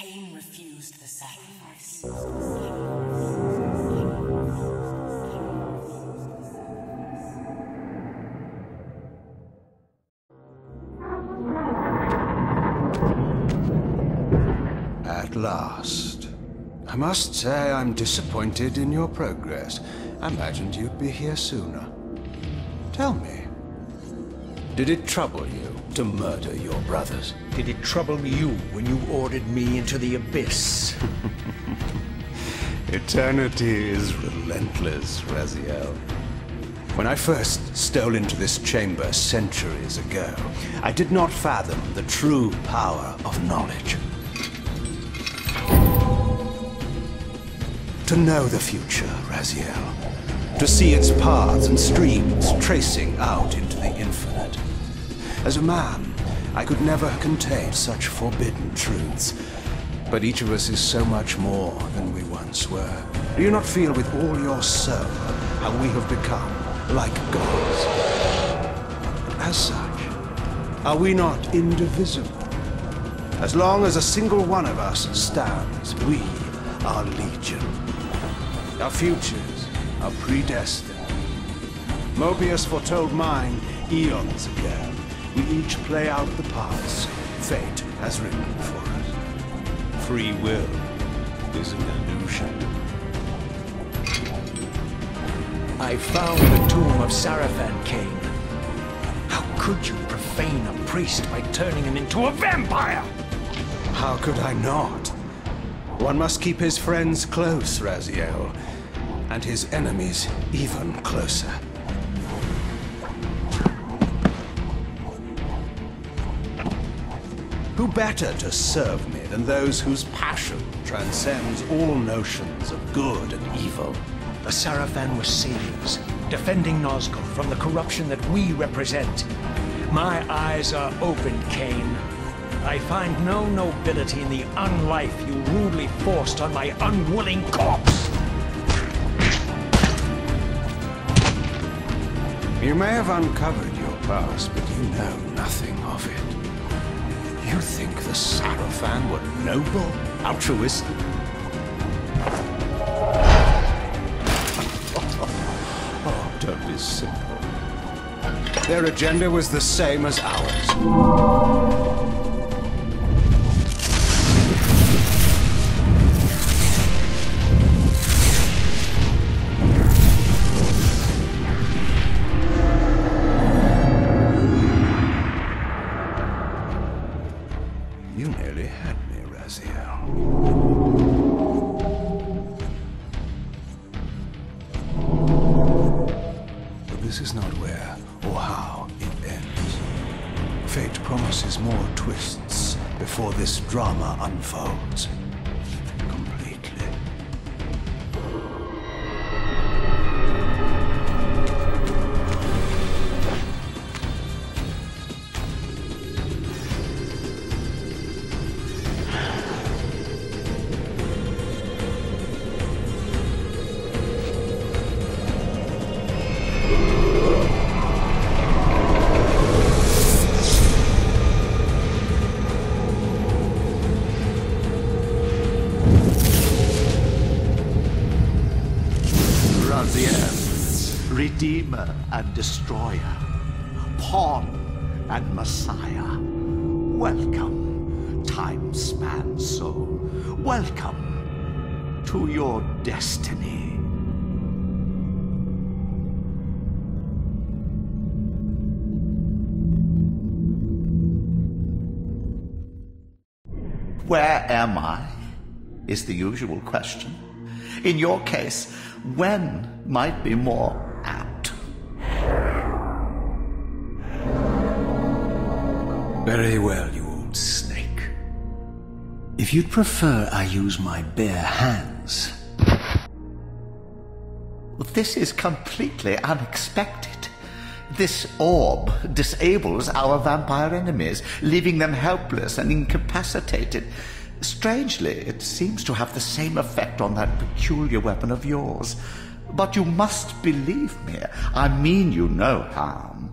Kain refused the sacrifice. At last. I must say I'm disappointed in your progress. I imagined you'd be here sooner. Tell me, did it trouble you to murder your brothers? Did it trouble you when you ordered me into the abyss? Eternity is relentless, Raziel. When I first stole into this chamber centuries ago, I did not fathom the true power of knowledge. To know the future, Raziel. To see its paths and streams tracing out infinite. As a man, I could never contain such forbidden truths. But each of us is so much more than we once were. Do you not feel with all your soul how we have become like gods? As such, are we not indivisible? As long as a single one of us stands, we are legion. Our futures are predestined. Moebius foretold mine eons ago. We each play out the parts fate has written for us. Free will is an illusion. I found the tomb of Sarafan Kain. How could you profane a priest by turning him into a vampire? How could I not? One must keep his friends close, Raziel, and his enemies even closer. Who better to serve me than those whose passion transcends all notions of good and evil? The Sarafan were saviors, defending Nosgoth from the corruption that we represent. My eyes are open, Kain. I find no nobility in the unlife you rudely forced on my unwilling corpse. You may have uncovered your past, but you know nothing of it. You think the Sarafan were noble, altruistic? oh, don't be simple. Their agenda was the same as ours. Usual question. In your case, when might be more apt. Very well, you old snake. If you'd prefer I use my bare hands, This is completely unexpected. This orb disables our vampire enemies, leaving them helpless and incapacitated. Strangely, it seems to have the same effect on that peculiar weapon of yours. But you must believe me. I mean you no harm.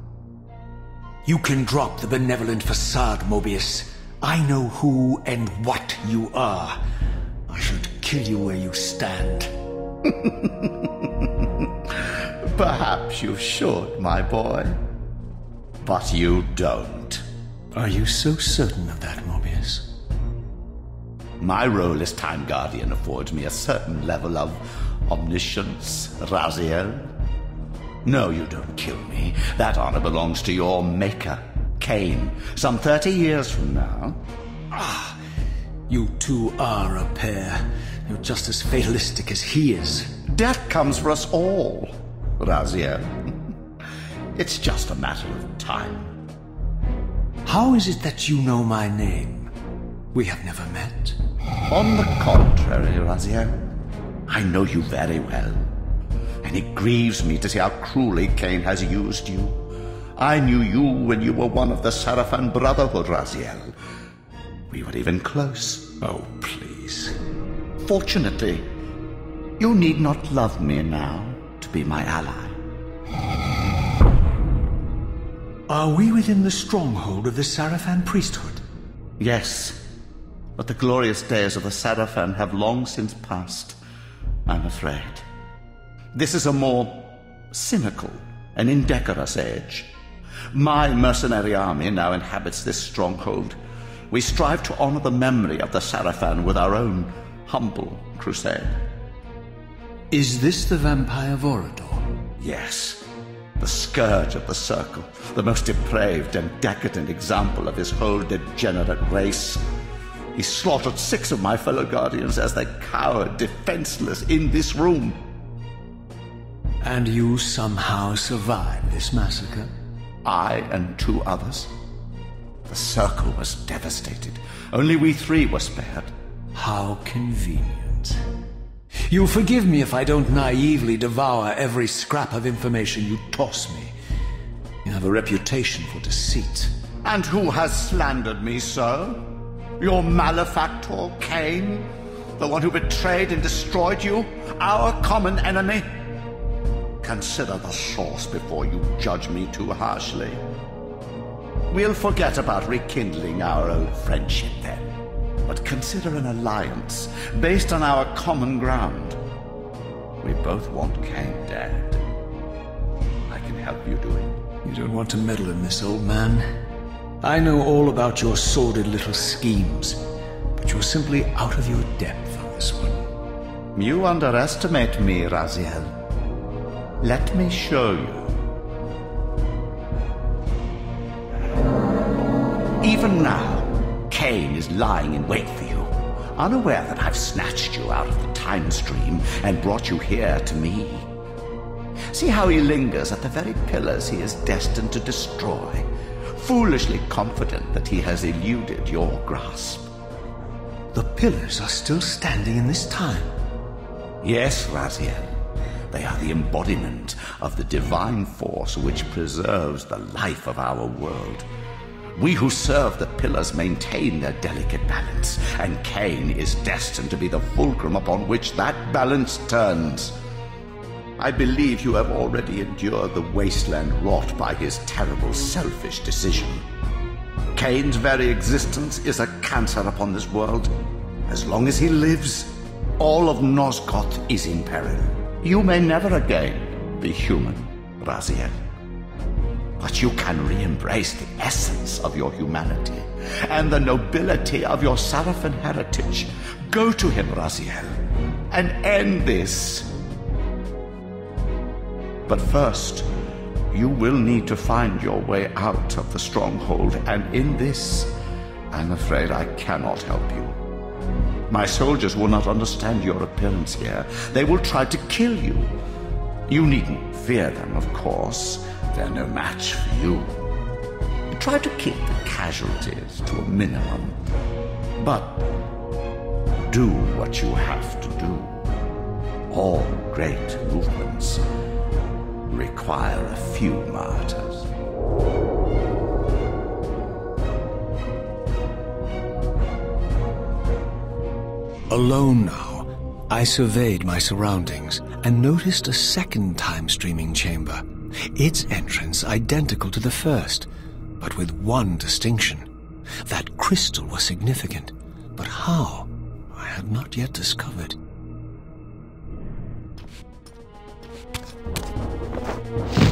You can drop the benevolent facade, Moebius. I know who and what you are. I should kill you where you stand. Perhaps you should, my boy. But you don't. Are you so certain of that, Moebius? My role as Time Guardian affords me a certain level of omniscience, Raziel. No, you don't kill me. That honor belongs to your maker, Kain, some 30 years from now. Ah, you two are a pair. You're just as fatalistic as he is. Death comes for us all, Raziel. it's just a matter of time. How is it that you know my name? We have never met. On the contrary, Raziel, I know you very well. And it grieves me to see how cruelly Kain has used you. I knew you when you were one of the Sarafan Brotherhood, Raziel. We were even close. Oh, please. Fortunately, you need not love me now to be my ally. Are we within the stronghold of the Sarafan priesthood? Yes, but the glorious days of the Sarafan have long since passed, I'm afraid. This is a more cynical and indecorous age. My mercenary army now inhabits this stronghold. We strive to honor the memory of the Sarafan with our own humble crusade. Is this the vampire Vorador? Yes. The scourge of the circle, the most depraved and decadent example of his whole degenerate race. He slaughtered six of my fellow guardians as they cowered defenseless in this room. And you somehow survived this massacre? I and two others. The circle was devastated. Only we three were spared. How convenient. You'll forgive me if I don't naively devour every scrap of information you toss me. You have a reputation for deceit. And who has slandered me so? Your malefactor, Kain, the one who betrayed and destroyed you? Our common enemy? Consider the source before you judge me too harshly. We'll forget about rekindling our old friendship then. But consider an alliance based on our common ground. We both want Kain dead. I can help you do it. You don't want to meddle in this, old man. I know all about your sordid little schemes, but you're simply out of your depth on this one. You underestimate me, Raziel. Let me show you. Even now, Kain is lying in wait for you, unaware that I've snatched you out of the time stream and brought you here to me. See how he lingers at the very pillars he is destined to destroy, foolishly confident that he has eluded your grasp. The pillars are still standing in this time. Yes, Raziel. They are the embodiment of the divine force which preserves the life of our world. We who serve the pillars maintain their delicate balance, and Kain is destined to be the fulcrum upon which that balance turns. I believe you have already endured the wasteland wrought by his terrible selfish decision. Kain's very existence is a cancer upon this world. As long as he lives, all of Nosgoth is in peril. You may never again be human, Raziel. But you can re-embrace the essence of your humanity and the nobility of your Sarafan heritage. Go to him, Raziel, and end this. But first, you will need to find your way out of the stronghold, and in this, I'm afraid I cannot help you. My soldiers will not understand your appearance here. They will try to kill you. You needn't fear them, of course. They're no match for you. Try to keep the casualties to a minimum. But do what you have to do. All great movements require a few martyrs. Alone now, I surveyed my surroundings and noticed a second time streaming chamber. Its entrance identical to the first, but with one distinction. That crystal was significant, but how? I had not yet discovered. Thank you.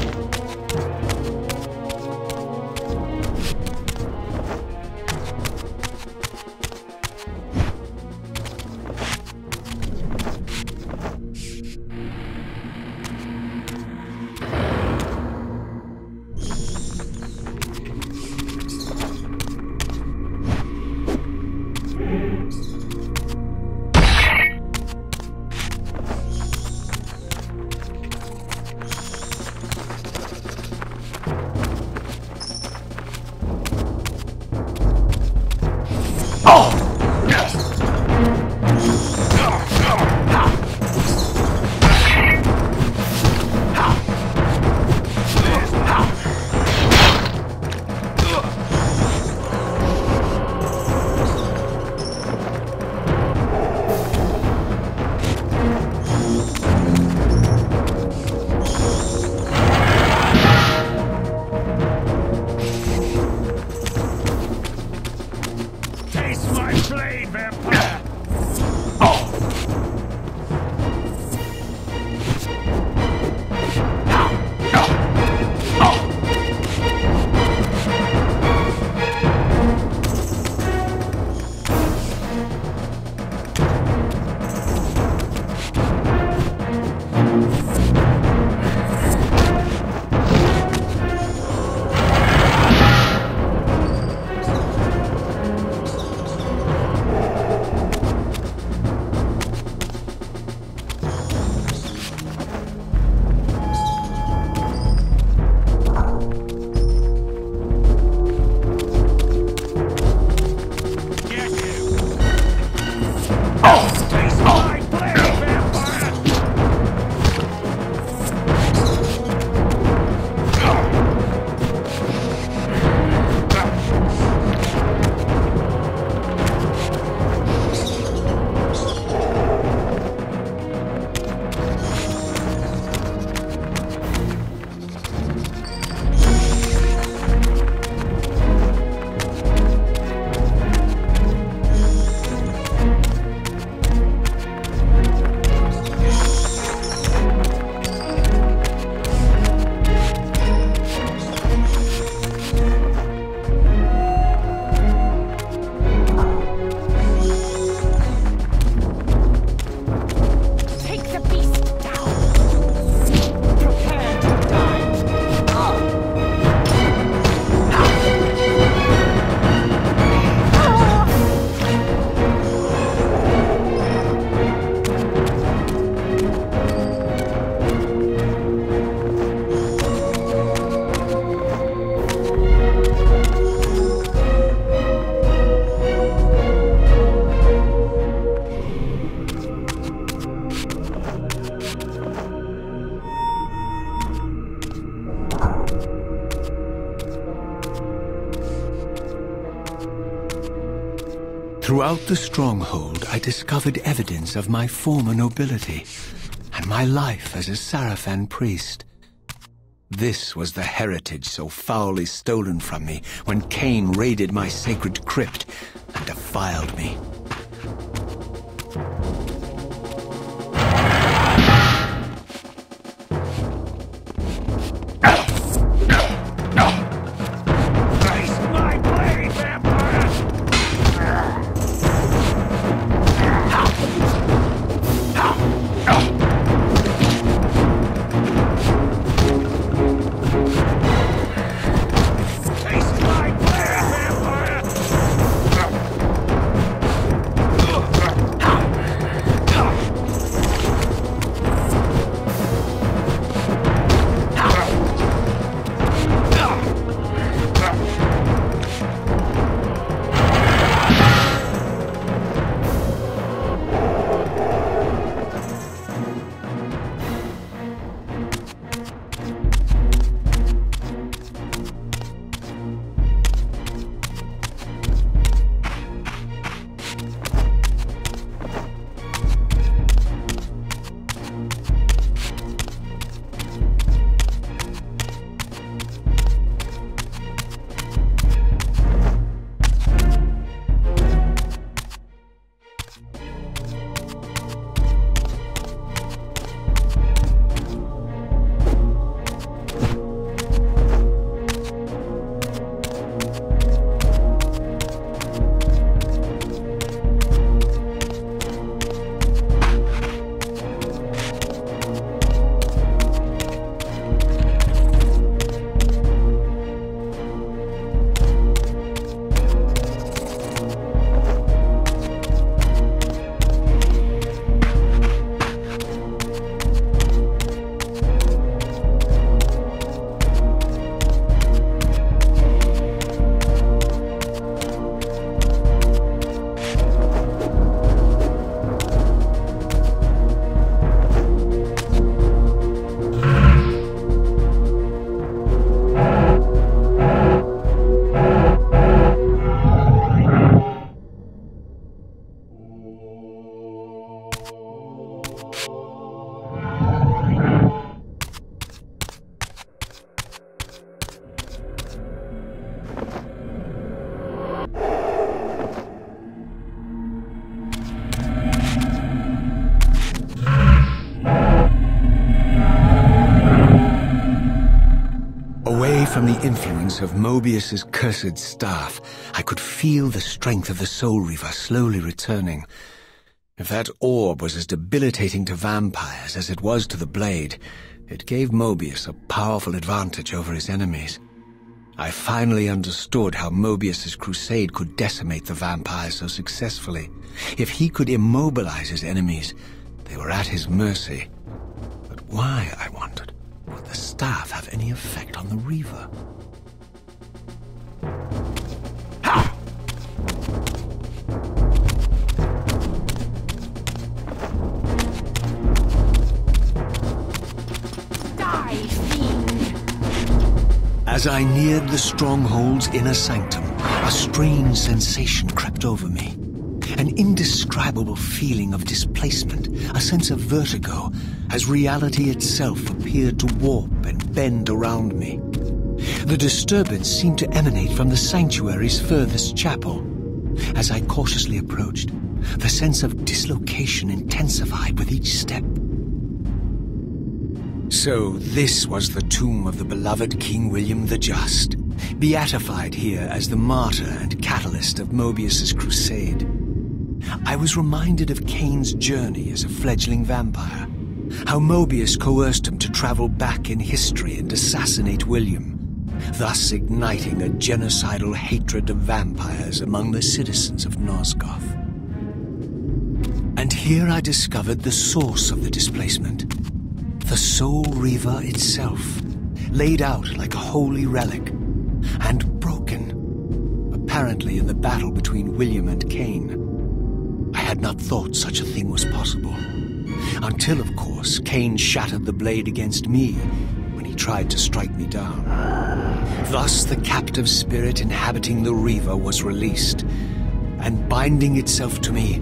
Throughout the stronghold, I discovered evidence of my former nobility and my life as a Sarafan priest. This was the heritage so foully stolen from me when Kain raided my sacred crypt and defiled me. From the influence of Moebius's cursed staff, I could feel the strength of the Soul Reaver slowly returning. If that orb was as debilitating to vampires as it was to the blade, it gave Moebius a powerful advantage over his enemies. I finally understood how Moebius's crusade could decimate the vampires so successfully. If he could immobilize his enemies, they were at his mercy. But why, I wondered, would the staff have any effect on the Reaver? As I neared the stronghold's inner sanctum, a strange sensation crept over me. An indescribable feeling of displacement, a sense of vertigo, as reality itself appeared to warp and bend around me. The disturbance seemed to emanate from the sanctuary's furthest chapel. As I cautiously approached, the sense of dislocation intensified with each step. So this was the tomb of the beloved King William the Just, beatified here as the martyr and catalyst of Moebius's crusade. I was reminded of Kain's journey as a fledgling vampire, how Moebius coerced him to travel back in history and assassinate William, thus igniting a genocidal hatred of vampires among the citizens of Nosgoth. And here I discovered the source of the displacement. The Soul Reaver itself, laid out like a holy relic, and broken, apparently in the battle between William and Kain. I had not thought such a thing was possible. Until, of course, Kain shattered the blade against me when he tried to strike me down. Thus, the captive spirit inhabiting the Reaver was released, and binding itself to me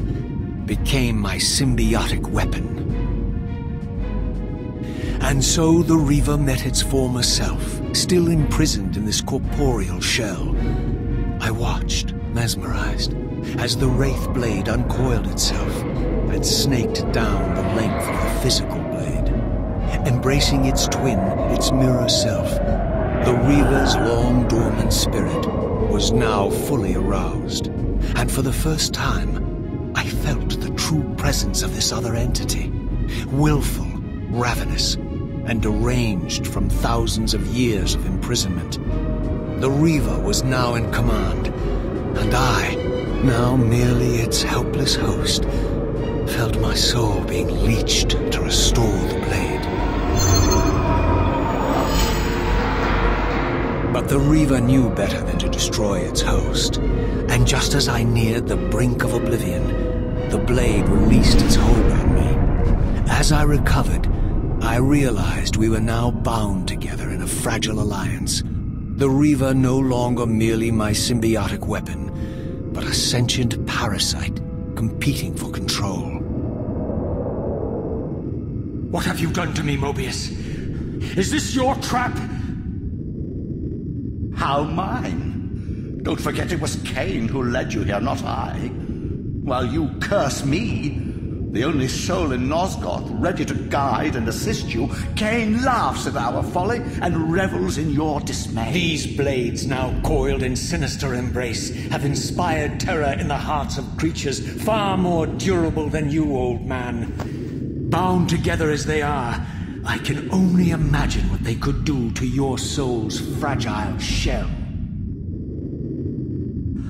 became my symbiotic weapon. And so the Reaver met its former self, still imprisoned in this corporeal shell. I watched, mesmerized, as the Wraith blade uncoiled itself and snaked down the length of the physical blade. Embracing its twin, its mirror self, the Reaver's long dormant spirit was now fully aroused. And for the first time, I felt the true presence of this other entity. Willful, ravenous, and deranged from thousands of years of imprisonment. The Reaver was now in command, and I, now merely its helpless host, felt my soul being leeched to restore the blade. But the Reaver knew better than to destroy its host, and just as I neared the brink of oblivion, the blade released its hold on me. As I recovered, I realized we were now bound together in a fragile alliance. The Reaver no longer merely my symbiotic weapon, but a sentient parasite competing for control. What have you done to me, Moebius? Is this your trap? How mine? Don't forget it was Kain who led you here, not I. While you curse me, the only soul in Nosgoth ready to guide and assist you, Kain laughs at our folly and revels in your dismay. These blades, now coiled in sinister embrace, have inspired terror in the hearts of creatures far more durable than you, old man. Bound together as they are, I can only imagine what they could do to your soul's fragile shell.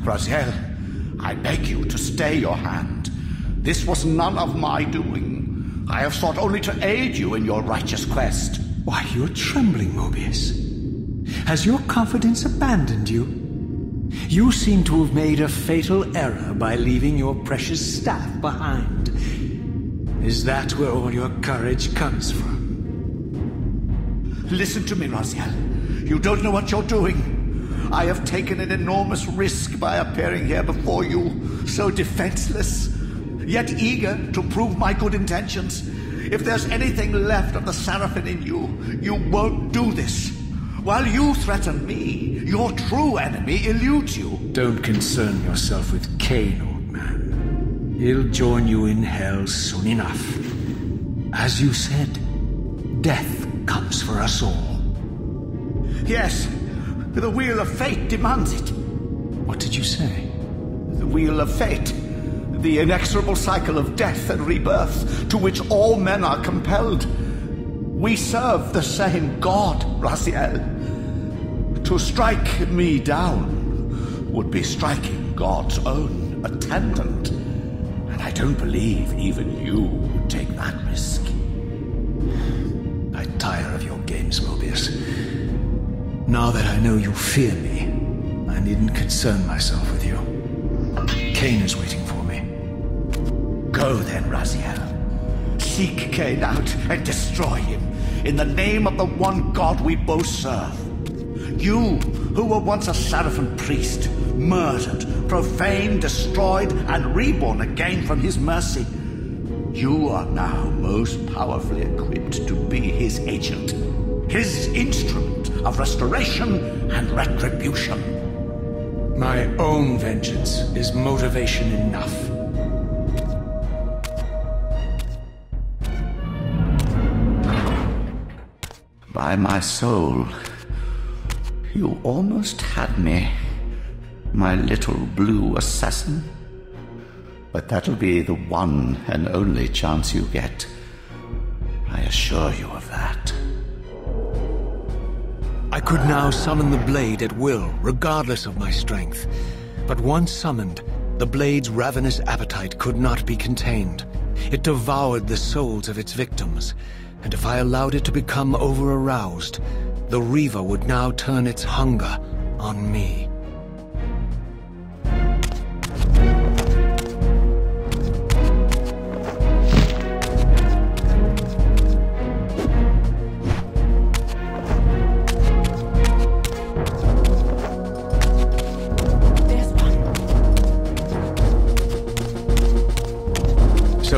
Raziel, I beg you to stay your hand. This was none of my doing. I have sought only to aid you in your righteous quest. Why, you're trembling, Moebius. Has your confidence abandoned you? You seem to have made a fatal error by leaving your precious staff behind. Is that where all your courage comes from? Listen to me, Raziel. You don't know what you're doing. I have taken an enormous risk by appearing here before you, so defenseless, yet eager to prove my good intentions. If there's anything left of the Sarafan in you, you won't do this. While you threaten me, your true enemy eludes you. Don't concern yourself with man. He'll join you in hell soon enough. As you said, death comes for us all. Yes, The wheel of fate demands it. What did you say? The wheel of fate. The inexorable cycle of death and rebirth to which all men are compelled. We serve the same God, Raziel. To strike me down would be striking God's own attendant. I don't believe even you would take that risk. I tire of your games, Moebius. Now that I know you fear me, I needn't concern myself with you. Kain is waiting for me. Go then, Raziel. Seek Kain out and destroy him in the name of the one God we both serve. You, who were once a Sarafan priest, murdered, profaned, destroyed, and reborn again from his mercy. You are now most powerfully equipped to be his agent, his instrument of restoration and retribution. My own vengeance is motivation enough. By my soul, you almost had me, my little blue assassin. But that'll be the one and only chance you get. I assure you of that. I could now summon the blade at will, regardless of my strength. But once summoned, the blade's ravenous appetite could not be contained. It devoured the souls of its victims, and if I allowed it to become over-aroused, the Reaver would now turn its hunger on me.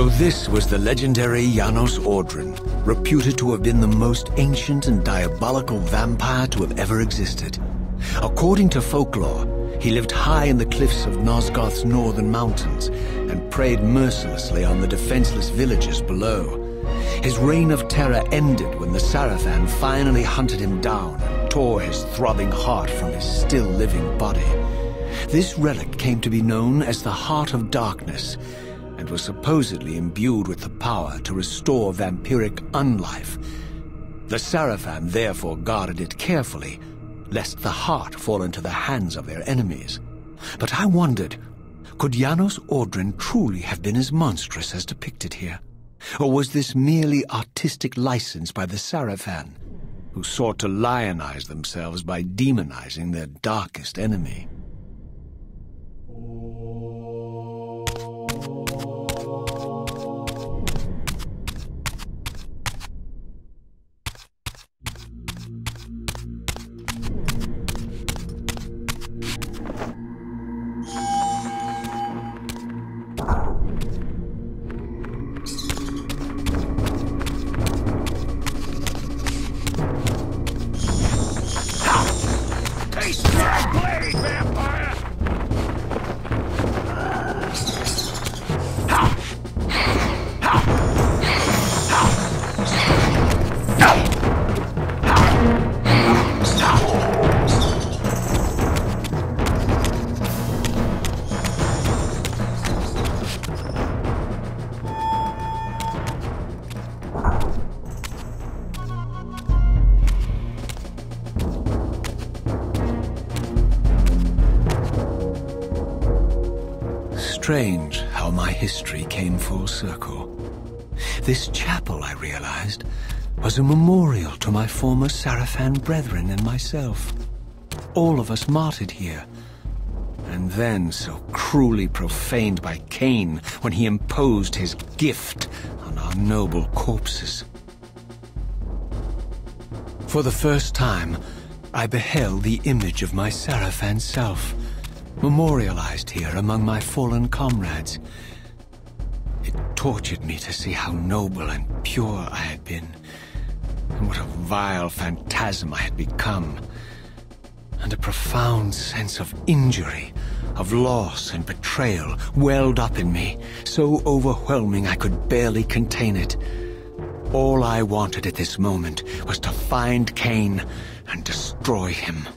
So this was the legendary Janos Audron, reputed to have been the most ancient and diabolical vampire to have ever existed. According to folklore, he lived high in the cliffs of Nosgoth's northern mountains and preyed mercilessly on the defenseless villagers below. His reign of terror ended when the Sarafan finally hunted him down and tore his throbbing heart from his still living body. This relic came to be known as the Heart of Darkness and was supposedly imbued with the power to restore vampiric unlife. The Sarafan therefore guarded it carefully, lest the heart fall into the hands of their enemies. But I wondered, could Janos Audron truly have been as monstrous as depicted here? Or was this merely artistic license by the Sarafan, who sought to lionize themselves by demonizing their darkest enemy? History came full circle. This chapel, I realized, was a memorial to my former Sarafan brethren and myself. All of us martyred here. And then so cruelly profaned by Kain when he imposed his gift on our noble corpses. For the first time, I beheld the image of my Sarafan self, memorialized here among my fallen comrades. It tortured me to see how noble and pure I had been, and what a vile phantasm I had become, and a profound sense of injury, of loss and betrayal welled up in me, so overwhelming I could barely contain it. All I wanted at this moment was to find Kain and destroy him.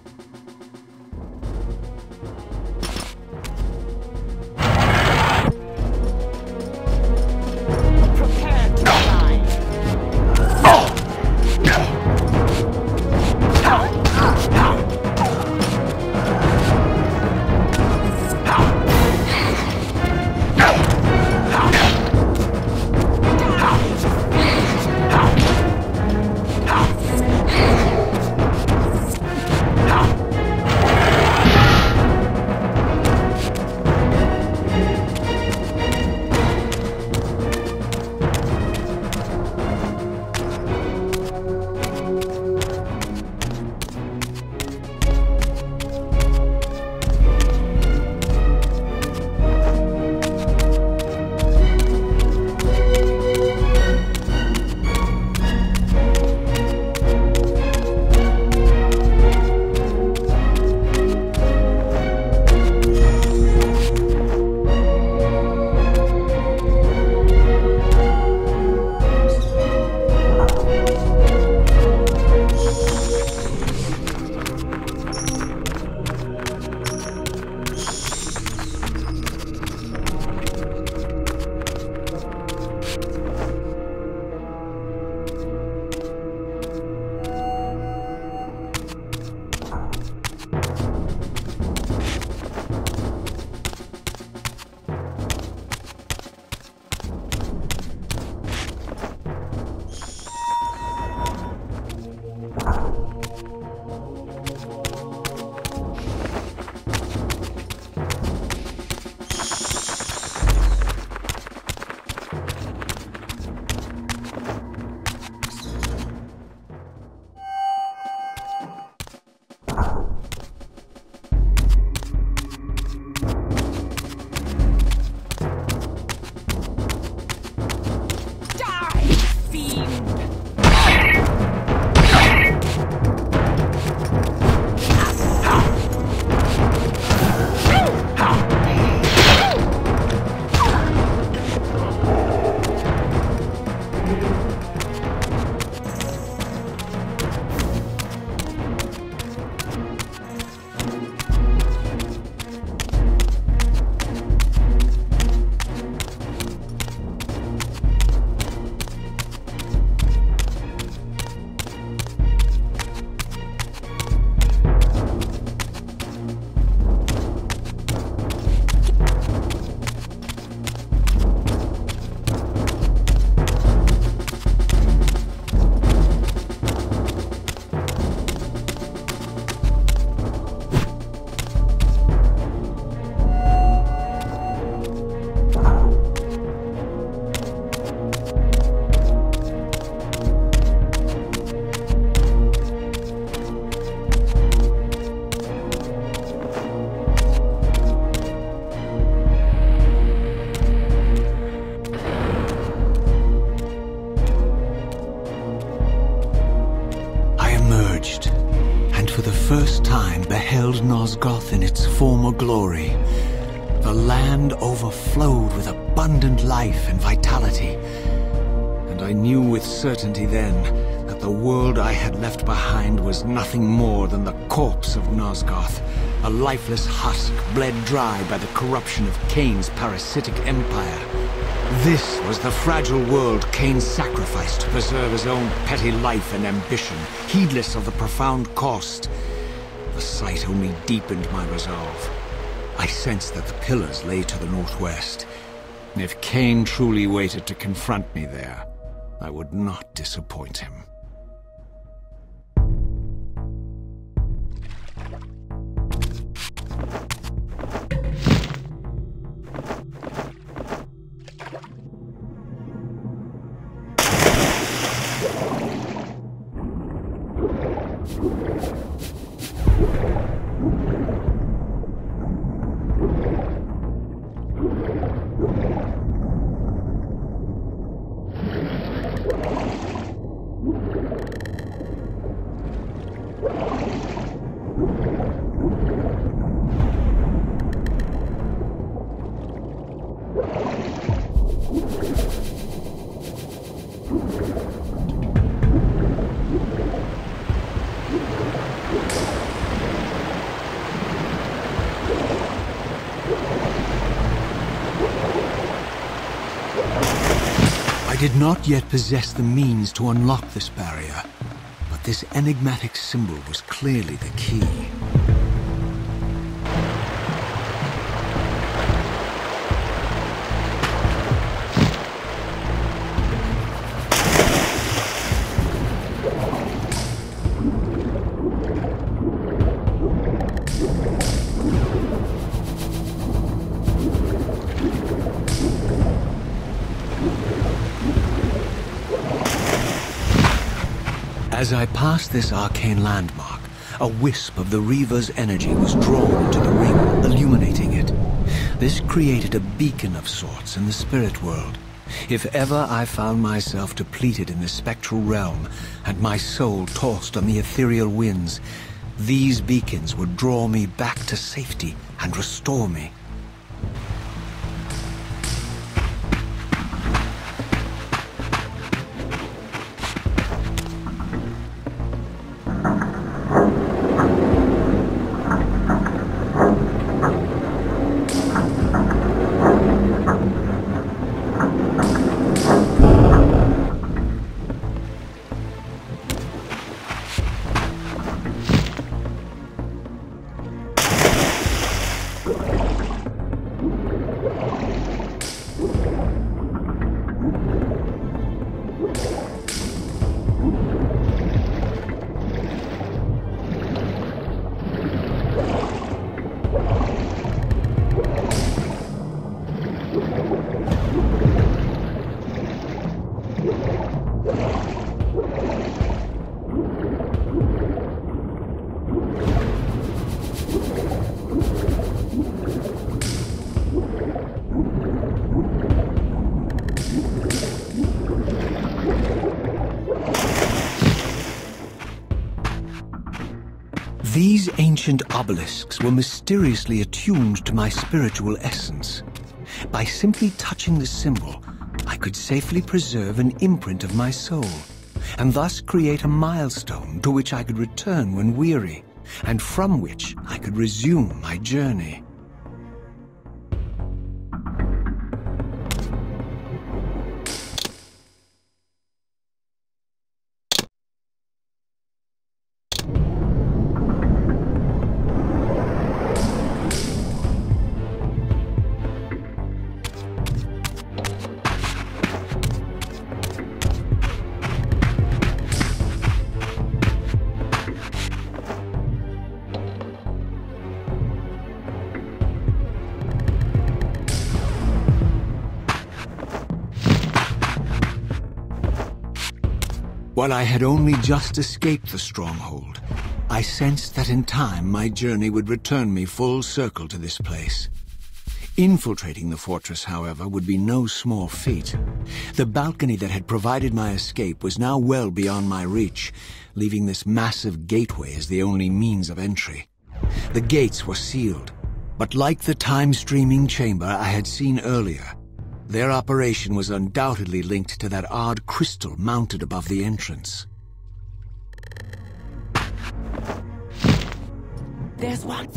Certainty then that the world I had left behind was nothing more than the corpse of Nosgoth, a lifeless husk bled dry by the corruption of Kain's parasitic empire. This was the fragile world Kain sacrificed to preserve his own petty life and ambition, heedless of the profound cost. The sight only deepened my resolve. I sensed that the pillars lay to the northwest. If Kain truly waited to confront me there, would not disappoint him. Not yet possess the means to unlock this barrier, but this enigmatic symbol was clearly the key. This arcane landmark, a wisp of the Reaver's energy was drawn to the ring, illuminating it. This created a beacon of sorts in the spirit world. If ever I found myself depleted in the spectral realm, and my soul tossed on the ethereal winds, these beacons would draw me back to safety and restore me. Were mysteriously attuned to my spiritual essence. By simply touching the symbol, I could safely preserve an imprint of my soul, and thus create a milestone to which I could return when weary, and from which I could resume my journey. While I had only just escaped the stronghold, I sensed that in time my journey would return me full circle to this place. Infiltrating the fortress, however, would be no small feat. The balcony that had provided my escape was now well beyond my reach, leaving this massive gateway as the only means of entry. The gates were sealed, but like the time-streaming chamber I had seen earlier, their operation was undoubtedly linked to that odd crystal mounted above the entrance. There's one.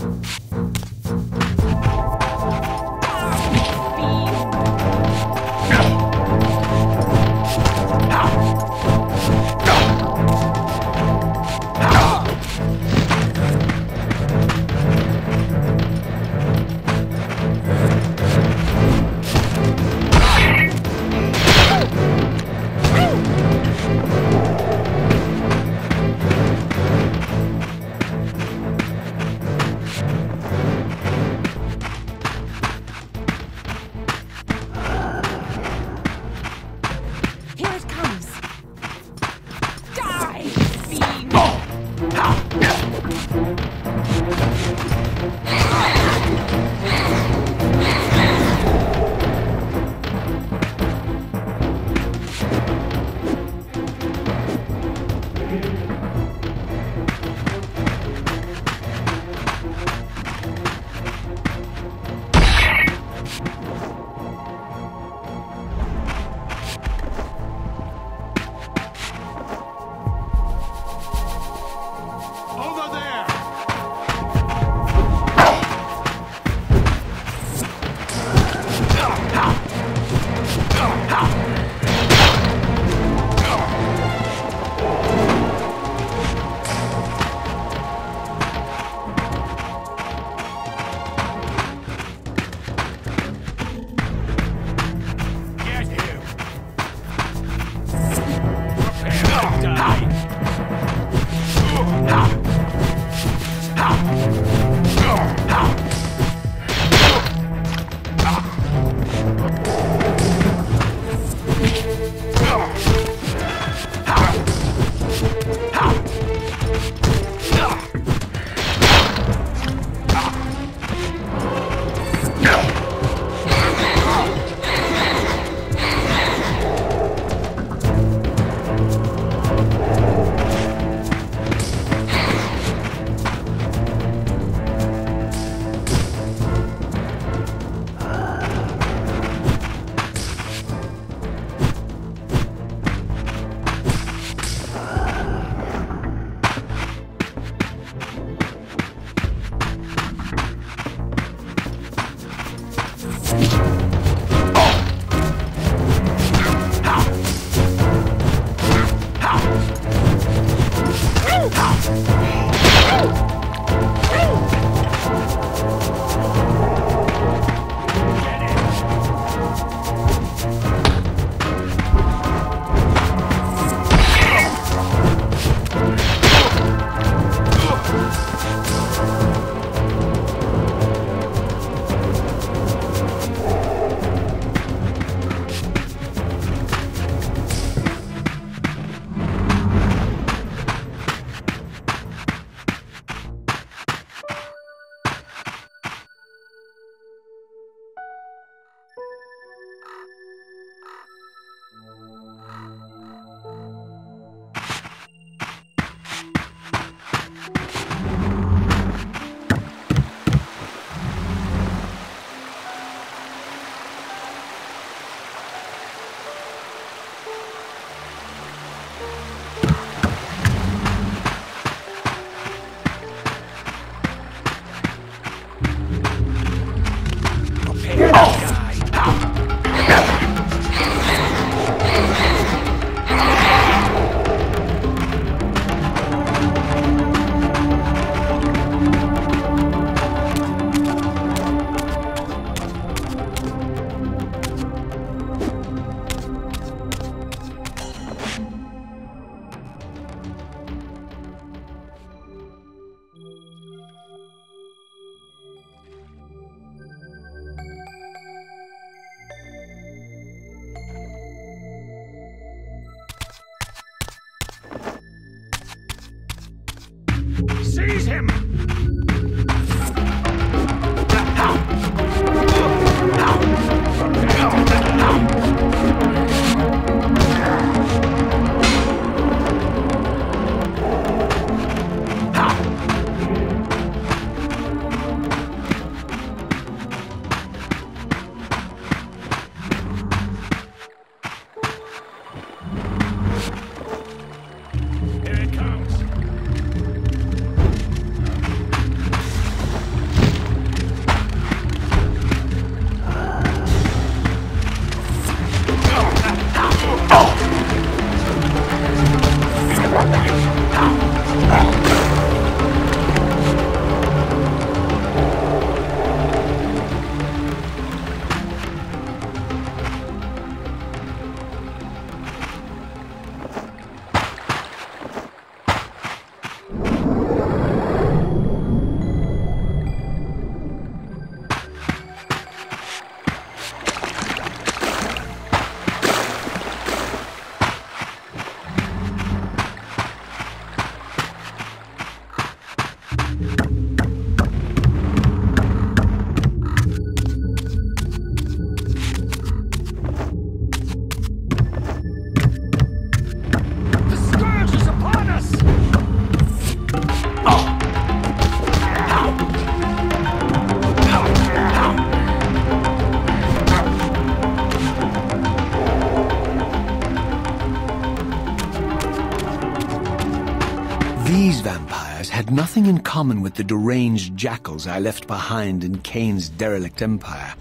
Nothing in common with the deranged jackals I left behind in Kain's derelict empire.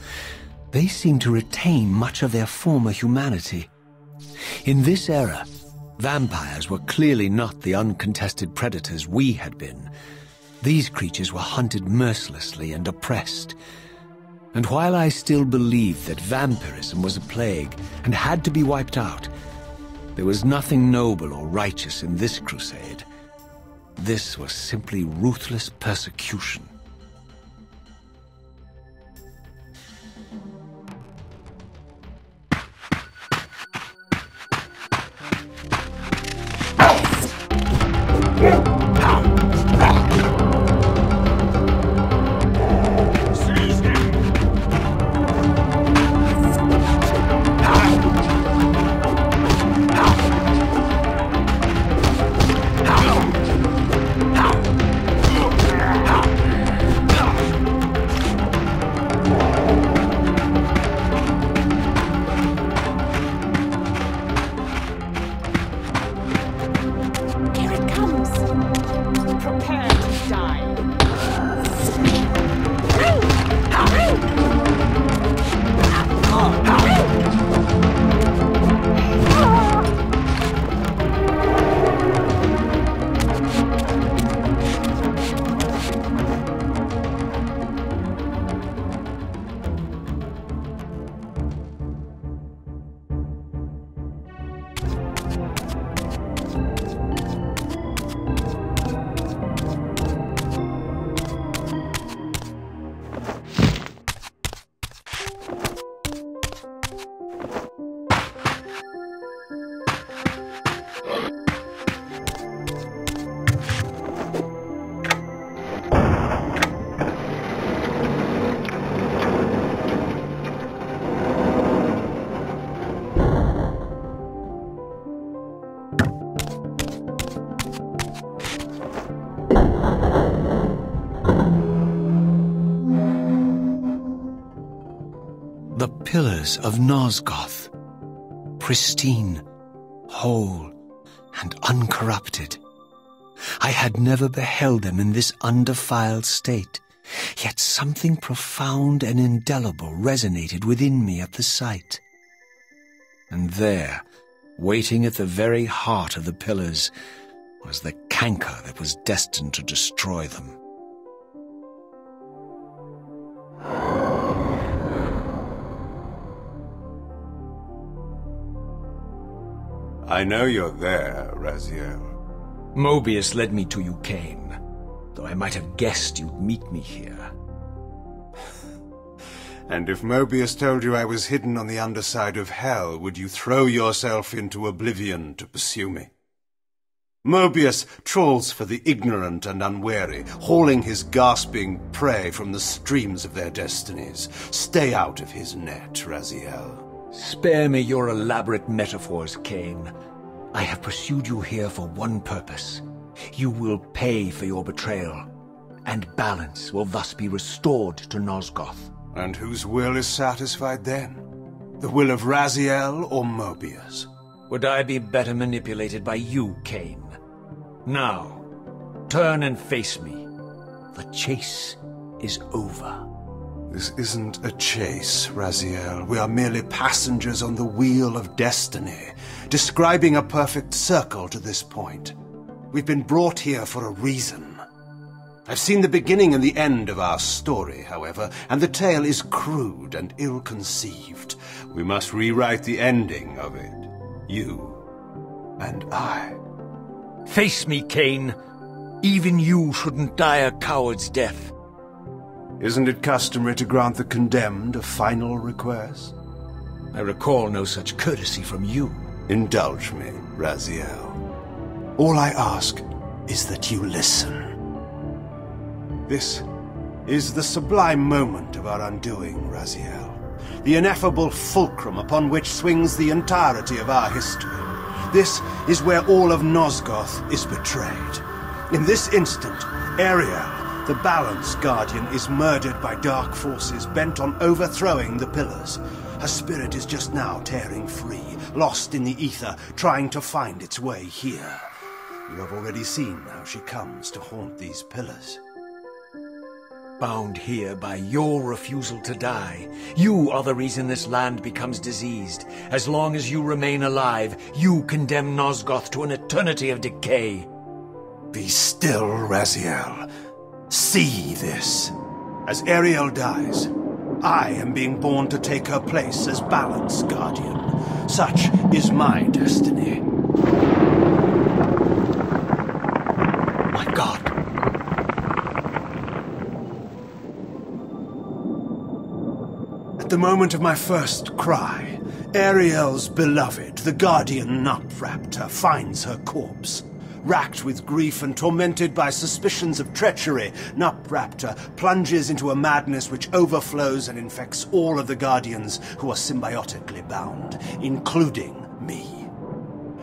They seemed to retain much of their former humanity. In this era, vampires were clearly not the uncontested predators we had been. These creatures were hunted mercilessly and oppressed. And while I still believed that vampirism was a plague and had to be wiped out, there was nothing noble or righteous in this crusade. This was simply ruthless persecution. Pillars of Nosgoth. Pristine, whole, and uncorrupted. I had never beheld them in this undefiled state, yet something profound and indelible resonated within me at the sight. And there, waiting at the very heart of the pillars, was the canker that was destined to destroy them. I know you're there, Raziel. Moebius led me to you, Kain, though I might have guessed you'd meet me here. And if Moebius told you I was hidden on the underside of hell, would you throw yourself into oblivion to pursue me? Moebius trawls for the ignorant and unwary, hauling his gasping prey from the streams of their destinies. Stay out of his net, Raziel. Spare me your elaborate metaphors, Kain. I have pursued you here for one purpose. You will pay for your betrayal, and balance will thus be restored to Nosgoth. And whose will is satisfied then? The will of Raziel or Moebius? Would I be better manipulated by you, Kain? Now, turn and face me. The chase is over. This isn't a chase, Raziel. We are merely passengers on the wheel of destiny, describing a perfect circle to this point. We've been brought here for a reason. I've seen the beginning and the end of our story, however, and the tale is crude and ill-conceived. We must rewrite the ending of it. You and I. Face me, Kain. Even you shouldn't die a coward's death. Isn't it customary to grant the condemned a final request? I recall no such courtesy from you. Indulge me, Raziel. All I ask is that you listen. This is the sublime moment of our undoing, Raziel. The ineffable fulcrum upon which swings the entirety of our history. This is where all of Nosgoth is betrayed. In this instant, Ariel, the Balance Guardian, is murdered by dark forces bent on overthrowing the pillars. Her spirit is just now tearing free, lost in the ether, trying to find its way here. You have already seen how she comes to haunt these pillars. Bound here by your refusal to die. You are the reason this land becomes diseased. As long as you remain alive, you condemn Nosgoth to an eternity of decay. Be still, Raziel. See this. As Ariel dies, I am being born to take her place as Balance Guardian. Such is my destiny. My God. At the moment of my first cry, Ariel's beloved, the Guardian Nut Raptor, finds her corpse. Racked with grief and tormented by suspicions of treachery, Nupraptor plunges into a madness which overflows and infects all of the Guardians who are symbiotically bound, including me.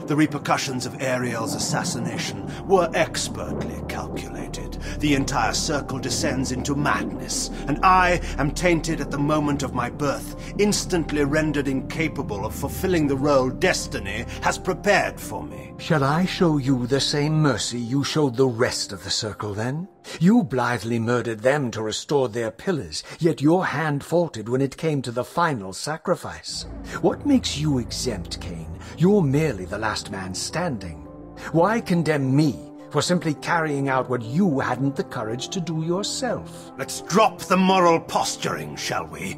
The repercussions of Ariel's assassination were expertly calculated. The entire circle descends into madness, and I am tainted at the moment of my birth, instantly rendered incapable of fulfilling the role destiny has prepared for me. Shall I show you the same mercy you showed the rest of the circle then? You blithely murdered them to restore their pillars, yet your hand faltered when it came to the final sacrifice. What makes you exempt, Kain? You're merely the last man standing. Why condemn me for simply carrying out what you hadn't the courage to do yourself? Let's drop the moral posturing, shall we?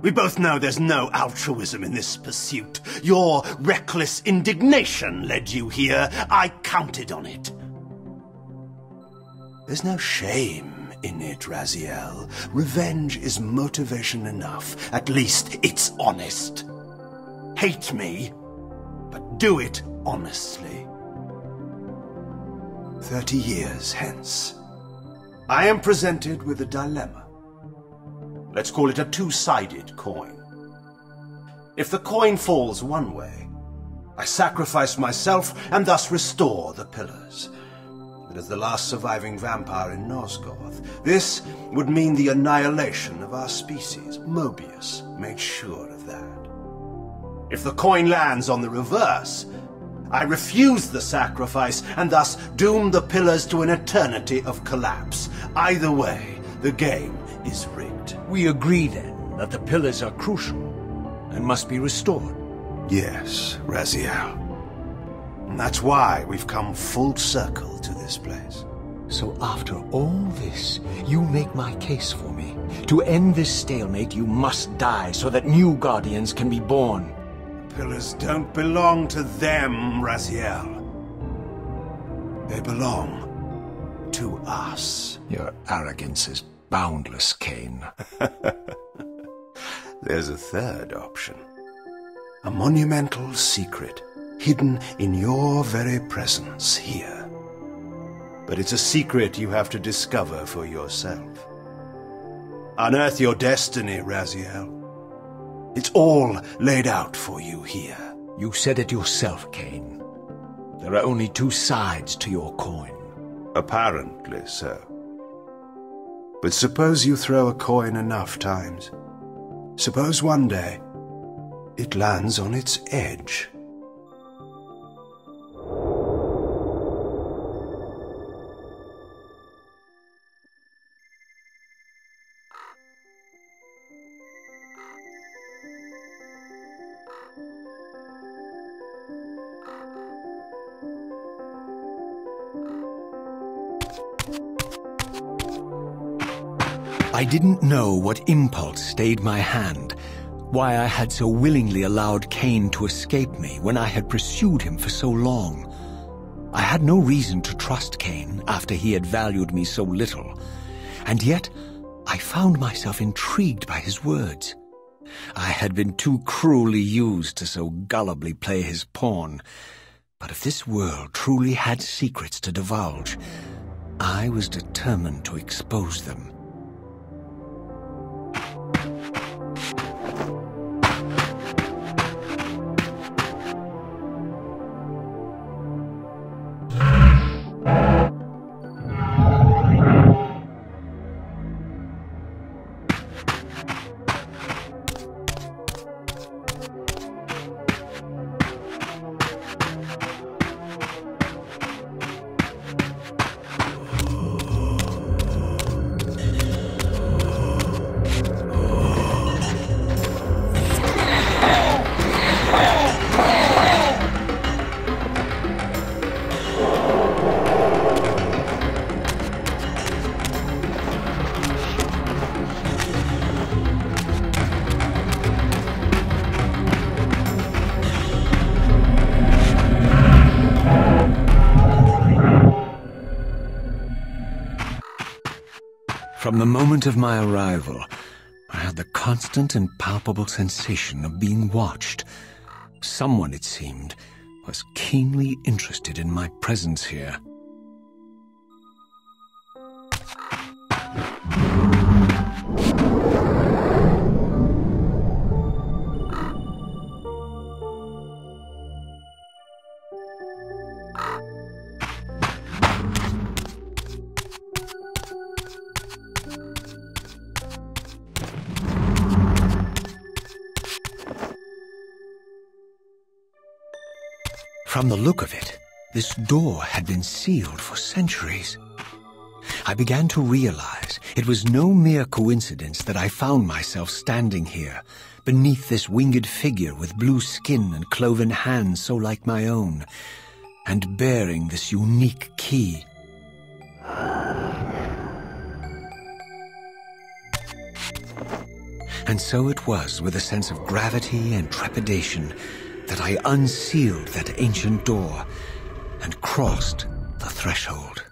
We both know there's no altruism in this pursuit. Your reckless indignation led you here. I counted on it. There's no shame in it, Raziel. Revenge is motivation enough. At least it's honest. Hate me, but do it honestly. Thirty years hence, I am presented with a dilemma. Let's call it a two-sided coin. If the coin falls one way, I sacrifice myself and thus restore the pillars. But as the last surviving vampire in Nosgoth, this would mean the annihilation of our species. Moebius made sure of that. If the coin lands on the reverse, I refuse the sacrifice and thus doom the pillars to an eternity of collapse. Either way, the game is rigged. We agree then that the pillars are crucial and must be restored. Yes, Raziel. And that's why we've come full circle to this place. So after all this, you make my case for me. To end this stalemate, you must die so that new Guardians can be born. Pillars don't belong to them, Raziel. They belong to us. Your arrogance is boundless, Kain. There's a third option. A monumental secret hidden in your very presence here. But it's a secret you have to discover for yourself. Unearth your destiny, Raziel. It's all laid out for you here. You said it yourself, Kain. There are only two sides to your coin. Apparently so. But suppose you throw a coin enough times. Suppose one day it lands on its edge. I didn't know what impulse stayed my hand, why I had so willingly allowed Kain to escape me when I had pursued him for so long. I had no reason to trust Kain after he had valued me so little, and yet I found myself intrigued by his words. I had been too cruelly used to so gullibly play his pawn, but if this world truly had secrets to divulge, I was determined to expose them. Moment of my arrival, I had the constant and palpable sensation of being watched. Someone, it seemed, was keenly interested in my presence here. From the look of it, this door had been sealed for centuries. I began to realize it was no mere coincidence that I found myself standing here, beneath this winged figure with blue skin and cloven hands so like my own, and bearing this unique key. And so it was with a sense of gravity and trepidation that I unsealed that ancient door and crossed the threshold.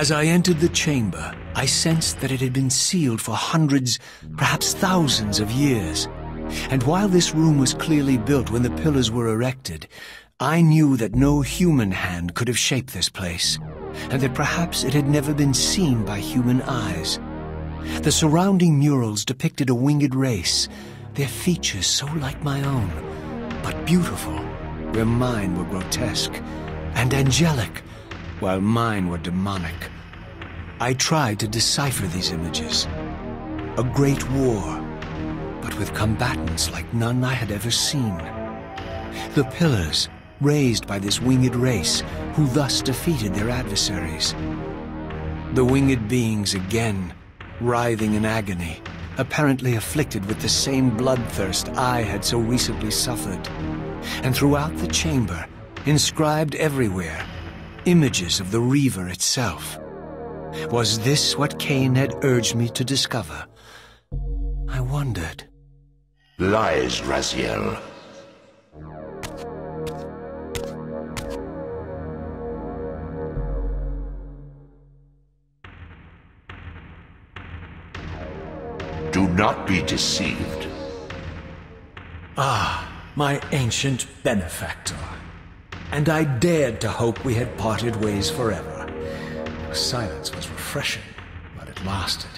As I entered the chamber, I sensed that it had been sealed for hundreds, perhaps thousands of years. And while this room was clearly built when the pillars were erected, I knew that no human hand could have shaped this place, and that perhaps it had never been seen by human eyes. The surrounding murals depicted a winged race, their features so like my own, but beautiful, where mine were grotesque, and angelic, while mine were demonic. I tried to decipher these images. A great war, but with combatants like none I had ever seen. The pillars, raised by this winged race, who thus defeated their adversaries. The winged beings again, writhing in agony, apparently afflicted with the same bloodthirst I had so recently suffered. And throughout the chamber, inscribed everywhere, images of the Reaver itself. Was this what Kain had urged me to discover? I wondered. Lies, Raziel. Do not be deceived. Ah, my ancient benefactor. And I dared to hope we had parted ways forever. Your silence was refreshing, but it lasted.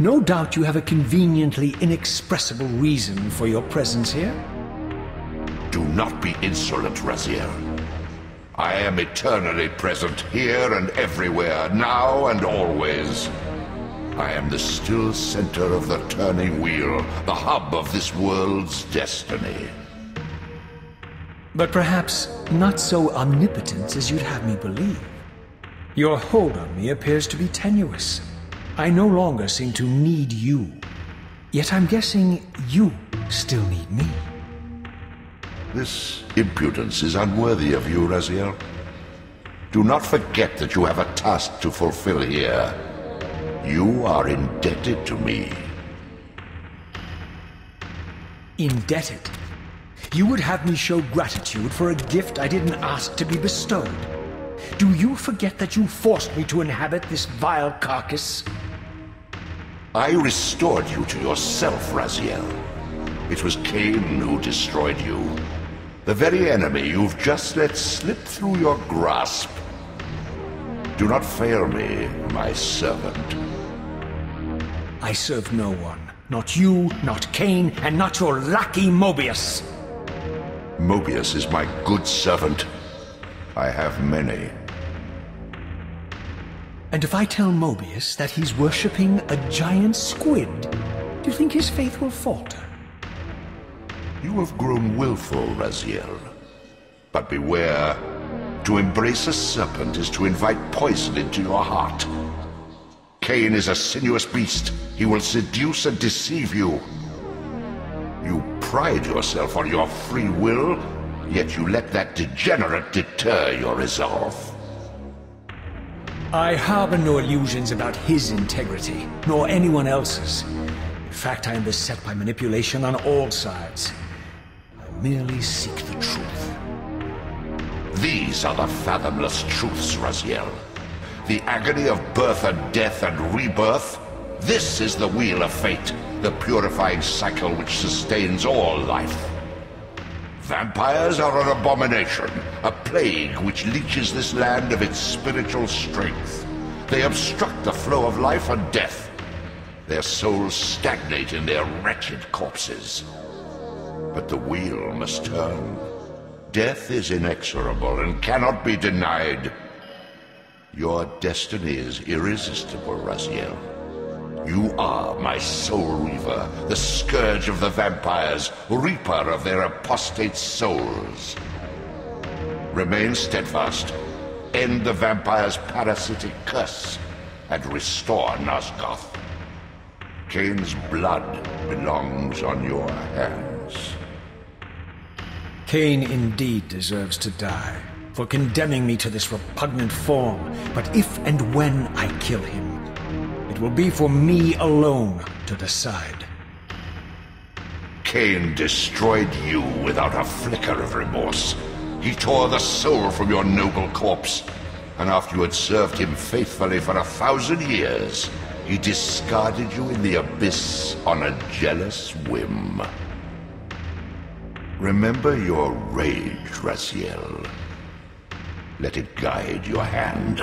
No doubt you have a conveniently inexpressible reason for your presence here. Do not be insolent, Raziel. I am eternally present here and everywhere, now and always. I am the still center of the turning wheel, the hub of this world's destiny. But perhaps not so omnipotent as you'd have me believe. Your hold on me appears to be tenuous. I no longer seem to need you. Yet I'm guessing you still need me. This impudence is unworthy of you, Raziel. Do not forget that you have a task to fulfill here. You are indebted to me. Indebted. You would have me show gratitude for a gift I didn't ask to be bestowed. Do you forget that you forced me to inhabit this vile carcass? I restored you to yourself, Raziel. It was Kain who destroyed you. The very enemy you've just let slip through your grasp. Do not fail me, my servant. I serve no one. Not you, not Kain, and not your lackey Moebius. Moebius is my good servant. I have many. And if I tell Moebius that he's worshipping a giant squid, do you think his faith will falter? You have grown willful, Raziel. But beware. To embrace a serpent is to invite poison into your heart. Kain is a sinuous beast. He will seduce and deceive you. You pride yourself on your free will, yet you let that degenerate deter your resolve. I harbor no illusions about his integrity, nor anyone else's. In fact, I am beset by manipulation on all sides. I merely seek the truth. These are the fathomless truths, Raziel. The agony of birth and death and rebirth. This is the wheel of fate, the purifying cycle which sustains all life. Vampires are an abomination, a plague which leeches this land of its spiritual strength. They obstruct the flow of life and death. Their souls stagnate in their wretched corpses. But the wheel must turn. Death is inexorable and cannot be denied. Your destiny is irresistible, Raziel. You are my soul reaver, the scourge of the vampires, reaper of their apostate souls. Remain steadfast, end the vampire's parasitic curse, and restore Nosgoth. Kain's blood belongs on your hands. Kain indeed deserves to die for condemning me to this repugnant form. But if and when I kill him, will be for me alone to decide. Kain destroyed you without a flicker of remorse. He tore the soul from your noble corpse, and after you had served him faithfully for a thousand years, he discarded you in the abyss on a jealous whim. Remember your rage, Raziel. Let it guide your hand.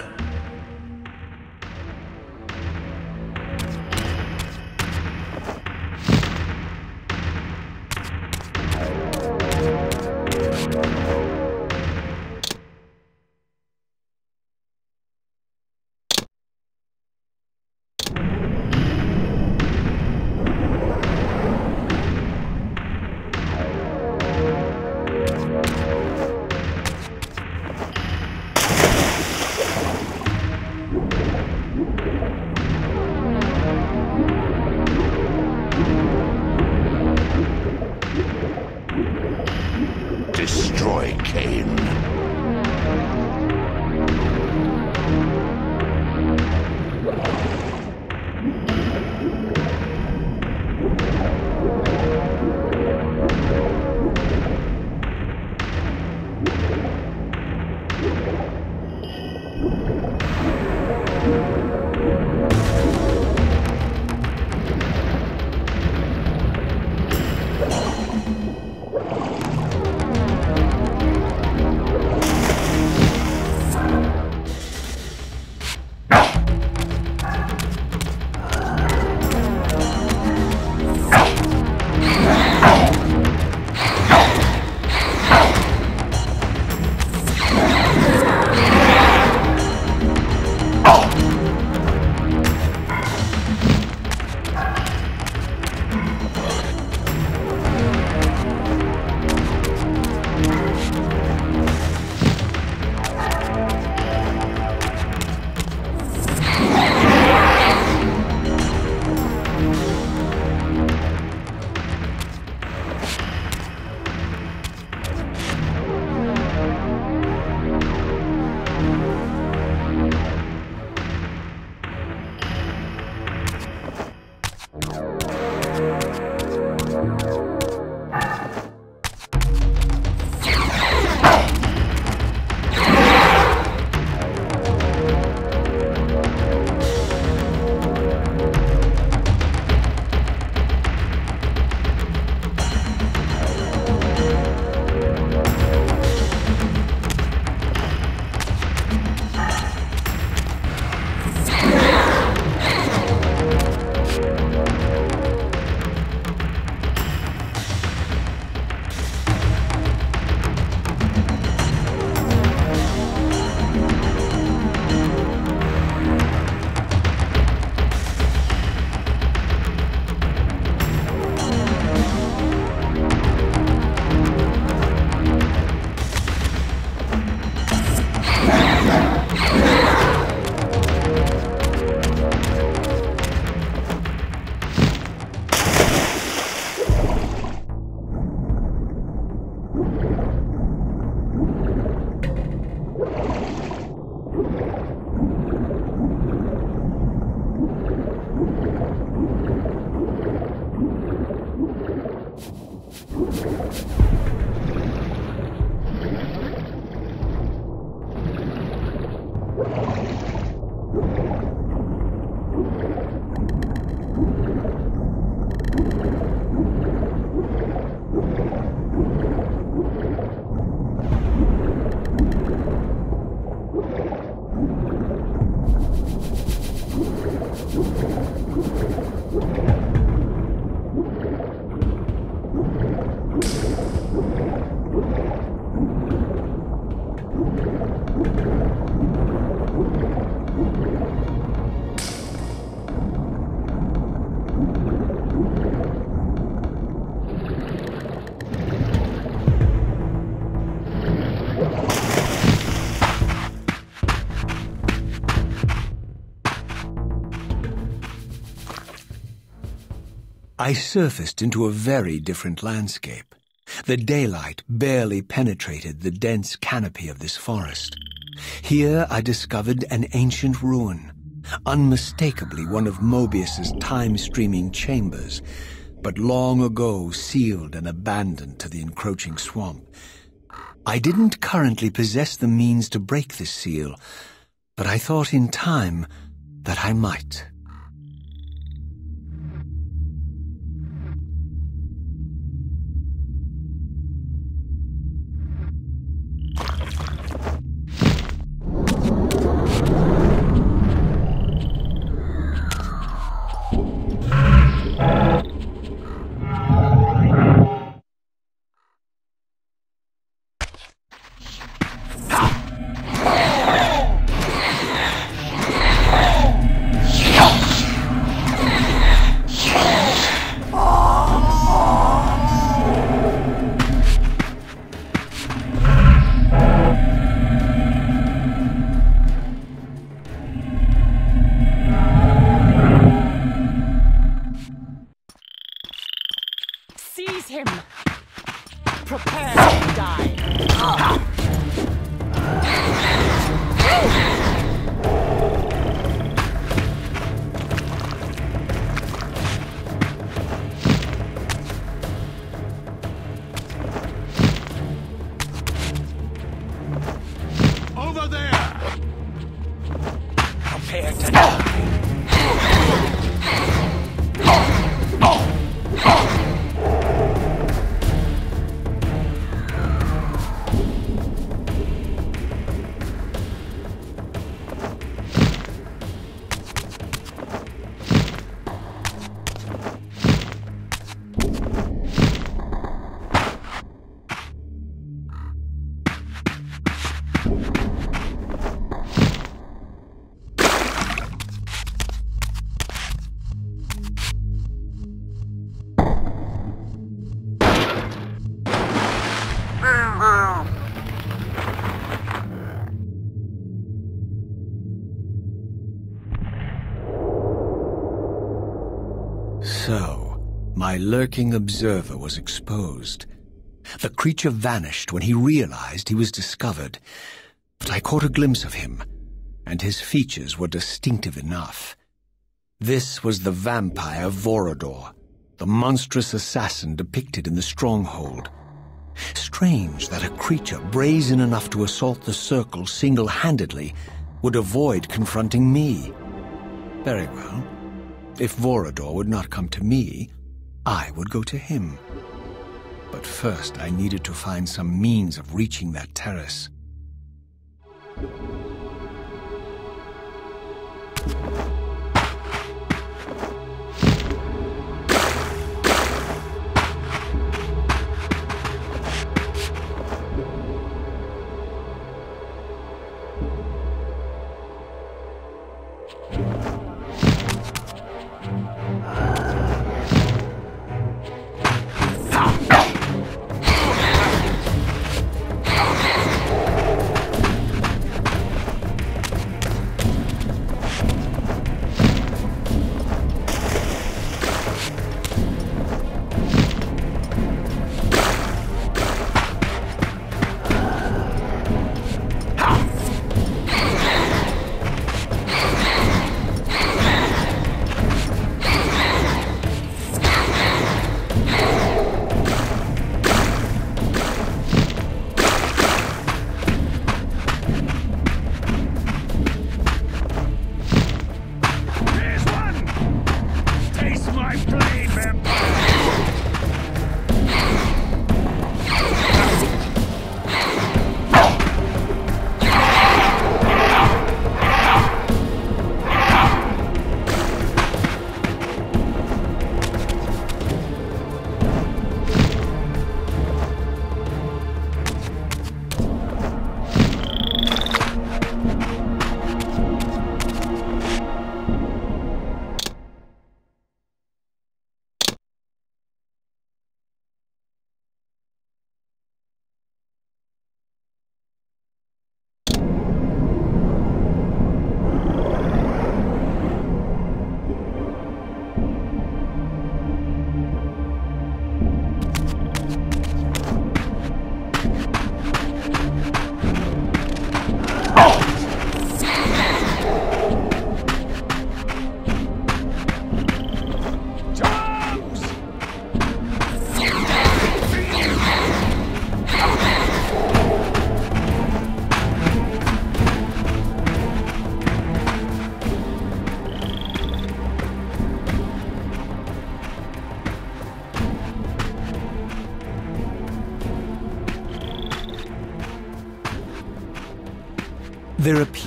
Thank you. I surfaced into a very different landscape. The daylight barely penetrated the dense canopy of this forest. Here I discovered an ancient ruin, unmistakably one of Moebius's time-streaming chambers, but long ago sealed and abandoned to the encroaching swamp. I didn't currently possess the means to break this seal, but I thought in time that I might. Lurking observer was exposed. The creature vanished when he realized he was discovered, but I caught a glimpse of him, and his features were distinctive enough. This was the vampire Vorador, the monstrous assassin depicted in the stronghold. Strange that a creature brazen enough to assault the circle single-handedly would avoid confronting me. Very well. If Vorador would not come to me, I would go to him. But first I needed to find some means of reaching that terrace.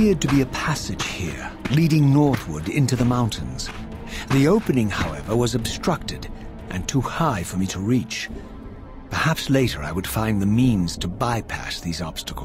Appeared to be a passage here, leading northward into the mountains. The opening, however, was obstructed and too high for me to reach. Perhaps later I would find the means to bypass these obstacles.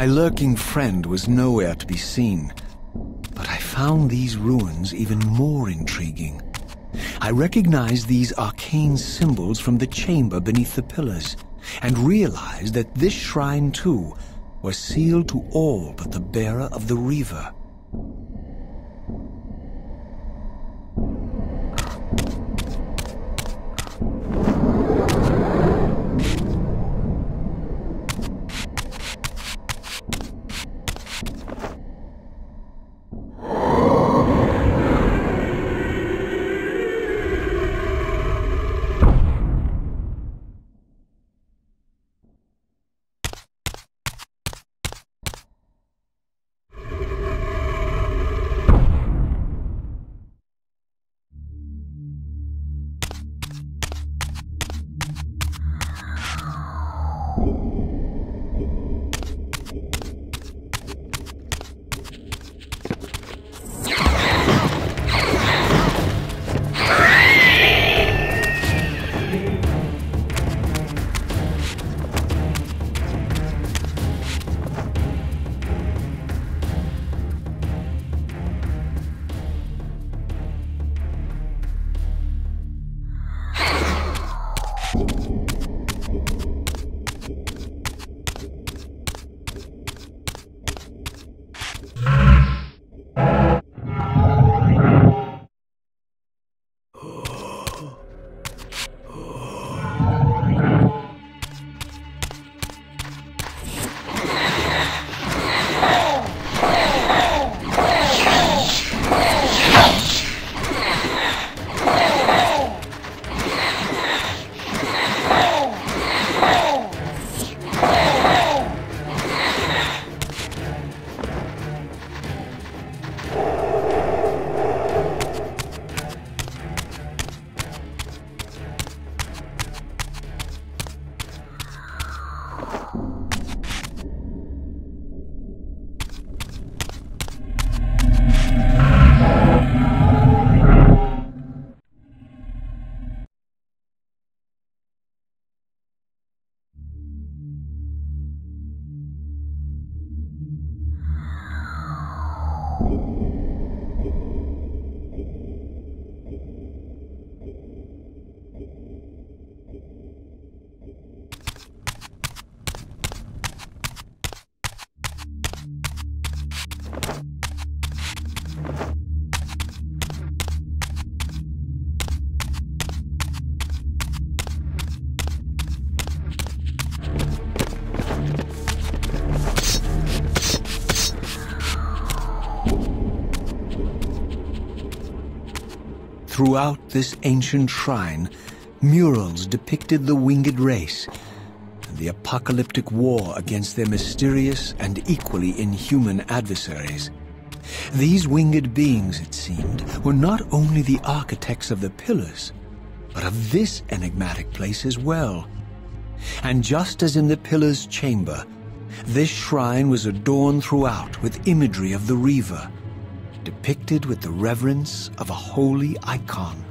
My lurking friend was nowhere to be seen, but I found these ruins even more intriguing. I recognized these arcane symbols from the chamber beneath the pillars, and realized that this shrine too was sealed to all but the bearer of the Reaver. This ancient shrine, murals depicted the winged race and the apocalyptic war against their mysterious and equally inhuman adversaries. These winged beings, it seemed, were not only the architects of the pillars, but of this enigmatic place as well. And just as in the pillar's chamber, This shrine was adorned throughout with imagery of the Reaver, depicted with the reverence of a holy icon.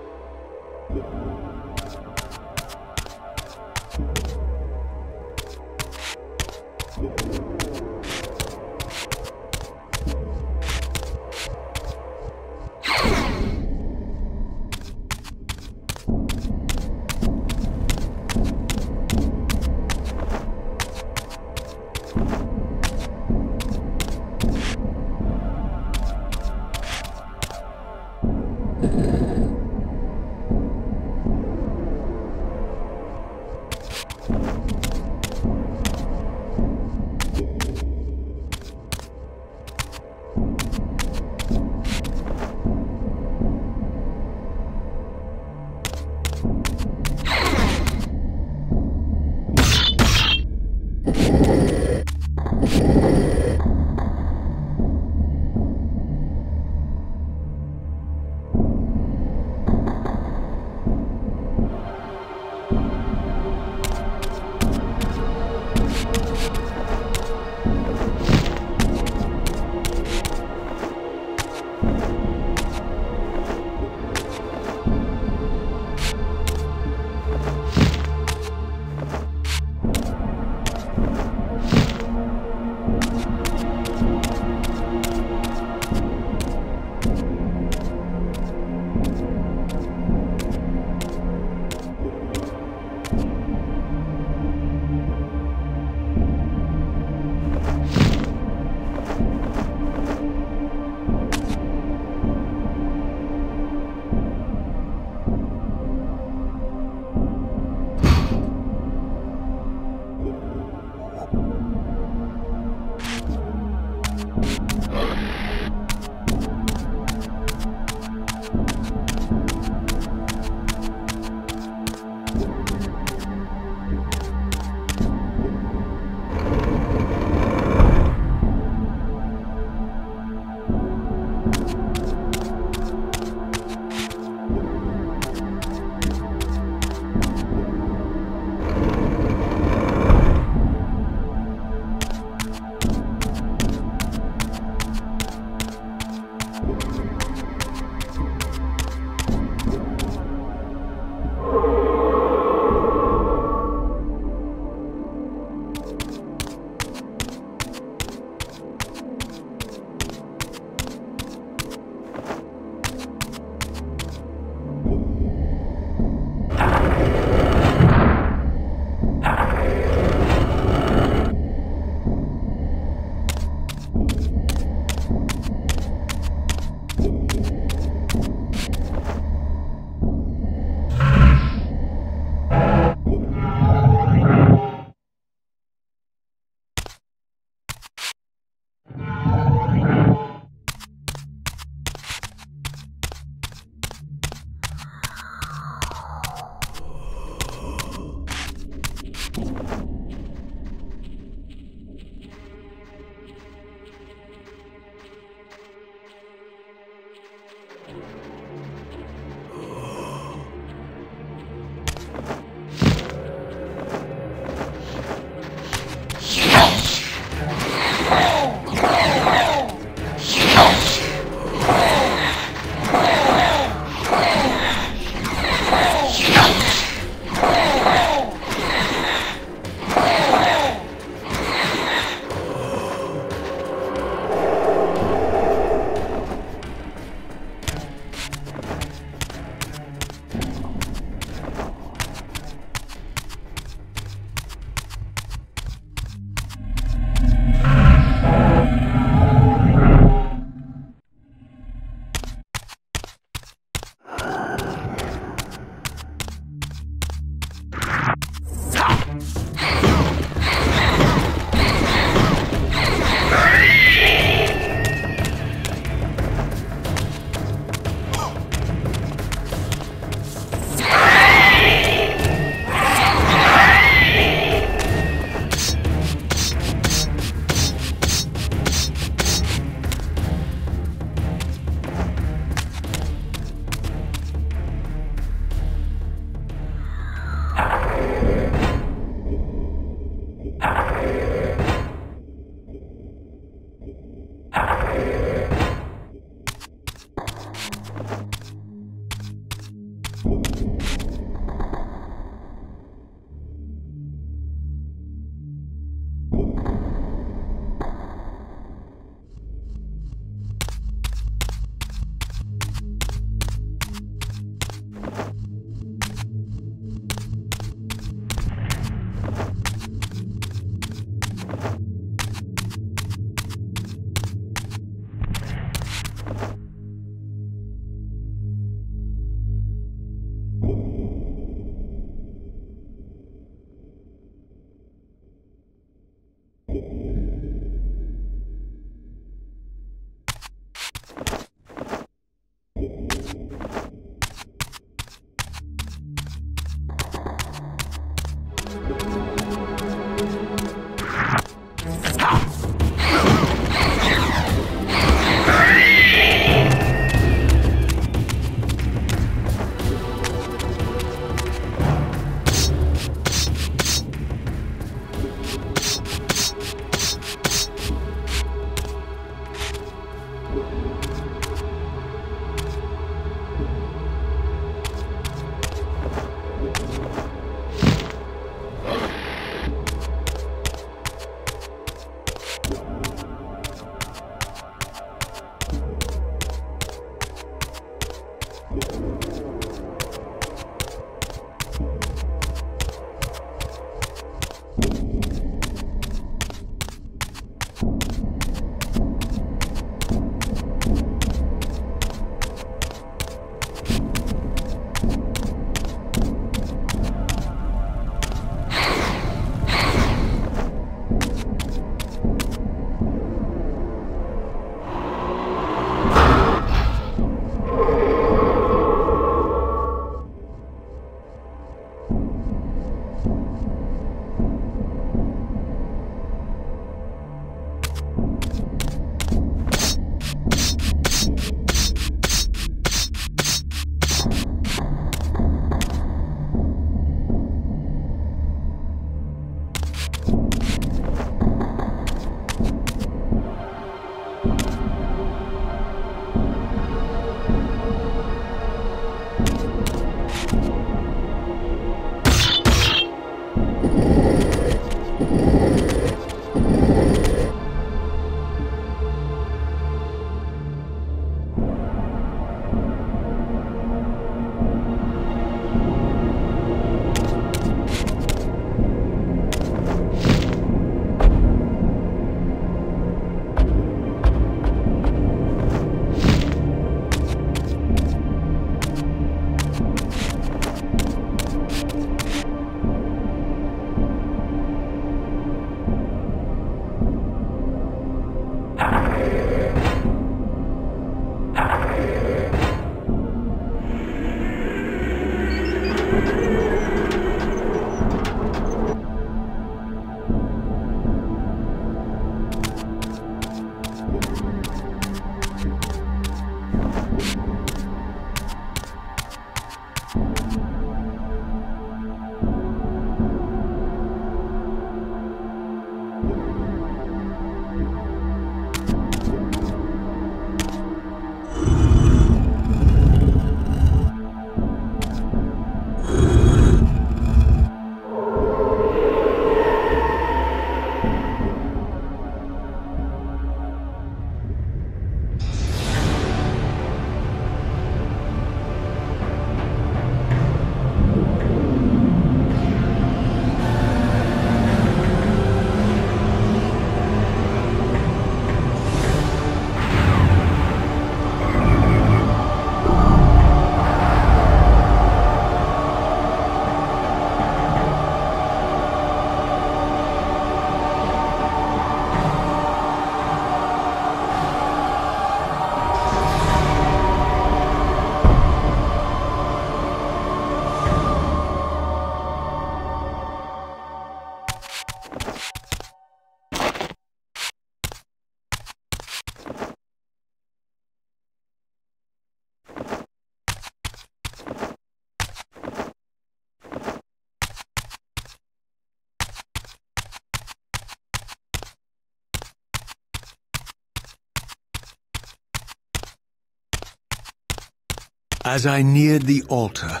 As I neared the altar,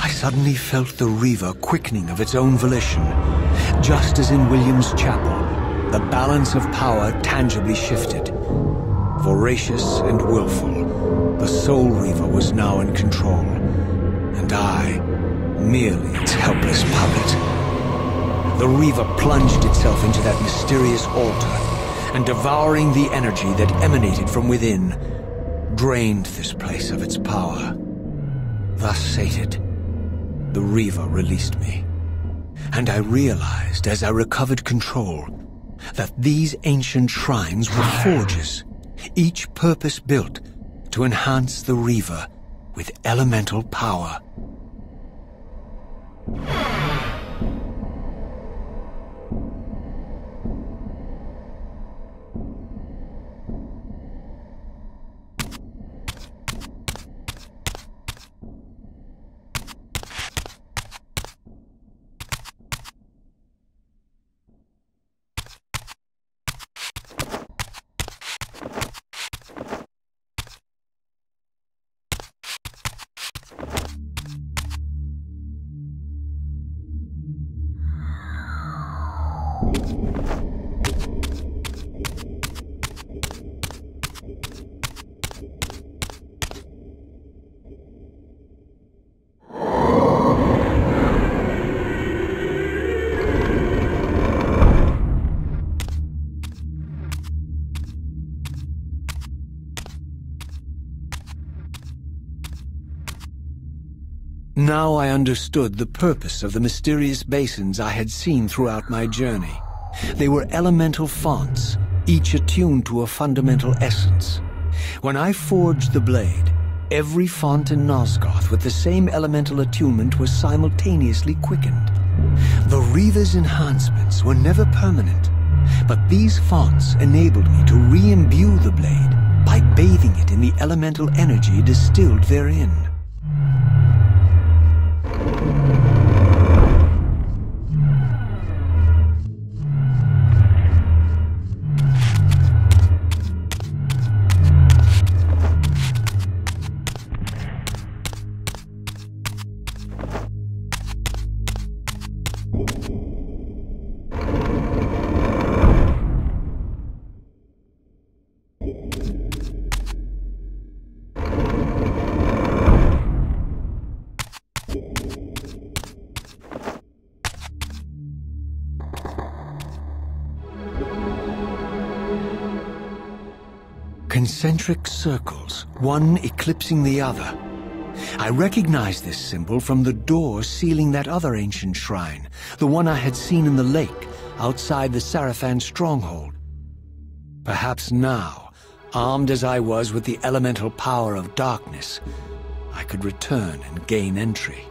I suddenly felt the Reaver quickening of its own volition. Just as in William's chapel, the balance of power tangibly shifted. Voracious and willful, the Soul Reaver was now in control, and I, merely its helpless puppet. The Reaver plunged itself into that mysterious altar, and devouring the energy that emanated from within, drained this place of its power. Thus sated, the Reaver released me. And I realized as I recovered control that these ancient shrines were forges, each purpose-built to enhance the Reaver with elemental power. Now I understood the purpose of the mysterious basins I had seen throughout my journey. They were elemental fonts, each attuned to a fundamental essence. When I forged the blade, every font in Nosgoth with the same elemental attunement was simultaneously quickened. The Reaver's enhancements were never permanent, but these fonts enabled me to re-imbue the blade by bathing it in the elemental energy distilled therein. Concentric circles, one eclipsing the other. I recognized this symbol from the door sealing that other ancient shrine, the one I had seen in the lake outside the Sarafan stronghold. Perhaps now, armed as I was with the elemental power of darkness, I could return and gain entry.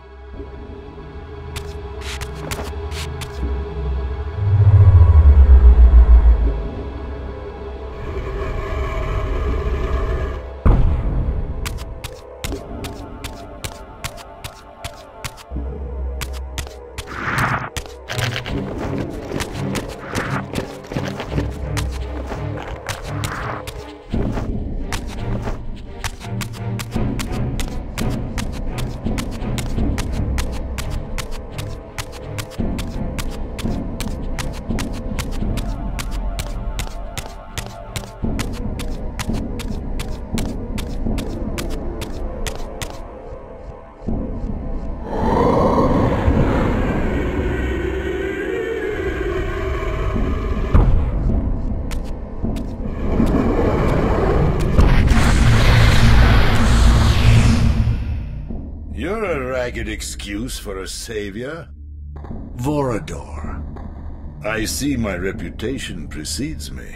Excuse for a savior. Vorador. I see my reputation precedes me.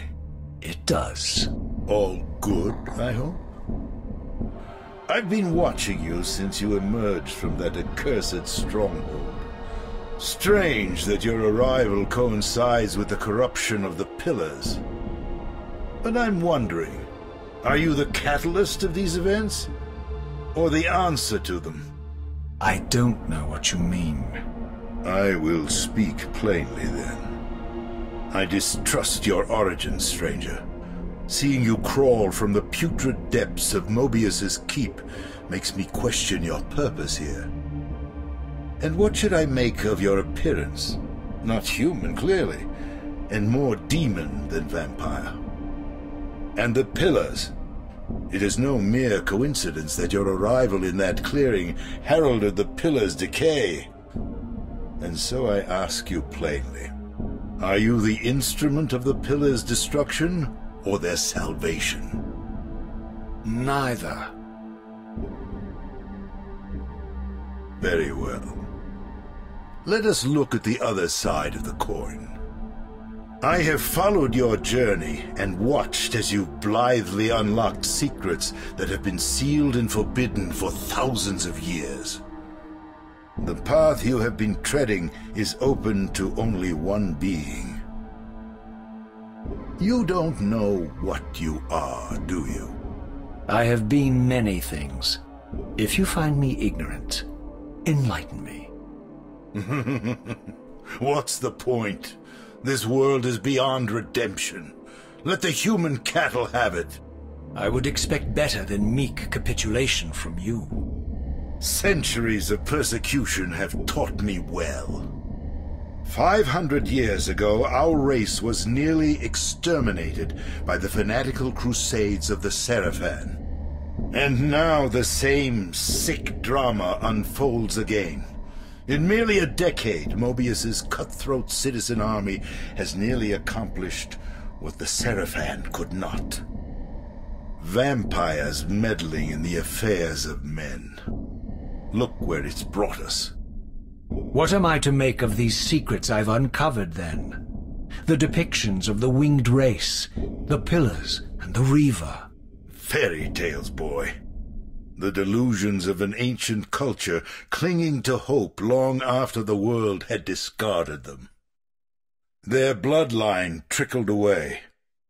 It does. All good, I hope? I've been watching you since you emerged from that accursed stronghold. Strange that your arrival coincides with the corruption of the Pillars. But I'm wondering, are you the catalyst of these events? Or the answer to them? I don't know what you mean. I will speak plainly then. I distrust your origin, stranger. Seeing you crawl from the putrid depths of Moebius's keep makes me question your purpose here. And what should I make of your appearance? Not human, clearly, and more demon than vampire. And the pillars. It is no mere coincidence that your arrival in that clearing heralded the pillars' decay. And so I ask you plainly, are you the instrument of the pillars' destruction or their salvation? Neither. Very well. Let us look at the other side of the coin. I have followed your journey and watched as you blithely unlocked secrets that have been sealed and forbidden for thousands of years. The path you have been treading is open to only one being. You don't know what you are, do you? I have been many things. If you find me ignorant, enlighten me. What's the point? This world is beyond redemption. Let the human cattle have it. I would expect better than meek capitulation from you. Centuries of persecution have taught me well. Five hundred years ago, our race was nearly exterminated by the fanatical crusades of the Sarafan. And now the same sick drama unfolds again. In merely a decade, Moebius's cutthroat citizen army has nearly accomplished what the Sarafan could not. Vampires meddling in the affairs of men. Look where it's brought us. What am I to make of these secrets I've uncovered, then? The depictions of the winged race, the pillars, and the Reaver. Fairy tales, boy. The delusions of an ancient culture clinging to hope long after the world had discarded them. Their bloodline trickled away,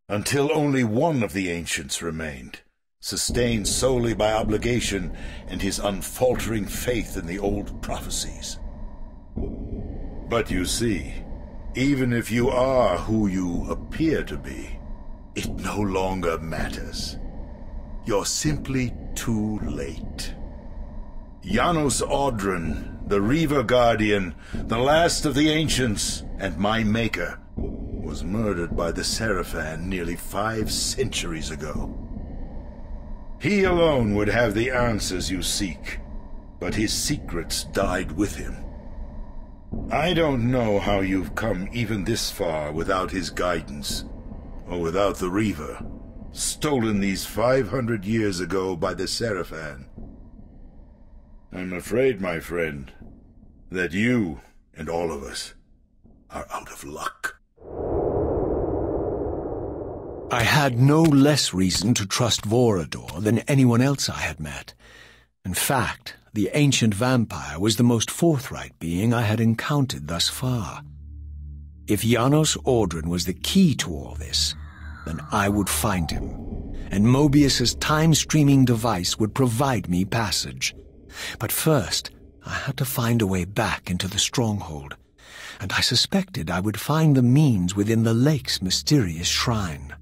until only one of the ancients remained, sustained solely by obligation and his unfaltering faith in the old prophecies. But you see, even if you are who you appear to be, it no longer matters. You're simply too late. Janos Audron, the Reaver Guardian, the last of the ancients, and my maker, was murdered by the Sarafan nearly five centuries ago. He alone would have the answers you seek, but his secrets died with him. I don't know how you've come even this far without his guidance, or without the Reaver stolen these 500 years ago by the Sarafan. I'm afraid, my friend, that you and all of us are out of luck. I had no less reason to trust Vorador than anyone else I had met. In fact, the ancient vampire was the most forthright being I had encountered thus far. If Janos Audron was the key to all this, then I would find him, and Moebius's time-streaming device would provide me passage. But first, I had to find a way back into the stronghold, and I suspected I would find the means within the lake's mysterious shrine.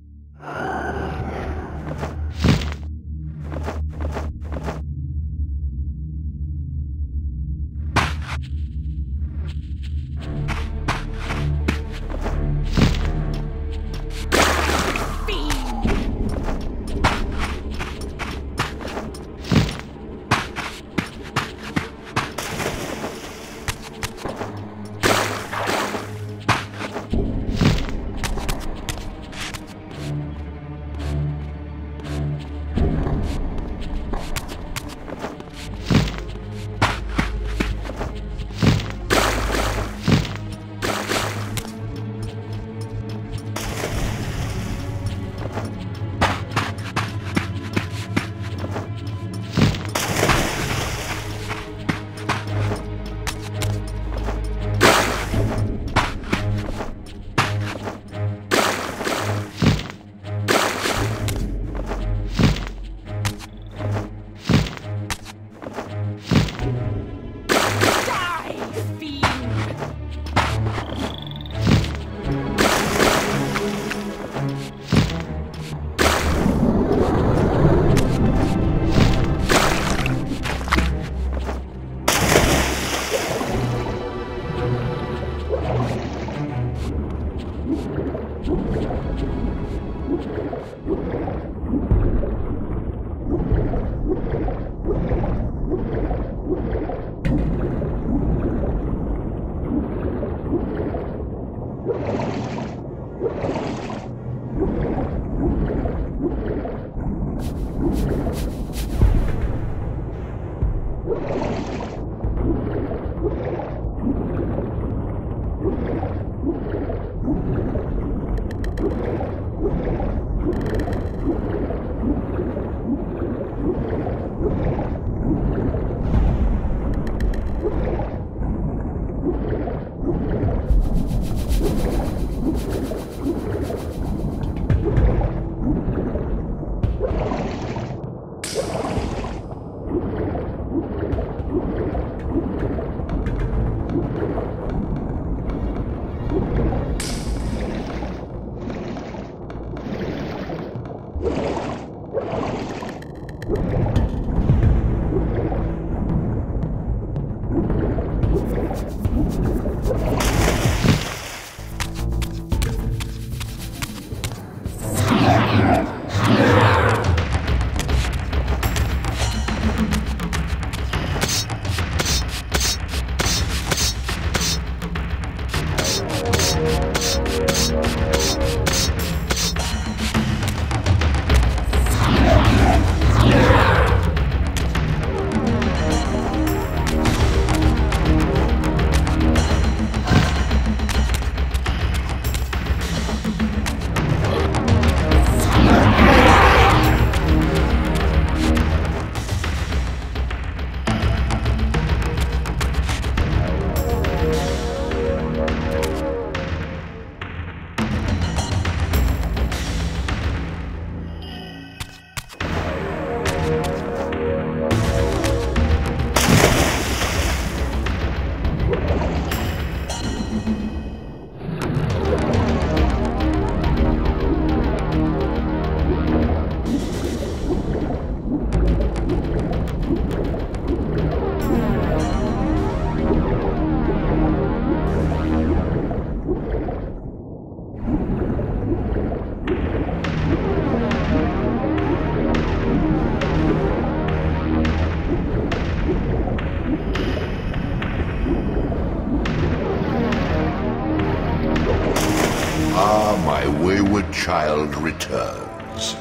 Child returns.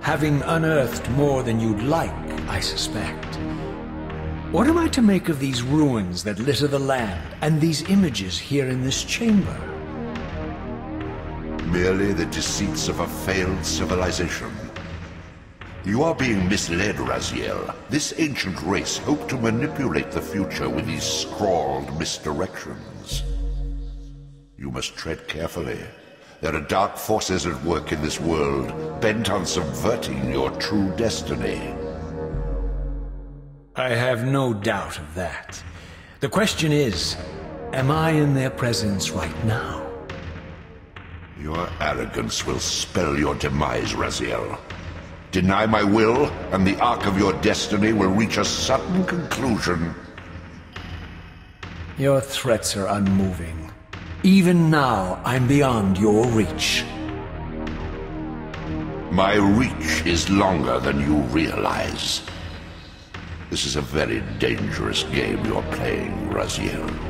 Having unearthed more than you'd like, I suspect. What am I to make of these ruins that litter the land, and these images here in this chamber? Merely the deceits of a failed civilization. You are being misled, Raziel. This ancient race hoped to manipulate the future with these scrawled misdirections. Must tread carefully. There are dark forces at work in this world, bent on subverting your true destiny. I have no doubt of that. The question is, am I in their presence right now? Your arrogance will spell your demise, Raziel. Deny my will, and the arc of your destiny will reach a sudden conclusion. Your threats are unmoving. Even now, I'm beyond your reach. My reach is longer than you realize. This is a very dangerous game you're playing, Raziel.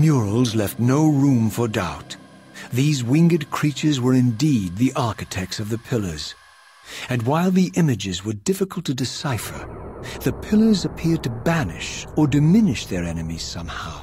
Murals left no room for doubt. These winged creatures were indeed the architects of the pillars. And while the images were difficult to decipher, the pillars appeared to banish or diminish their enemies somehow.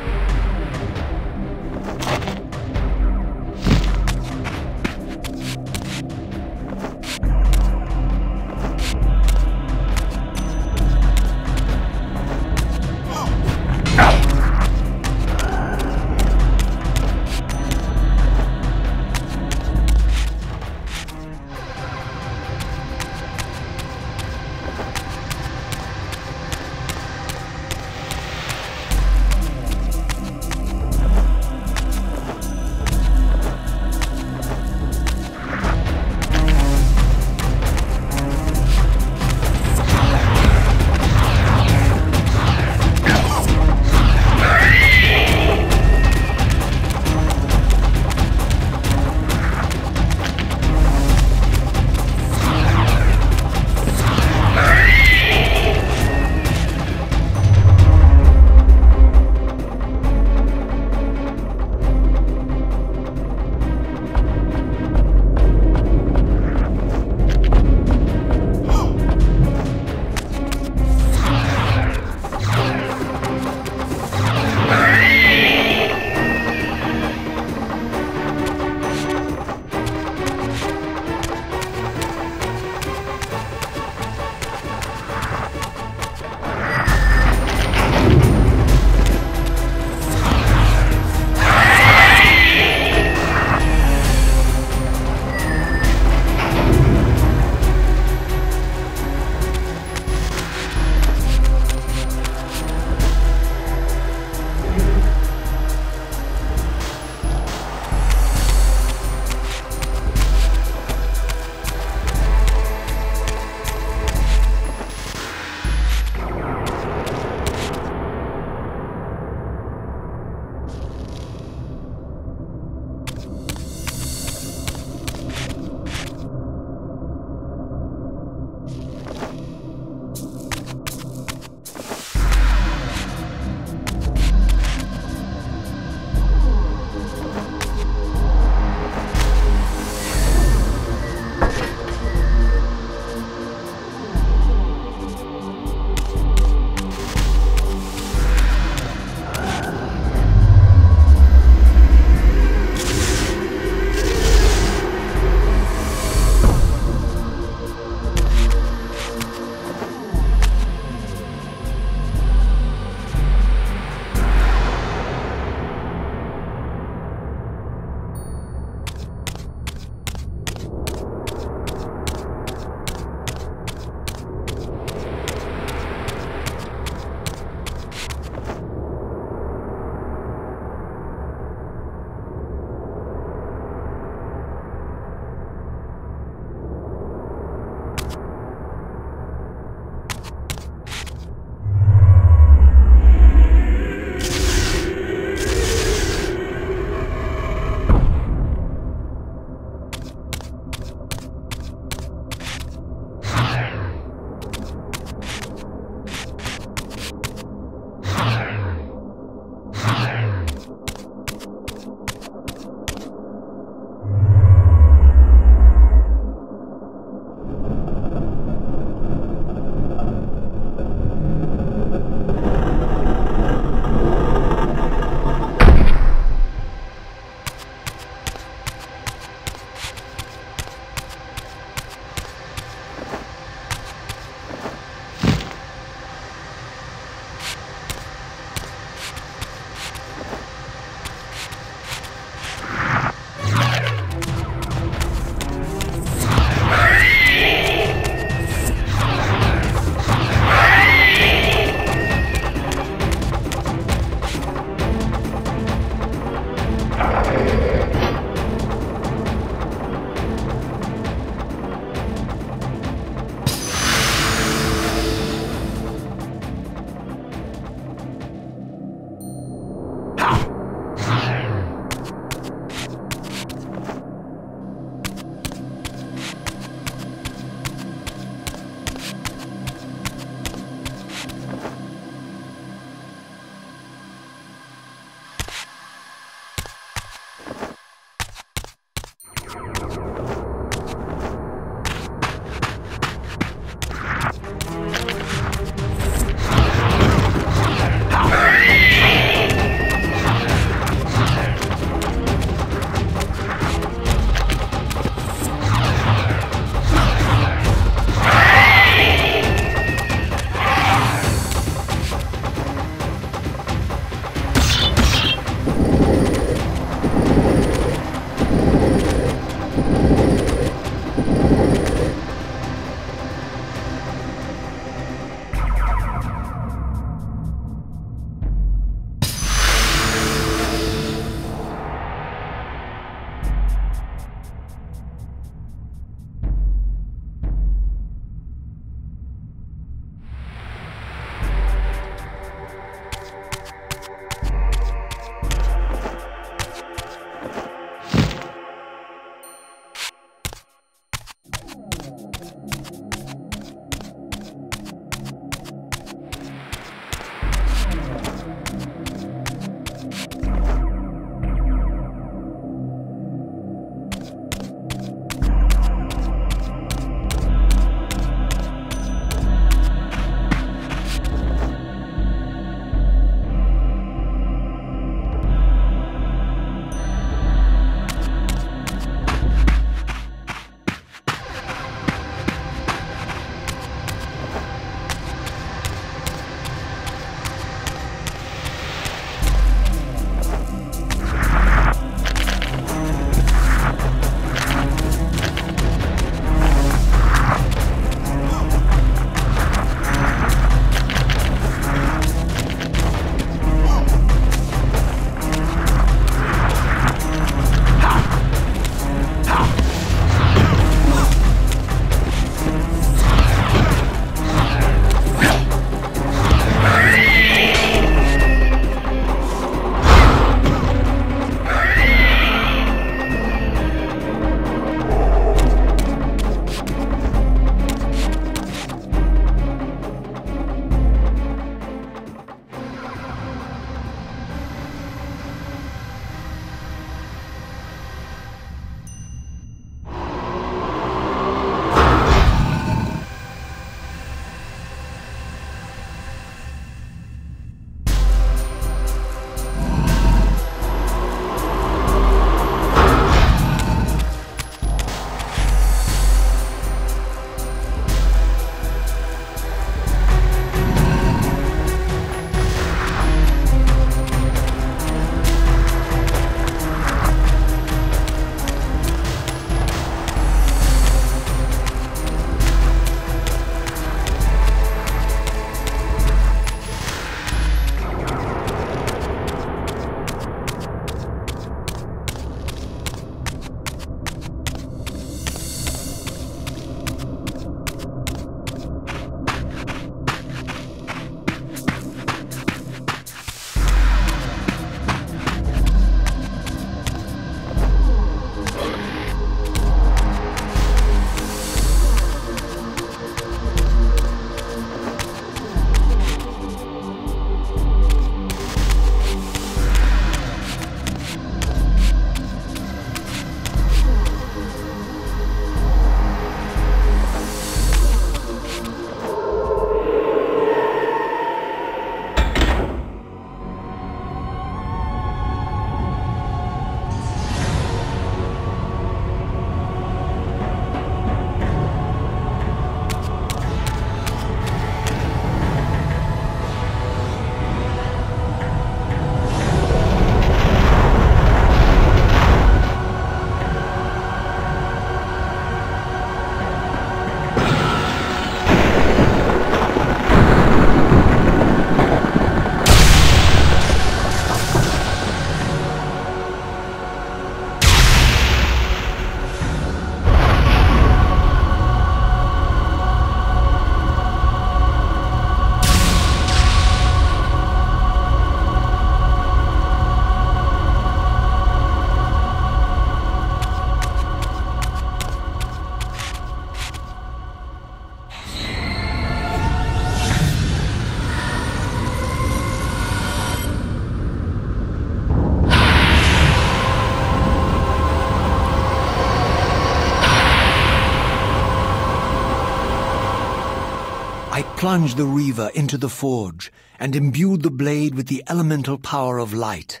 Plunged the Reaver into the forge and imbued the blade with the elemental power of light.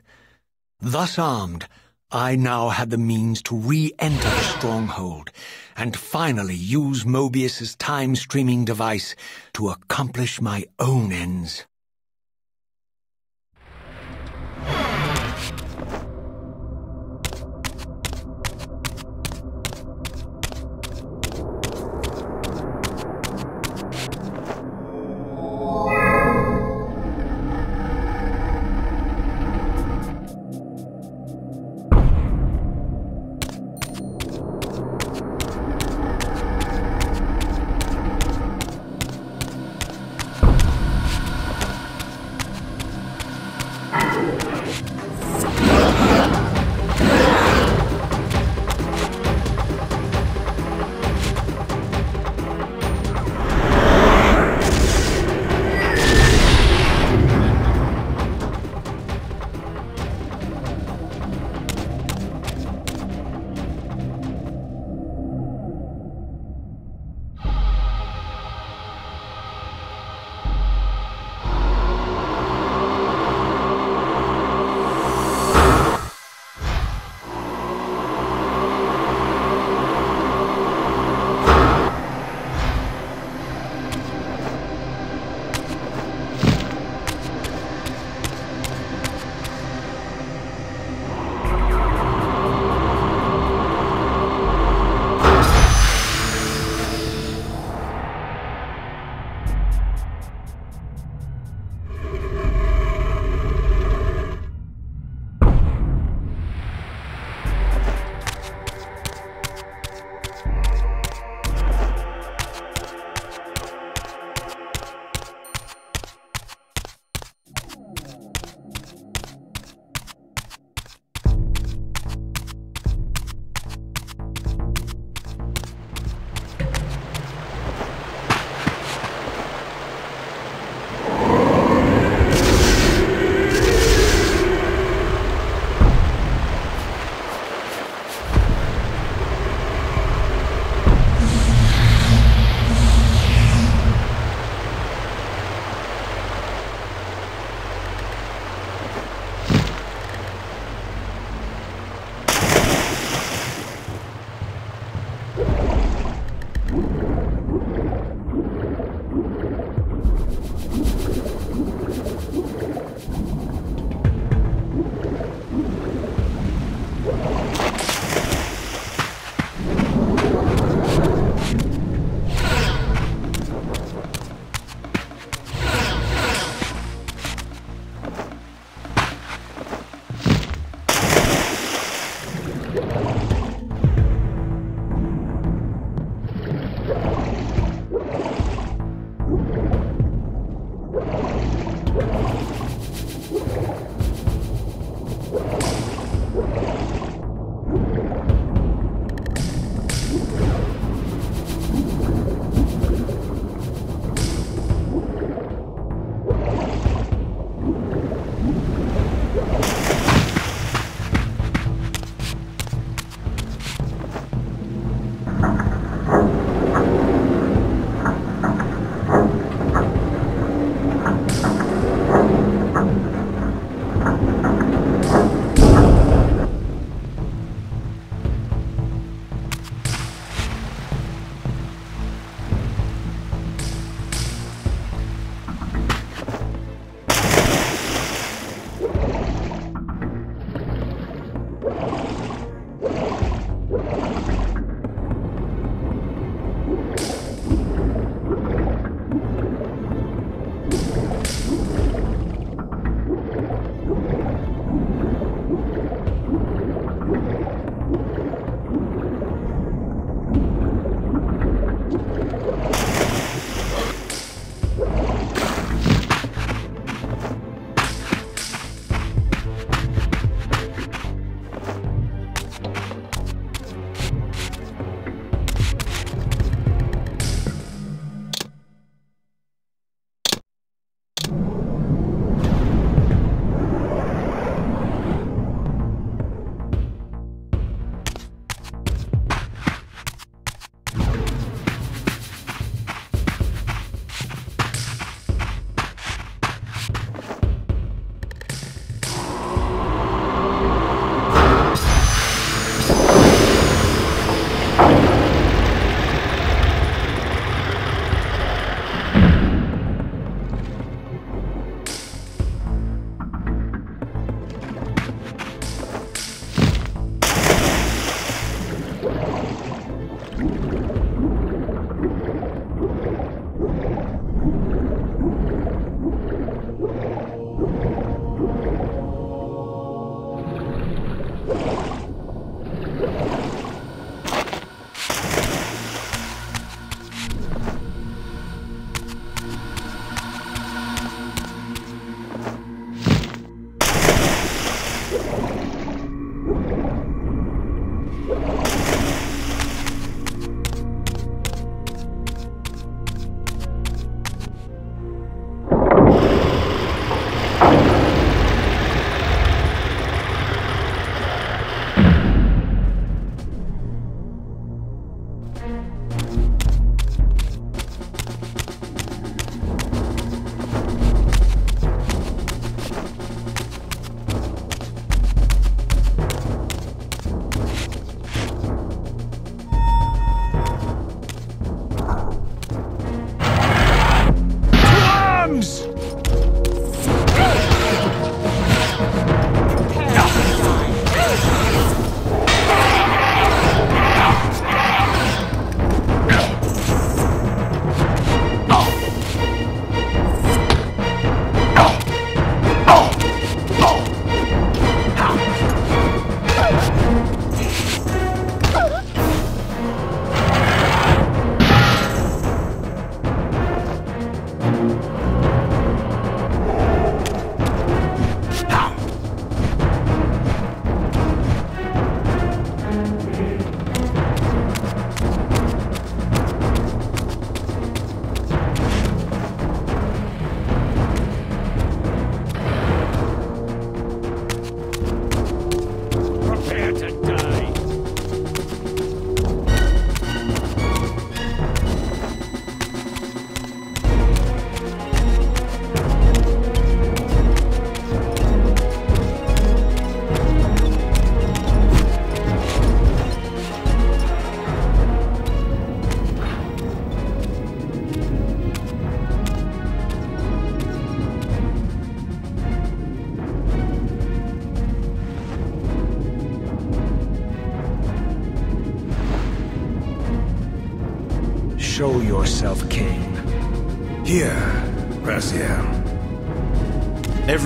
Thus armed, I now had the means to re-enter the stronghold and finally use Moebius's time-streaming device to accomplish my own ends.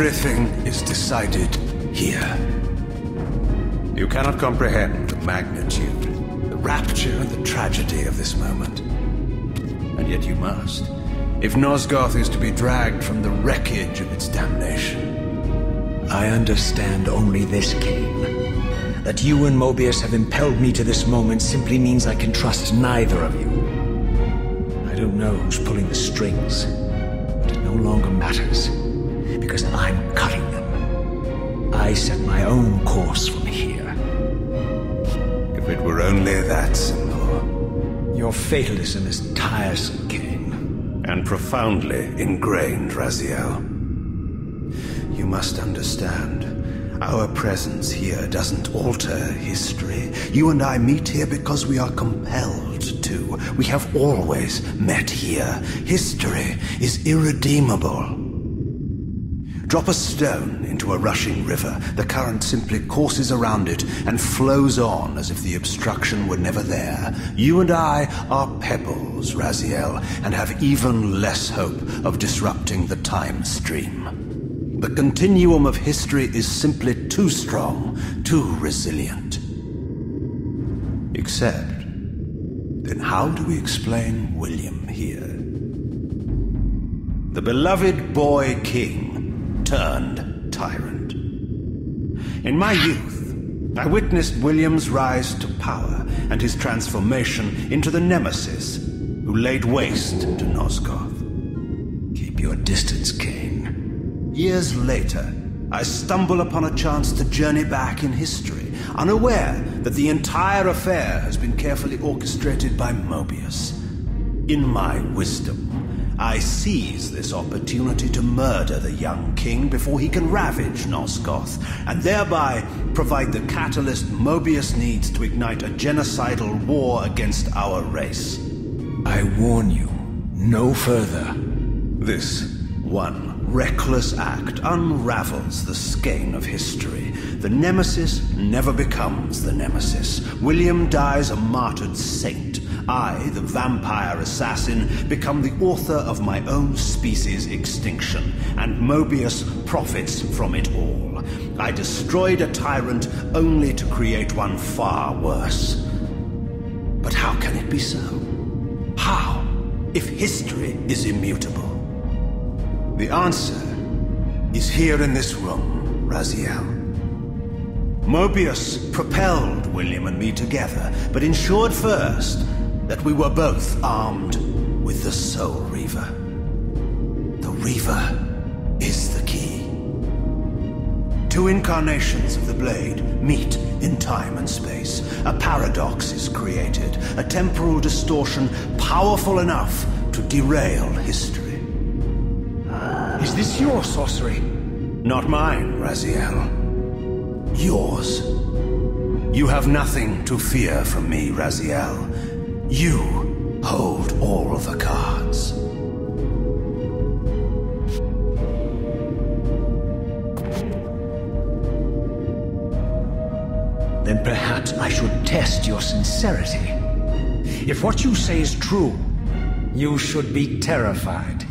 Everything is decided here. You cannot comprehend the magnitude, the rapture and the tragedy of this moment. And yet you must, if Nosgoth is to be dragged from the wreckage of its damnation. I understand only this, Kain. That you and Moebius have impelled me to this moment simply means I can trust neither of you. I don't know who's pulling the strings, but it no longer matters, I set my own course from here. If it were only that simple. Your fatalism is tiresome, Kain. And profoundly ingrained, Raziel. You must understand. Our presence here doesn't alter history. You and I meet here because we are compelled to. We have always met here. History is irredeemable. Drop a stone a rushing river. The current simply courses around it and flows on as if the obstruction were never there. You and I are pebbles, Raziel, and have even less hope of disrupting the time stream. The continuum of history is simply too strong, too resilient. Except, then how do we explain William here? The beloved boy king turned. In my youth, I witnessed William's rise to power and his transformation into the nemesis who laid waste to Nosgoth. Keep your distance, Kain. Years later, I stumble upon a chance to journey back in history, unaware that the entire affair has been carefully orchestrated by Moebius. In my wisdom, I seize this opportunity to murder the young king before he can ravage Nosgoth, and thereby provide the catalyst Moebius needs to ignite a genocidal war against our race. I warn you, no further. This one reckless act unravels the skein of history. The Nemesis never becomes the Nemesis. William dies a martyred saint. I, the vampire assassin, become the author of my own species' extinction, and Moebius profits from it all. I destroyed a tyrant only to create one far worse. But how can it be so? How, if history is immutable? The answer is here in this room, Raziel. Moebius propelled William and me together, but ensured first that we were both armed with the Soul Reaver. The Reaver is the key. Two incarnations of the blade meet in time and space. A paradox is created, a temporal distortion powerful enough to derail history. Is this your sorcery? Not mine, Raziel. Yours. You have nothing to fear from me, Raziel. You hold all the cards. Then perhaps I should test your sincerity. If what you say is true, you should be terrified.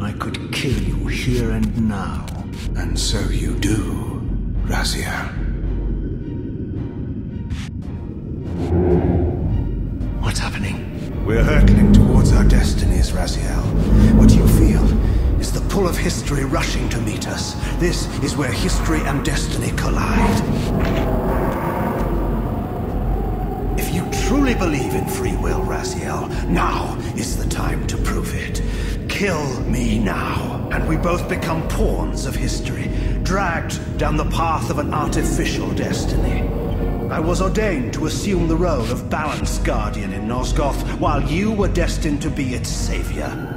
I could kill you here and now. And so you do, Raziel. History rushing to meet us. This is where history and destiny collide. If you truly believe in free will, Raziel, now is the time to prove it. Kill me now, and we both become pawns of history, dragged down the path of an artificial destiny. I was ordained to assume the role of Balance Guardian in Nosgoth, while you were destined to be its savior.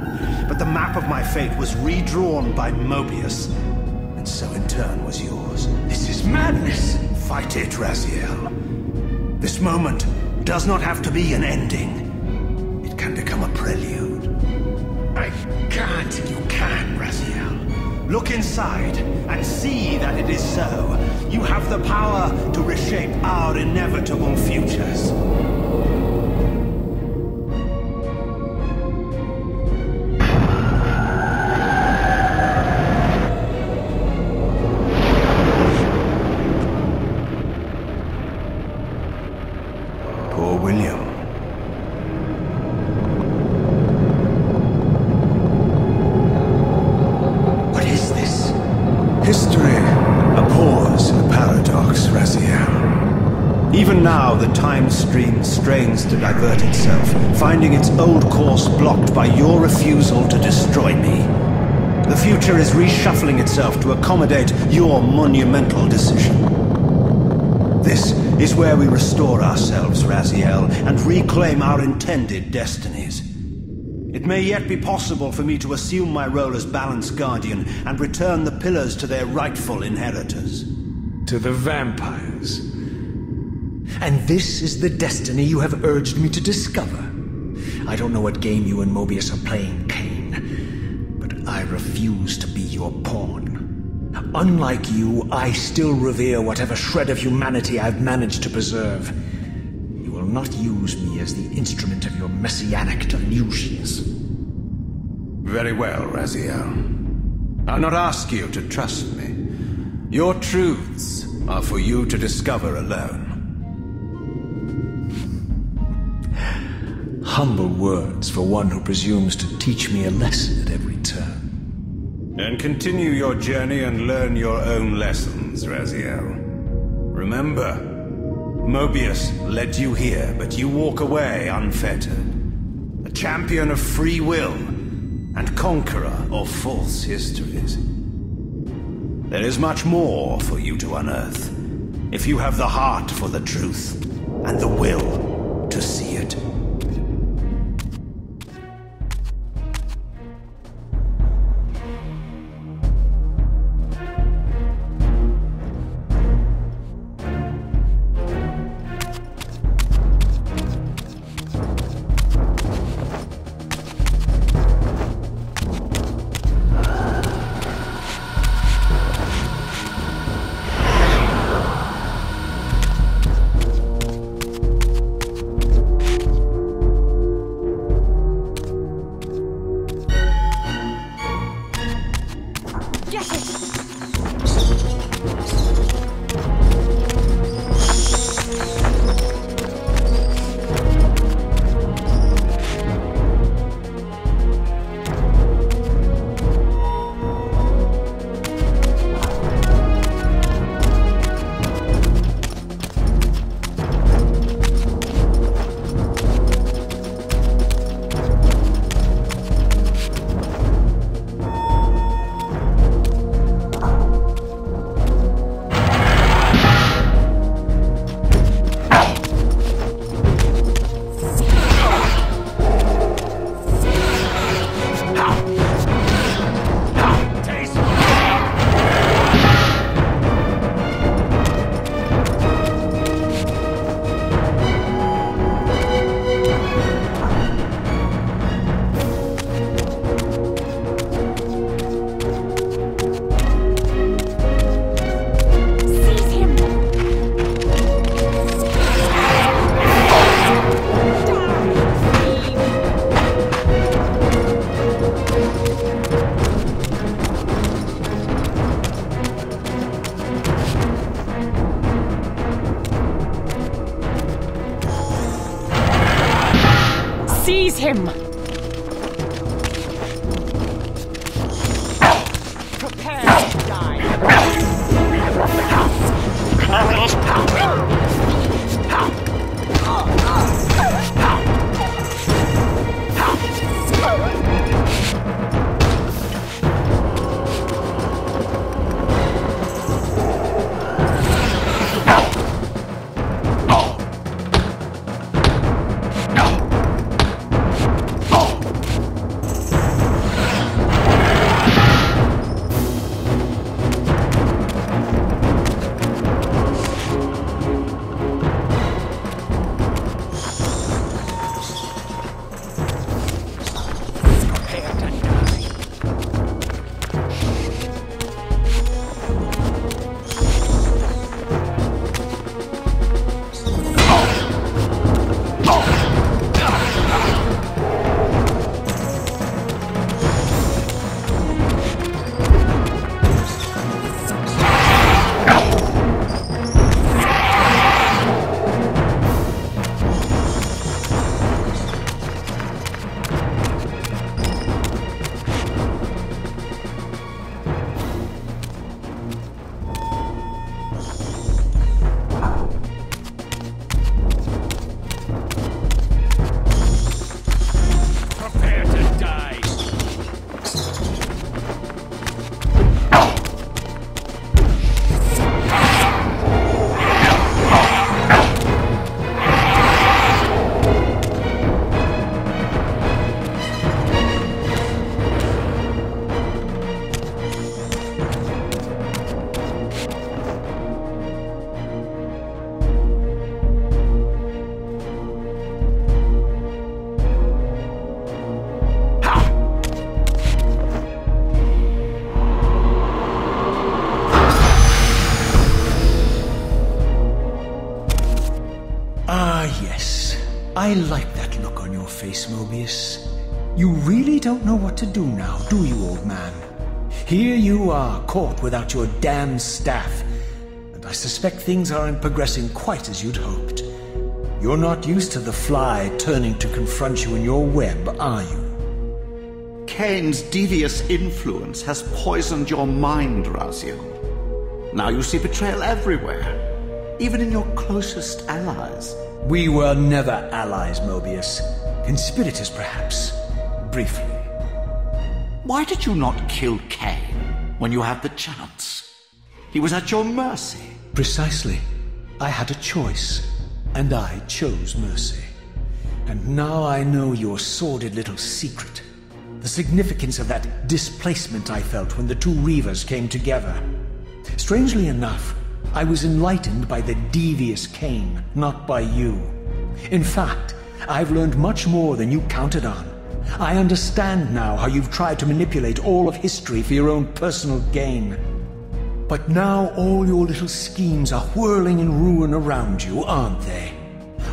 The map of my fate was redrawn by Moebius, and so in turn was yours. This is madness! Fight it, Raziel. This moment does not have to be an ending. It can become a prelude. I can't. You can, Raziel. Look inside and see that it is so. You have the power to reshape our inevitable futures. Itself to accommodate your monumental decision. This is where we restore ourselves, Raziel, and reclaim our intended destinies. It may yet be possible for me to assume my role as Balance Guardian and return the pillars to their rightful inheritors. To the vampires. And this is the destiny you have urged me to discover. I don't know what game you and Moebius are playing, Kain, but I refuse to be your pawn. Unlike you, I still revere whatever shred of humanity I've managed to preserve. You will not use me as the instrument of your messianic delusions. Very well, Raziel. I'll not ask you to trust me. Your truths are for you to discover alone. Humble words for one who presumes to teach me a lesson at every turn. Then continue your journey and learn your own lessons, Raziel. Remember, Moebius led you here, but you walk away unfettered. A champion of free will and conqueror of false histories. There is much more for you to unearth, if you have the heart for the truth and the will I like that look on your face, Moebius. You really don't know what to do now, do you, old man? Here you are, caught without your damned staff. And I suspect things aren't progressing quite as you'd hoped. You're not used to the fly turning to confront you in your web, are you? Kain's devious influence has poisoned your mind, Raziel. Now you see betrayal everywhere, even in your closest allies. We were never allies, Moebius. Conspirators, perhaps. Briefly. Why did you not kill Kain when you had the chance? He was at your mercy. Precisely. I had a choice, and I chose mercy. And now I know your sordid little secret. The significance of that displacement I felt when the two Reavers came together. Strangely enough, I was enlightened by the devious Kain, not by you. In fact, I've learned much more than you counted on. I understand now how you've tried to manipulate all of history for your own personal gain. But now all your little schemes are whirling in ruin around you, aren't they?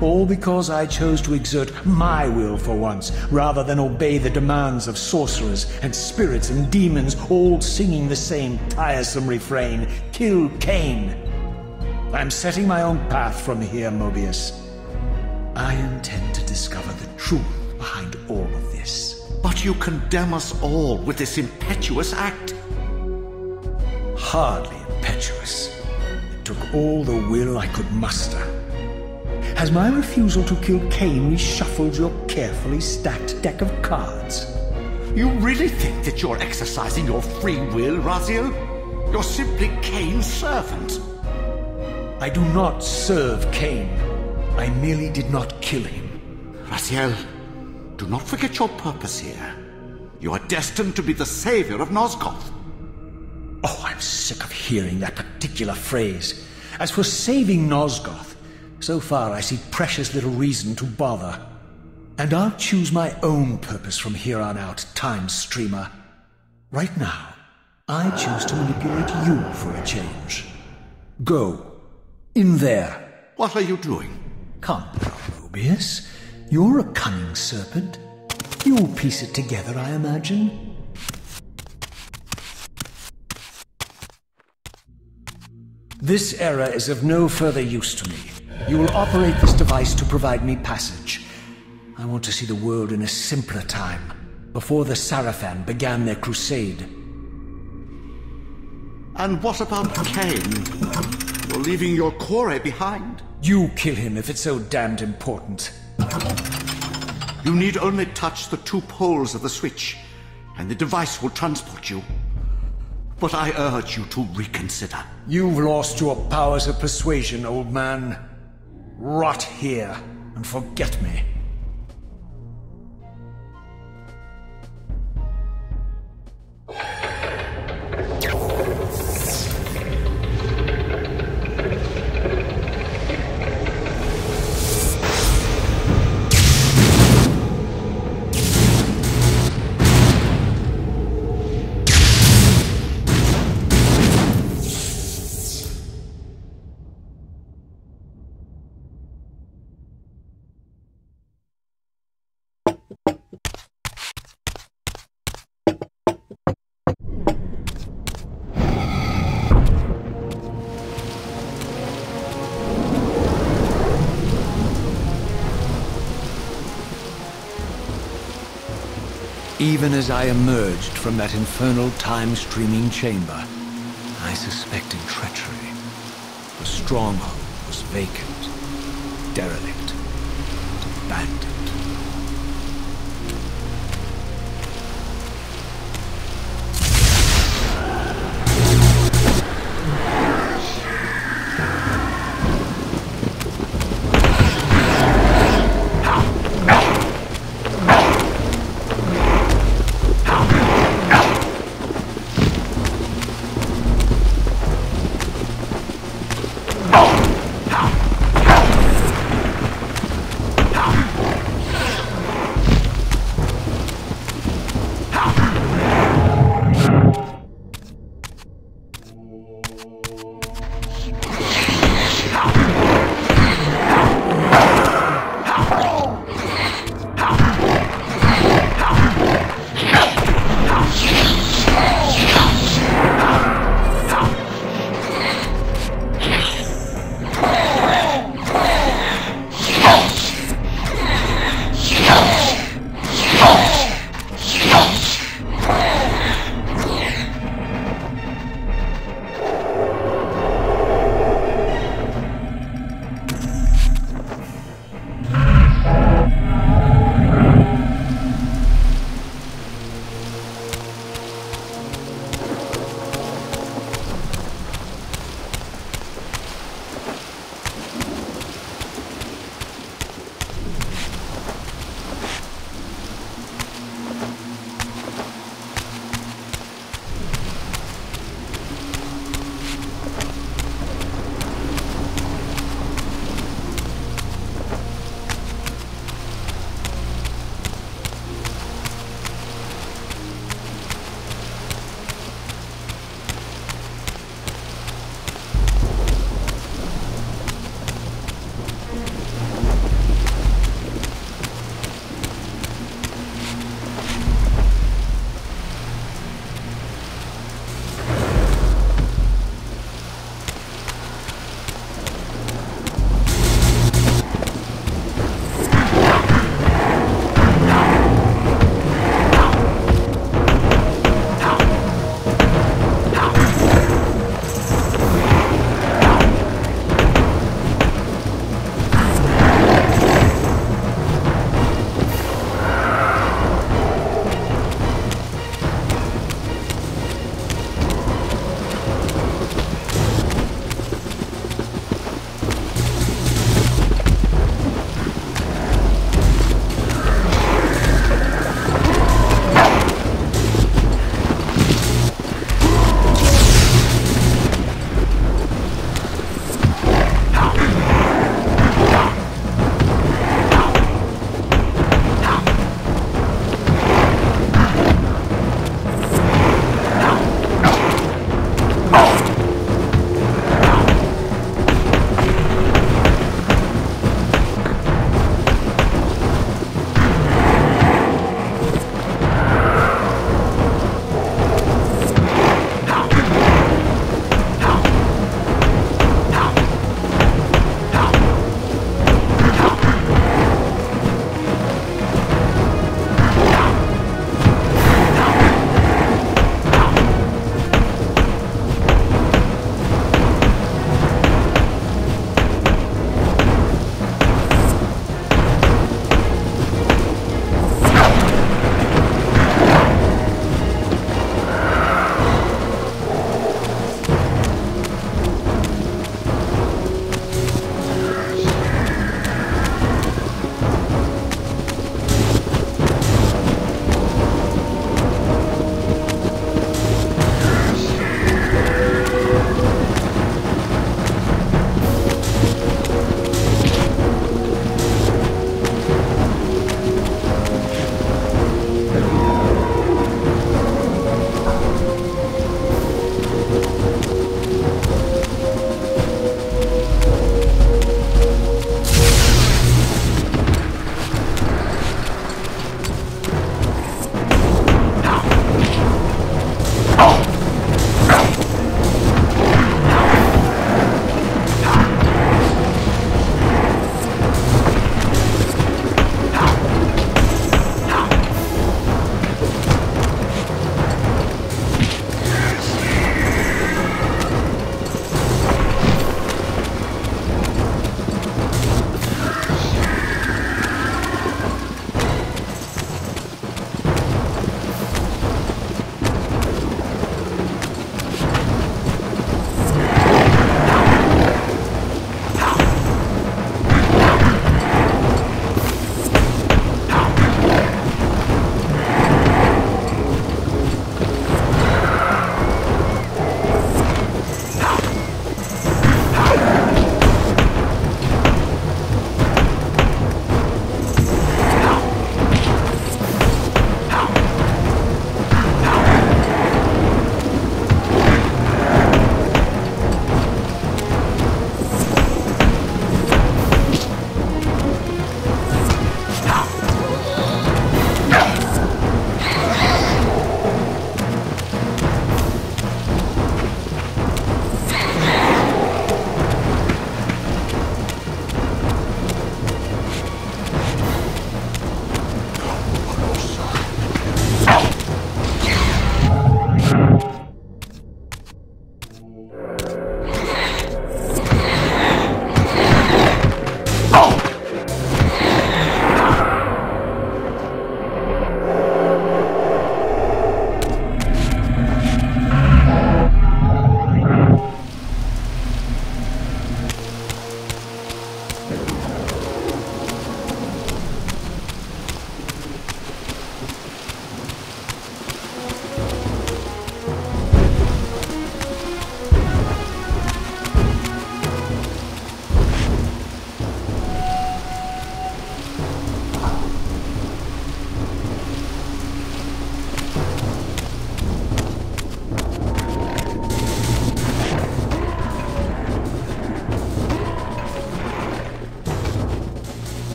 All because I chose to exert my will for once, rather than obey the demands of sorcerers and spirits and demons, all singing the same tiresome refrain Kill Kain! I'm setting my own path from here, Moebius. I intend to discover the truth behind all of this. But you condemn us all with this impetuous act. Hardly impetuous. It took all the will I could muster. Has my refusal to kill Kain reshuffled your carefully stacked deck of cards? You really think that you're exercising your free will, Raziel? You're simply Kain's servant. I do not serve Kain. I merely did not kill him. Raziel, do not forget your purpose here. You are destined to be the savior of Nosgoth. Oh, I'm sick of hearing that particular phrase. As for saving Nosgoth, so far I see precious little reason to bother. And I'll choose my own purpose from here on out, Time Streamer. Right now, I choose to manipulate you for a change. Go. In there. What are you doing? Come now, Moebius. You're a cunning serpent. You'll piece it together, I imagine. This error is of no further use to me. You will operate this device to provide me passage. I want to see the world in a simpler time, before the Sarafan began their crusade. And what about Kain? You're leaving your core behind. You kill him if it's so damned important. You need only touch the two poles of the switch, and the device will transport you. But I urge you to reconsider. You've lost your powers of persuasion, old man. Rot here and forget me. Even as I emerged from that infernal time-streaming chamber, I suspected treachery. The stronghold was vacant, derelict, abandoned.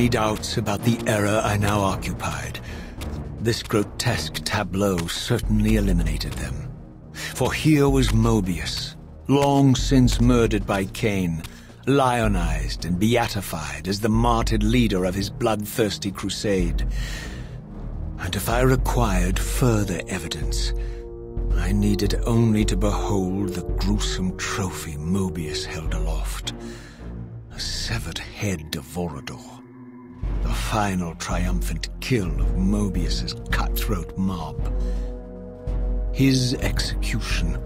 Any doubts about the era I now occupied, this grotesque tableau certainly eliminated them. For here was Moebius, long since murdered by Kain, lionized and beatified as the martyred leader of his bloodthirsty crusade. And if I required further evidence, I needed only to behold the gruesome trophy Moebius held aloft. A severed head of Vorador. Final triumphant kill of Moebius's cutthroat mob. His execution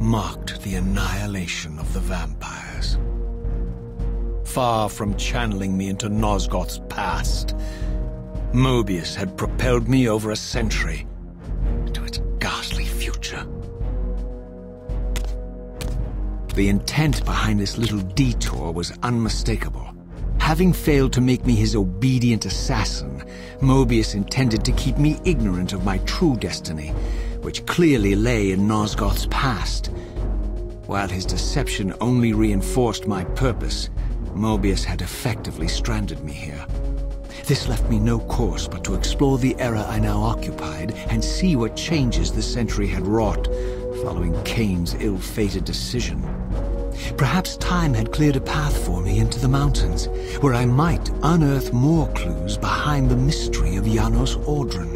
marked the annihilation of the vampires. Far from channeling me into Nosgoth's past, Moebius had propelled me over a century to its ghastly future. The intent behind this little detour was unmistakable. Having failed to make me his obedient assassin, Moebius intended to keep me ignorant of my true destiny, which clearly lay in Nosgoth's past. While his deception only reinforced my purpose, Moebius had effectively stranded me here. This left me no course but to explore the era I now occupied and see what changes the century had wrought following Kain's ill-fated decision. Perhaps time had cleared a path for me into the mountains, where I might unearth more clues behind the mystery of Janos Audron.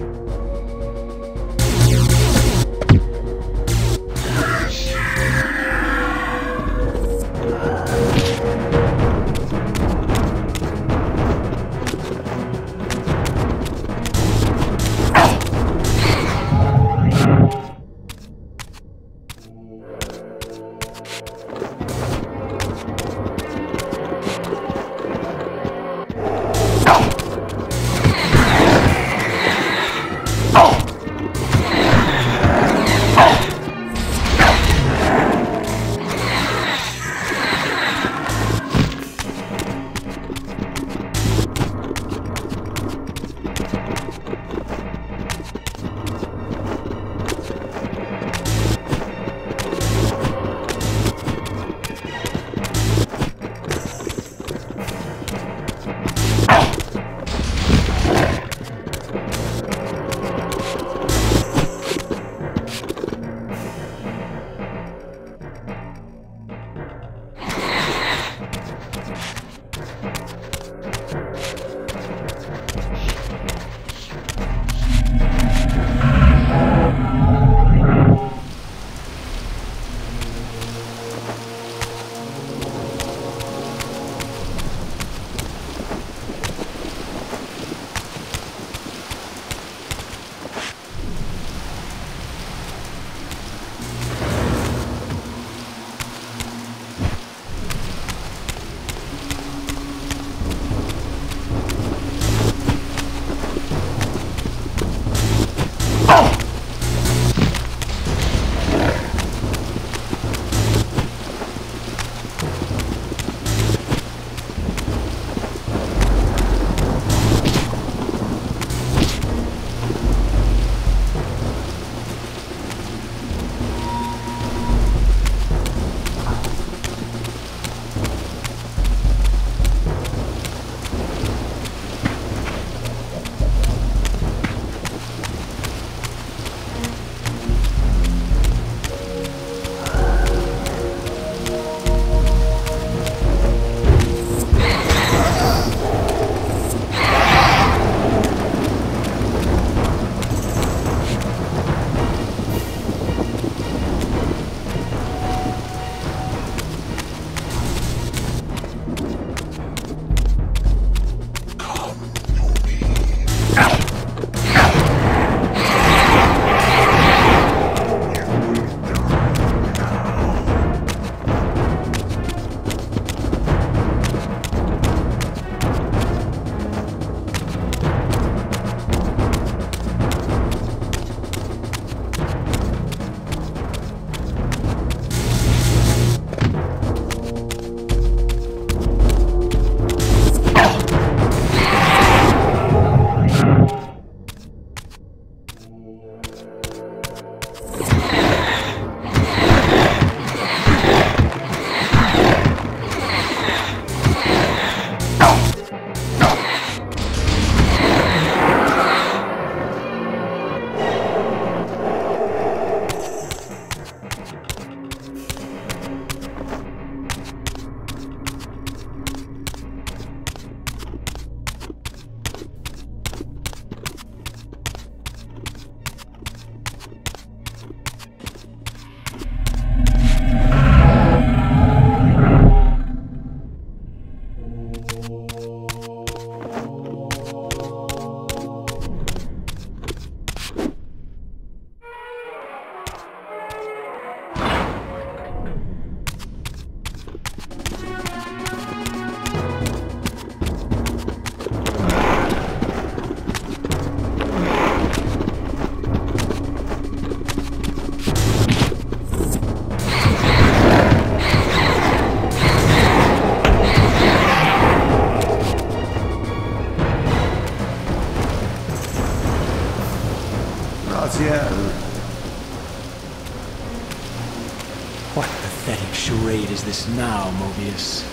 Now, Moebius?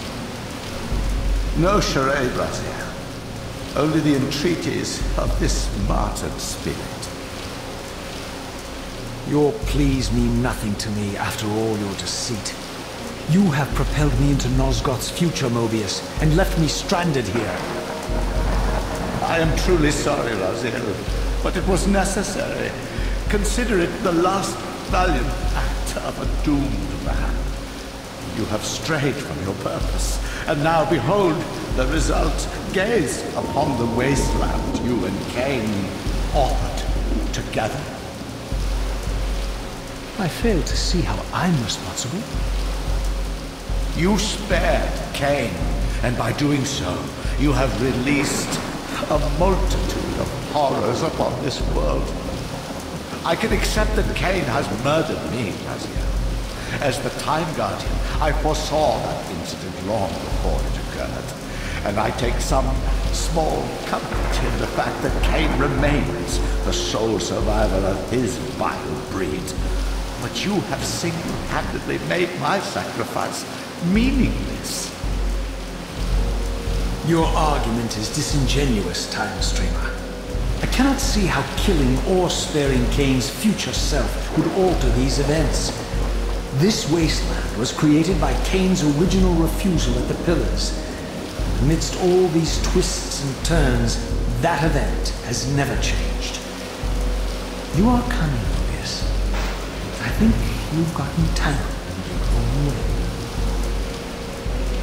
No charade, Raziel. Only the entreaties of this martyred spirit. Your pleas mean nothing to me after all your deceit. You have propelled me into Nosgoth's future, Moebius, and left me stranded here. I am truly sorry, Raziel, but it was necessary. Consider it the last valiant act of a doomed. You have strayed from your purpose, and now behold the result. Gaze upon the wasteland you and Kain authored together. I fail to see how I'm responsible. You spared Kain, and by doing so, you have released a multitude of horrors upon this world. I can accept that Kain has murdered me, Raziel. As the Time Guardian, I foresaw that incident long before it occurred. And I take some small comfort in the fact that Kain remains the sole survivor of his vile breed. But you have single-handedly made my sacrifice meaningless. Your argument is disingenuous, Time Streamer. I cannot see how killing or sparing Kain's future self would alter these events. This wasteland was created by Kain's original refusal at the Pillars. Amidst all these twists and turns, that event has never changed. You are cunning, Moebius. I think you've gotten tangled your own way.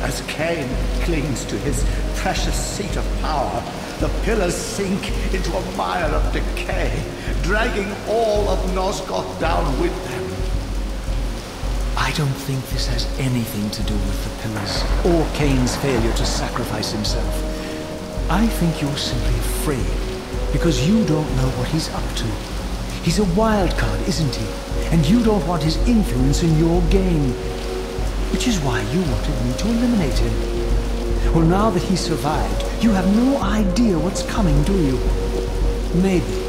As Kain clings to his precious seat of power, the pillars sink into a mire of decay, dragging all of Nosgoth down with them. Don't think this has anything to do with the Pillars, or Kain's failure to sacrifice himself. I think you're simply afraid, because you don't know what he's up to. He's a wild card, isn't he? And you don't want his influence in your game. Which is why you wanted me to eliminate him. Well, now that he survived, you have no idea what's coming, do you? Maybe,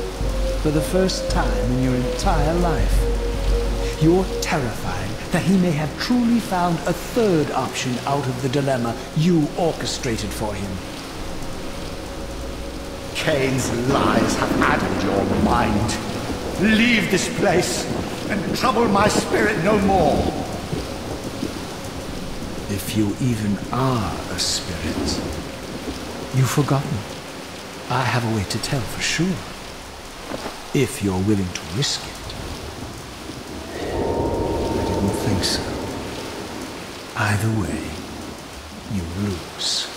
for the first time in your entire life, you're terrified that he may have truly found a third option out of the dilemma you orchestrated for him. Kain's lies have added your mind. Leave this place and trouble my spirit no more. If you even are a spirit. You've forgotten. I have a way to tell for sure. If you're willing to risk it. I didn't think so. Either way, you lose.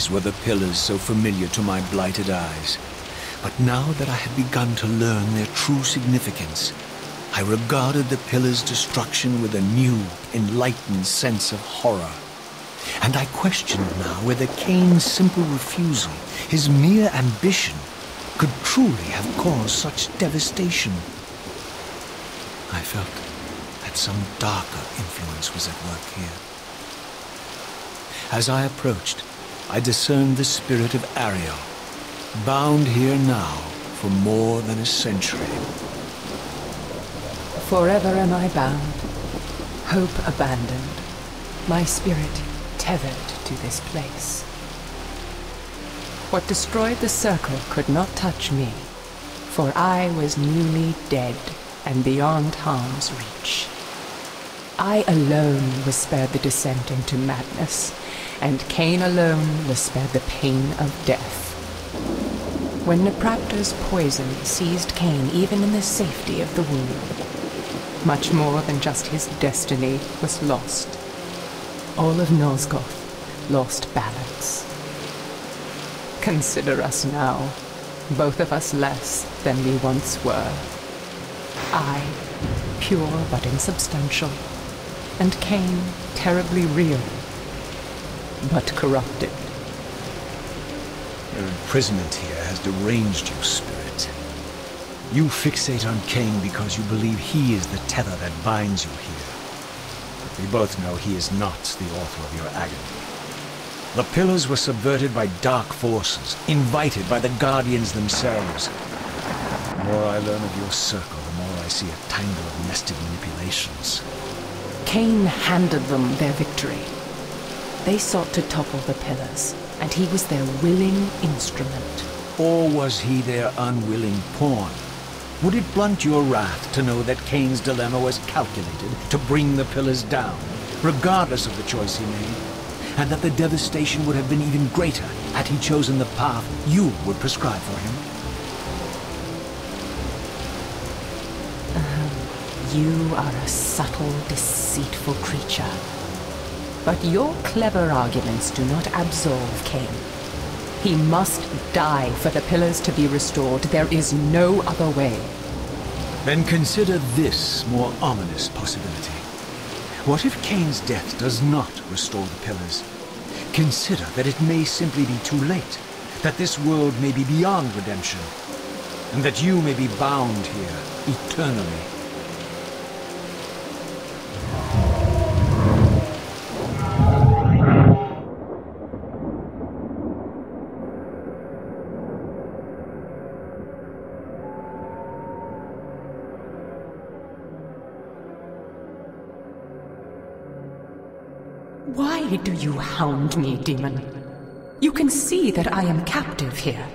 These were the pillars so familiar to my blighted eyes. But now that I had begun to learn their true significance, I regarded the pillars' destruction with a new, enlightened sense of horror. And I questioned now whether Kain's simple refusal, his mere ambition, could truly have caused such devastation. I felt that some darker influence was at work here. As I approached, I discerned the spirit of Ariel, bound here now for more than a century. Forever am I bound, hope abandoned, my spirit tethered to this place. What destroyed the circle could not touch me, for I was newly dead and beyond harm's reach. I alone was spared the descent into madness, and Kain alone was spared the pain of death. When Nupraptor's poison seized Kain even in the safety of the womb, much more than just his destiny was lost. All of Nosgoth lost balance. Consider us now, both of us less than we once were. I, pure but insubstantial, and Kain, terribly real, but corrupted. Your imprisonment here has deranged you, Spirit. You fixate on Kain because you believe he is the tether that binds you here. But we both know he is not the author of your agony. The pillars were subverted by dark forces, invited by the Guardians themselves. The more I learn of your circle, the more I see a tangle of nested manipulations. Kain handed them their victory. They sought to topple the pillars, and he was their willing instrument. Or was he their unwilling pawn? Would it blunt your wrath to know that Kain's dilemma was calculated to bring the pillars down, regardless of the choice he made? And that the devastation would have been even greater had he chosen the path you would prescribe for him? You are a subtle, deceitful creature. But your clever arguments do not absolve Kain. He must die for the pillars to be restored. There is no other way. Then consider this more ominous possibility. What if Kain's death does not restore the pillars? Consider that it may simply be too late, that this world may be beyond redemption, and that you may be bound here eternally. You hound me, demon? You can see that I am captive here.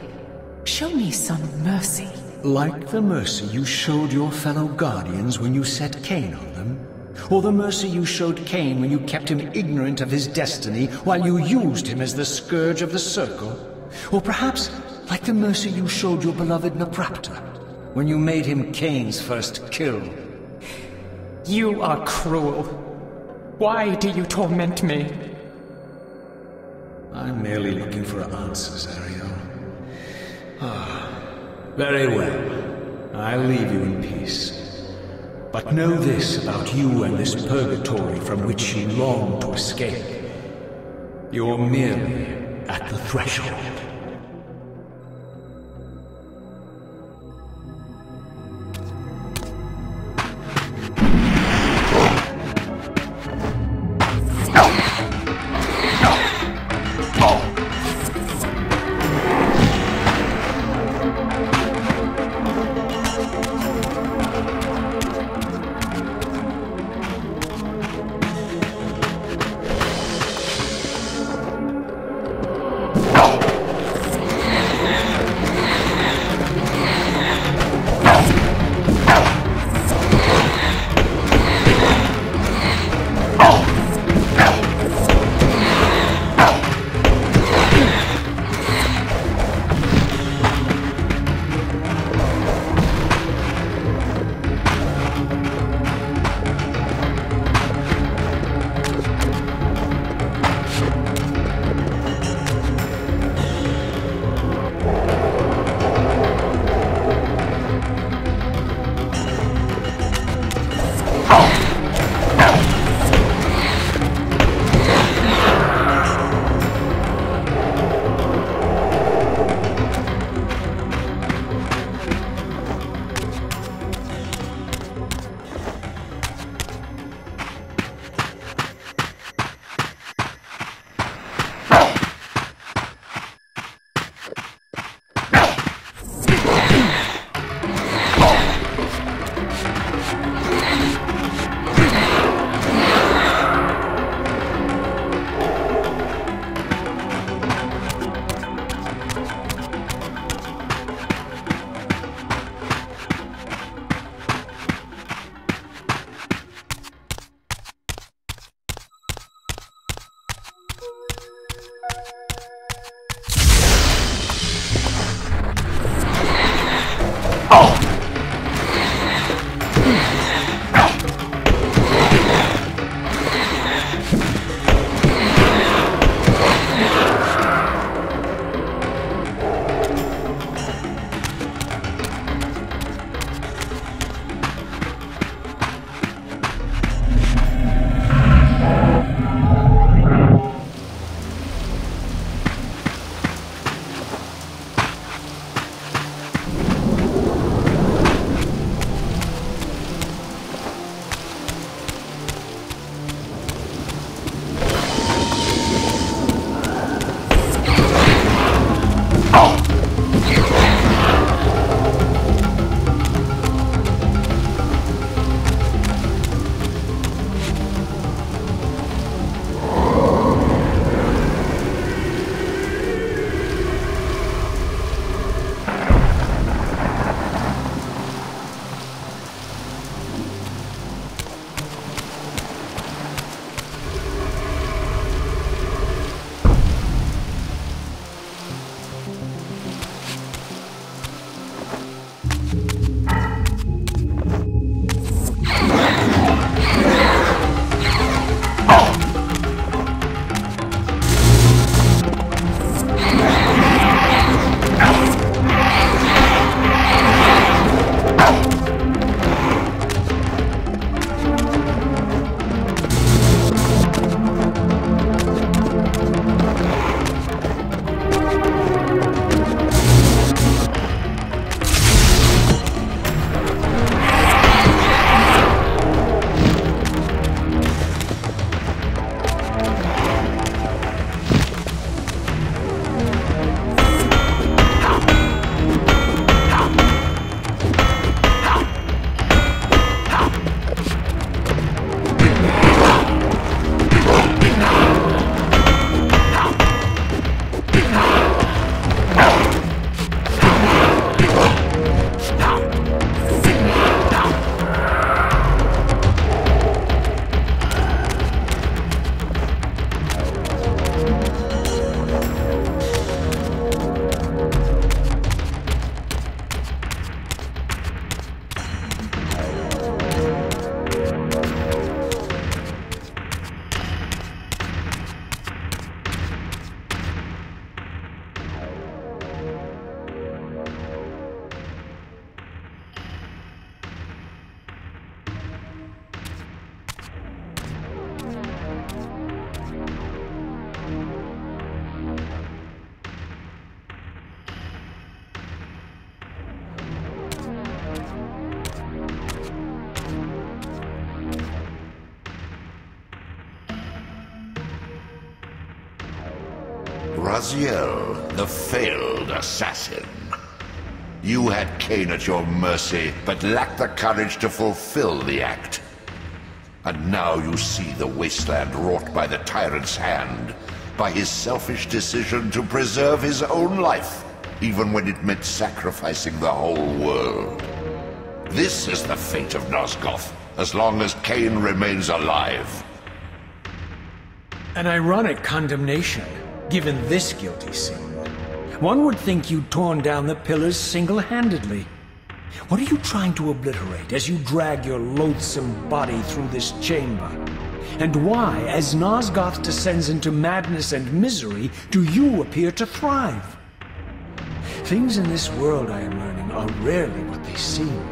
Show me some mercy. Like the mercy you showed your fellow Guardians when you set Kain on them? Or the mercy you showed Kain when you kept him ignorant of his destiny while you used him as the scourge of the Circle? Or perhaps like the mercy you showed your beloved Nupraptor when you made him Kain's first kill? You are cruel. Why do you torment me? I'm merely looking for answers, Ariel. Ah, very well. I'll leave you in peace. But know this about you and this purgatory from which you long to escape. You're merely at the threshold. Kain at your mercy, but lacked the courage to fulfill the act. And now you see the wasteland wrought by the tyrant's hand, by his selfish decision to preserve his own life, even when it meant sacrificing the whole world. This is the fate of Nosgoth, as long as Kain remains alive. An ironic condemnation, given this guilty sin. One would think you'd torn down the pillars single-handedly. What are you trying to obliterate as you drag your loathsome body through this chamber? And why, as Nosgoth descends into madness and misery, do you appear to thrive? Things in this world, I am learning, are rarely what they seem.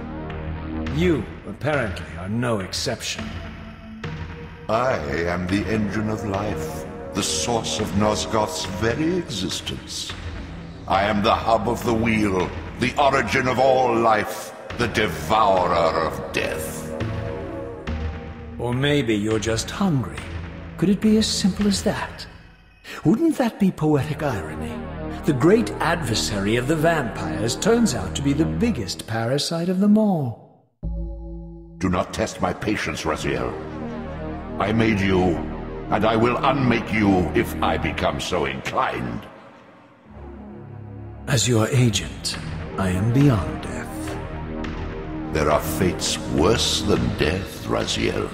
You, apparently, are no exception. I am the engine of life, the source of Nosgoth's very existence. I am the hub of the wheel, the origin of all life, the devourer of death. Or maybe you're just hungry. Could it be as simple as that? Wouldn't that be poetic irony? The great adversary of the vampires turns out to be the biggest parasite of them all. Do not test my patience, Raziel. I made you, and I will unmake you if I become so inclined. As your agent, I am beyond death. There are fates worse than death, Raziel.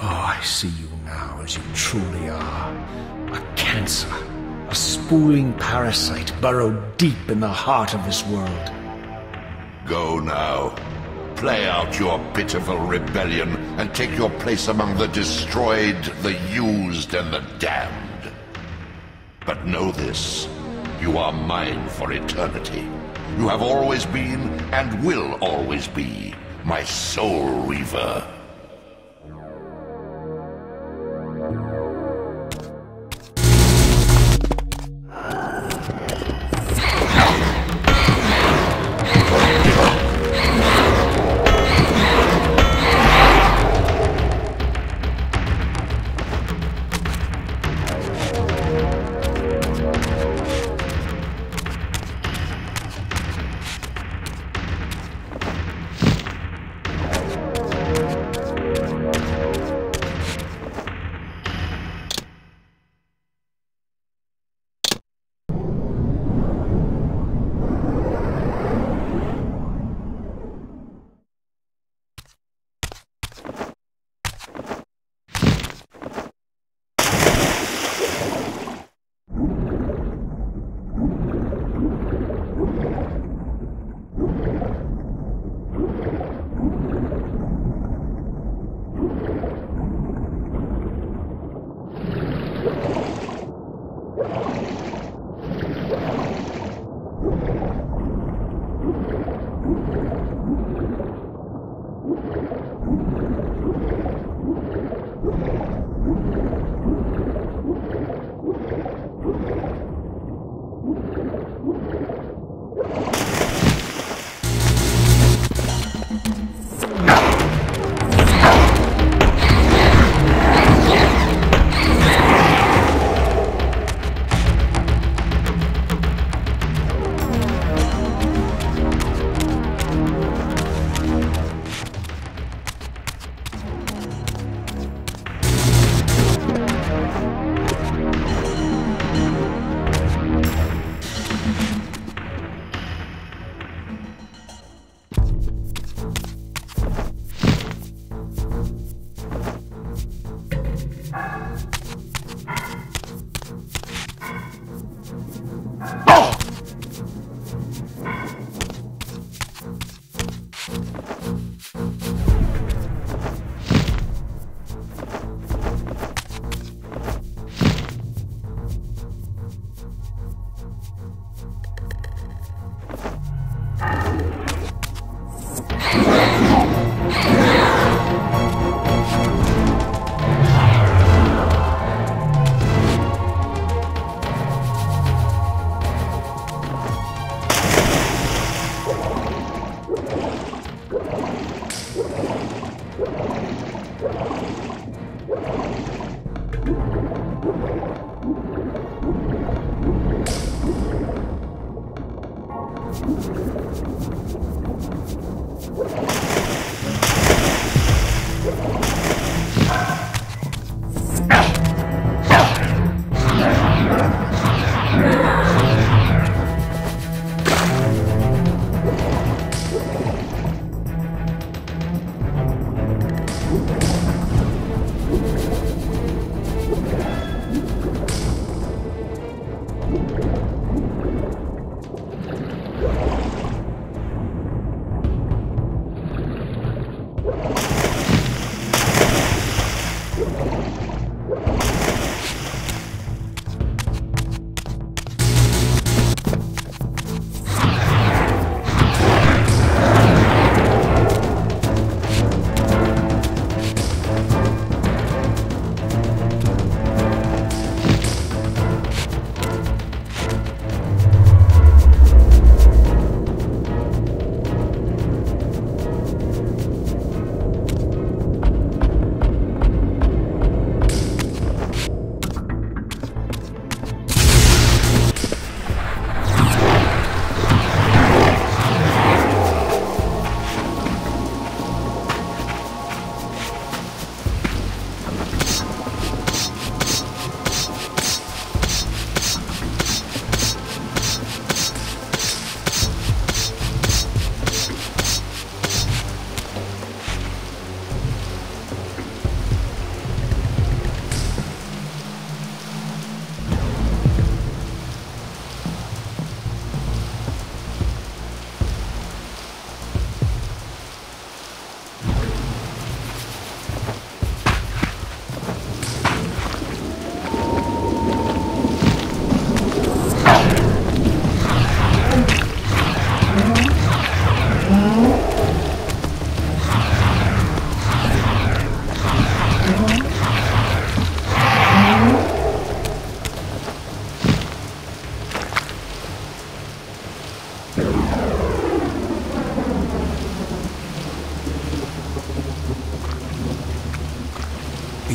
Oh, I see you now as you truly are. A cancer. A spooling parasite burrowed deep in the heart of this world. go now. Play out your pitiful rebellion and take your place among the destroyed, the used, and the damned. But know this, you are mine for eternity. You have always been, and will always be, my soul reaver.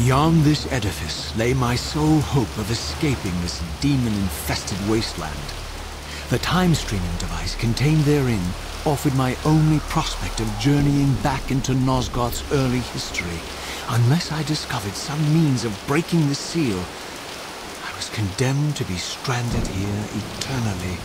Beyond this edifice lay my sole hope of escaping this demon-infested wasteland. The time-streaming device contained therein offered my only prospect of journeying back into Nosgoth's early history. Unless I discovered some means of breaking the seal, I was condemned to be stranded here eternally.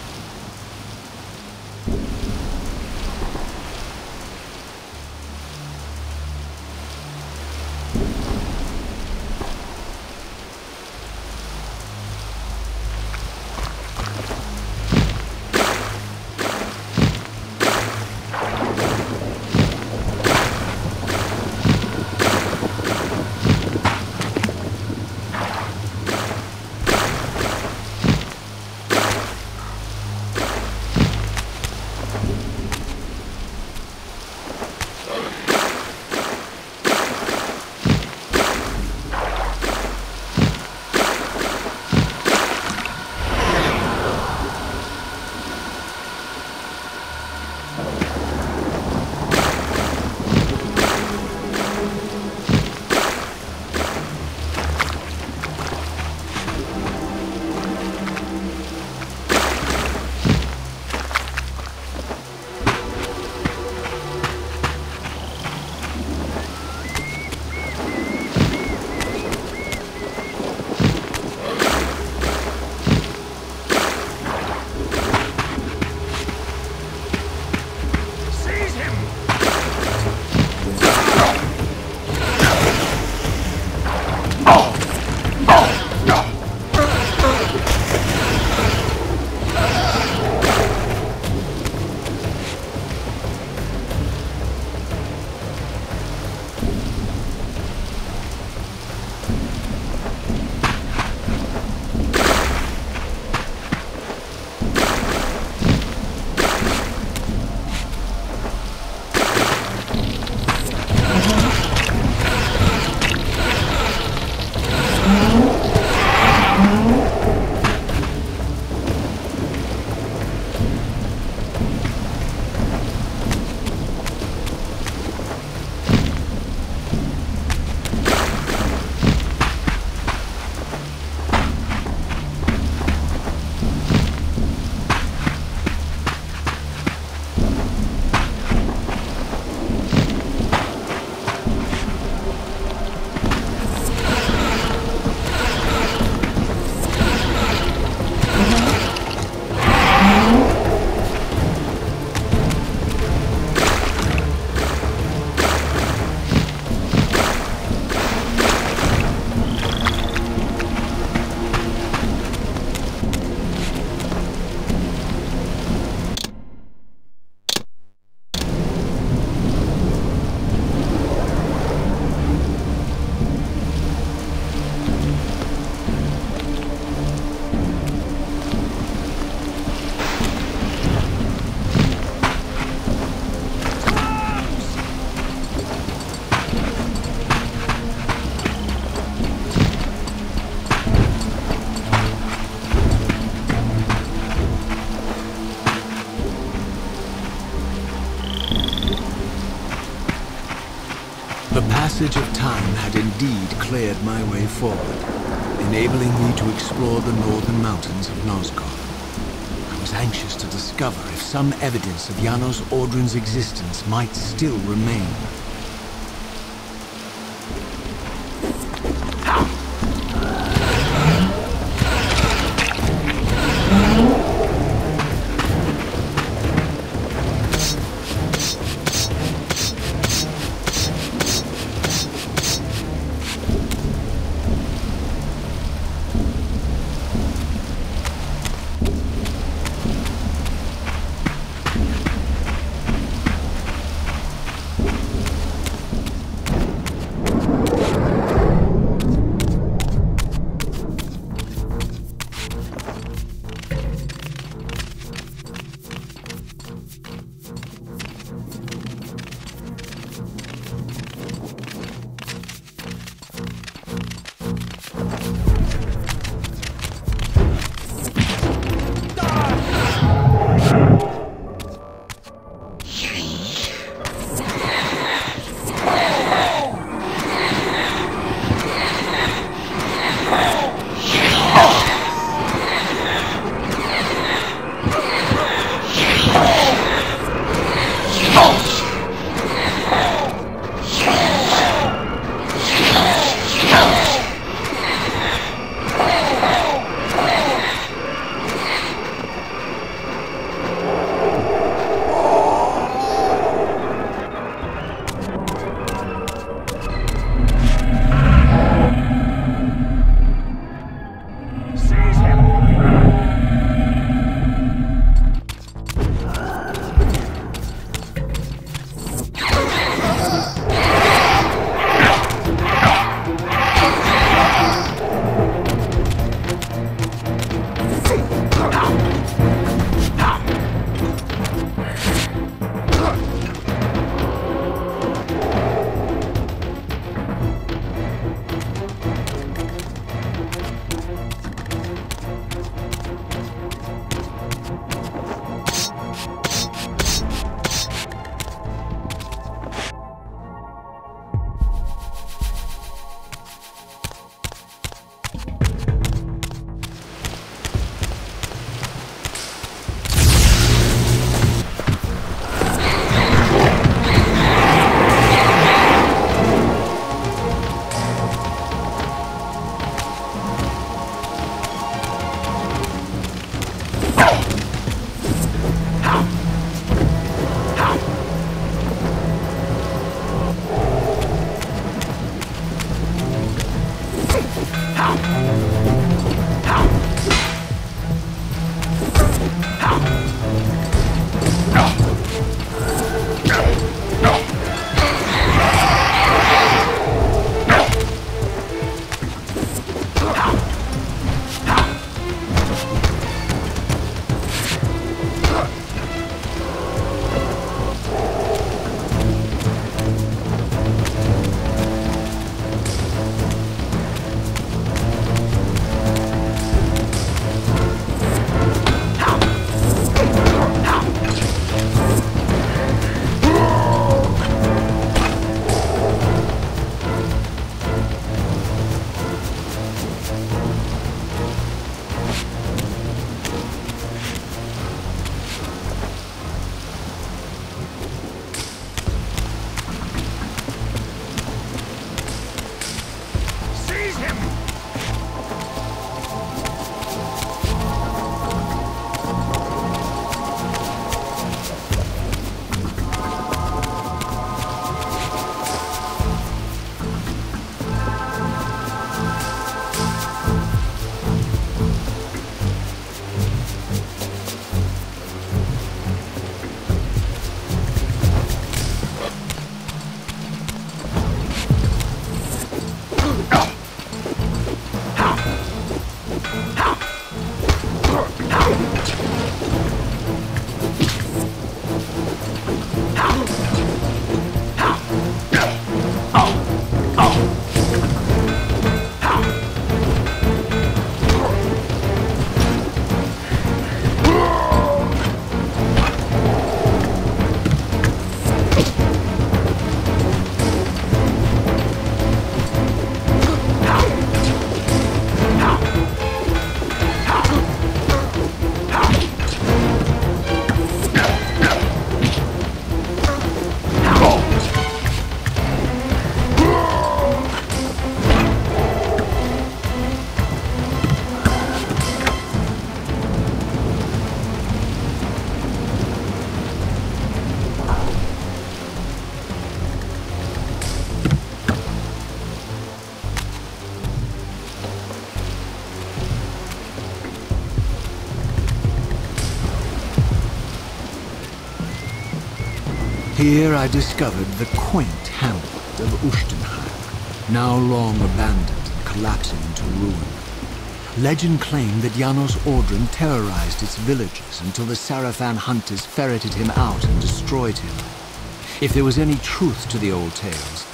Passage of time had indeed cleared my way forward, enabling me to explore the northern mountains of Nosgoth. I was anxious to discover if some evidence of Janos Audron's existence might still remain. Here I discovered the quaint hamlet of Ustenheim, now long abandoned and collapsing into ruin. Legend claimed that Janos Audron terrorized its villages until the Sarafan hunters ferreted him out and destroyed him. If there was any truth to the old tales,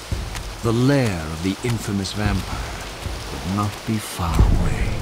the lair of the infamous vampire would not be far away.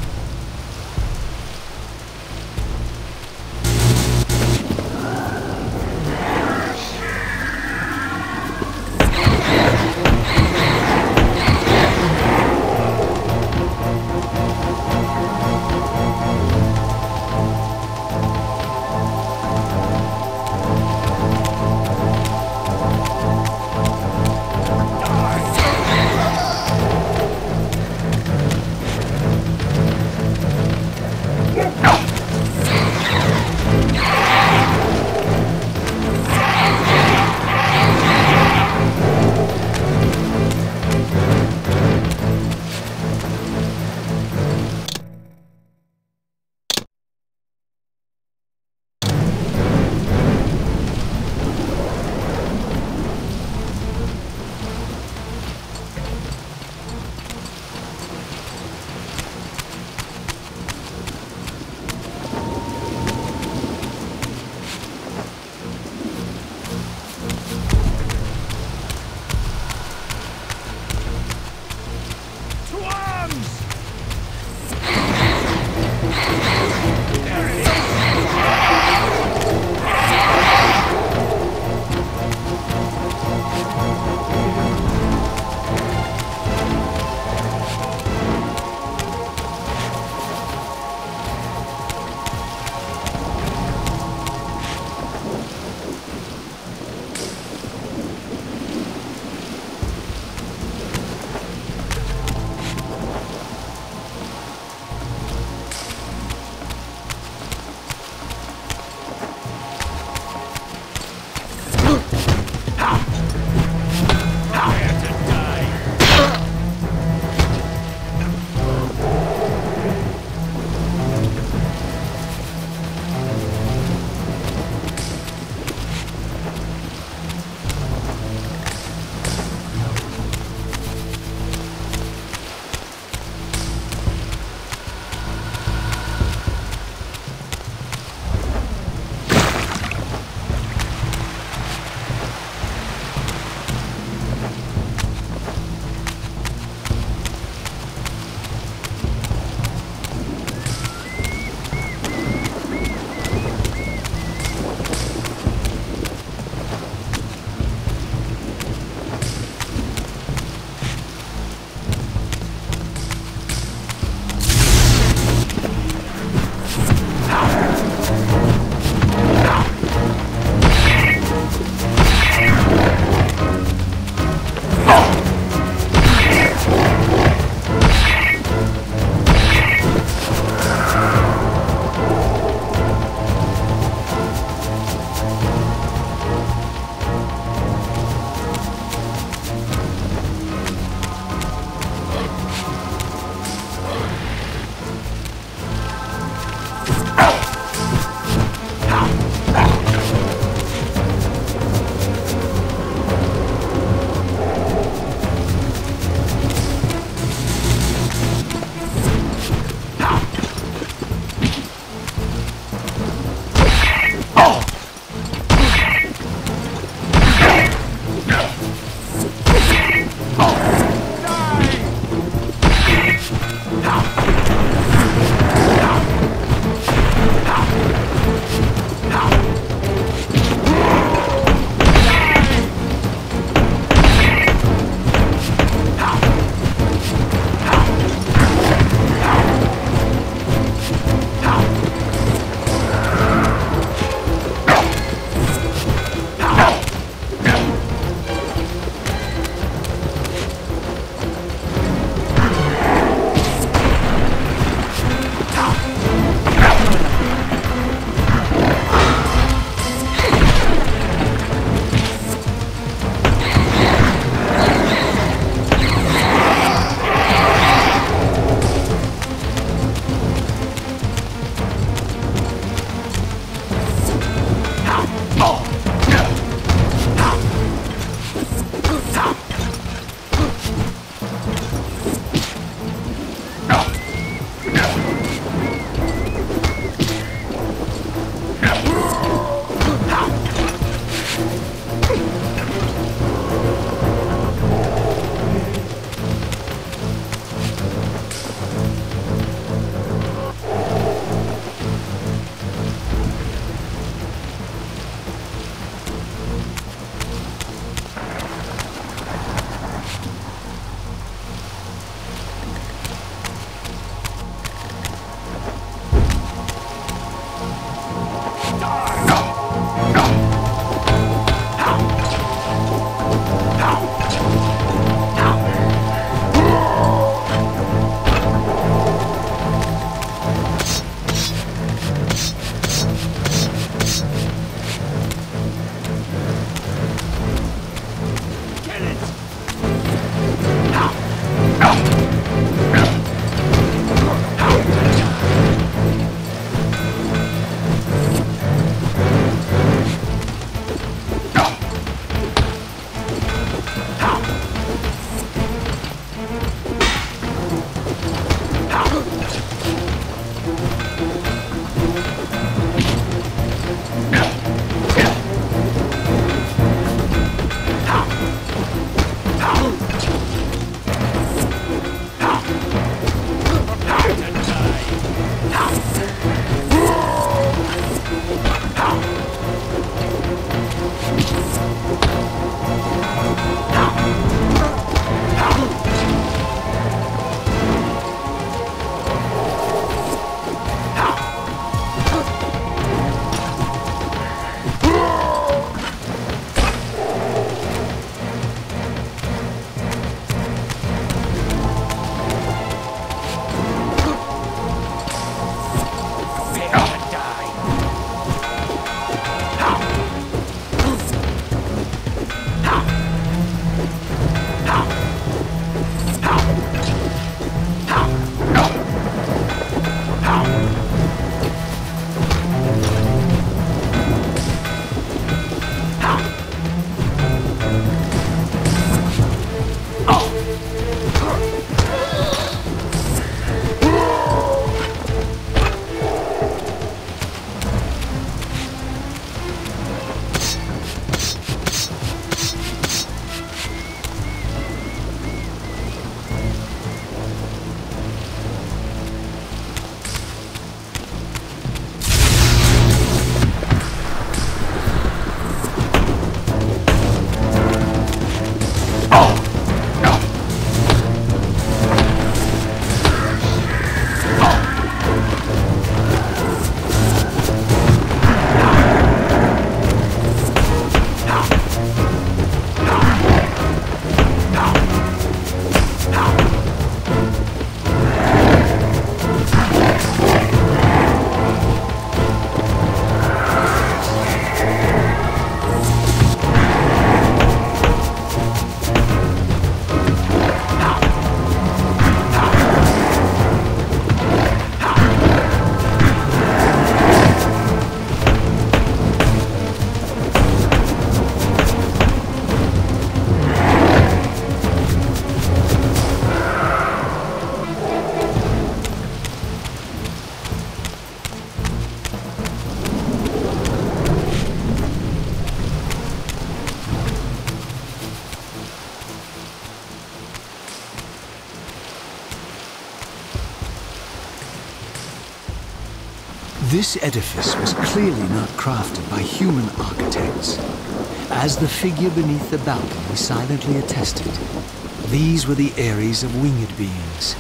This edifice was clearly not crafted by human architects. As the figure beneath the balcony silently attested, these were the aeries of winged beings.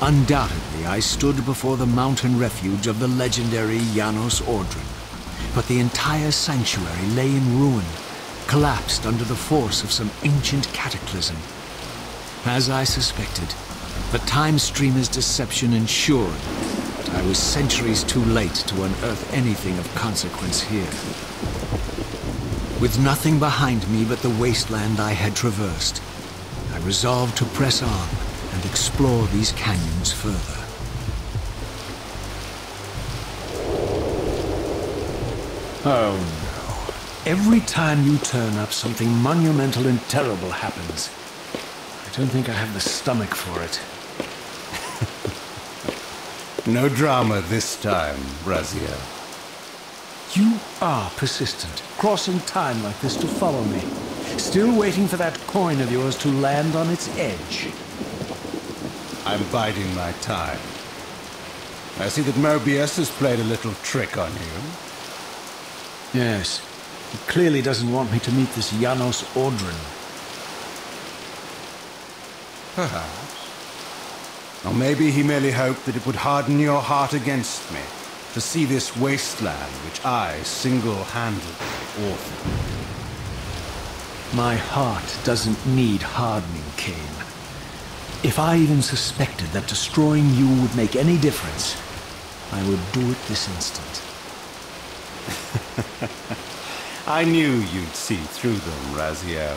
Undoubtedly, I stood before the mountain refuge of the legendary Janos Audron, but the entire sanctuary lay in ruin, collapsed under the force of some ancient cataclysm. As I suspected, the time streamer's deception ensured I was centuries too late to unearth anything of consequence here. With nothing behind me but the wasteland I had traversed, I resolved to press on and explore these canyons further. Oh no. Every time you turn up, something monumental and terrible happens. I don't think I have the stomach for it. No drama this time, Raziel. You are persistent, crossing time like this to follow me. Still waiting for that coin of yours to land on its edge. I'm biding my time. I see that Moebius has played a little trick on you. Yes. He clearly doesn't want me to meet this Janos Audron. Perhaps. Or maybe he merely hoped that it would harden your heart against me, to see this wasteland which I single-handedly authored. My heart doesn't need hardening, Kain. If I even suspected that destroying you would make any difference, I would do it this instant. I knew you'd see through them, Raziel.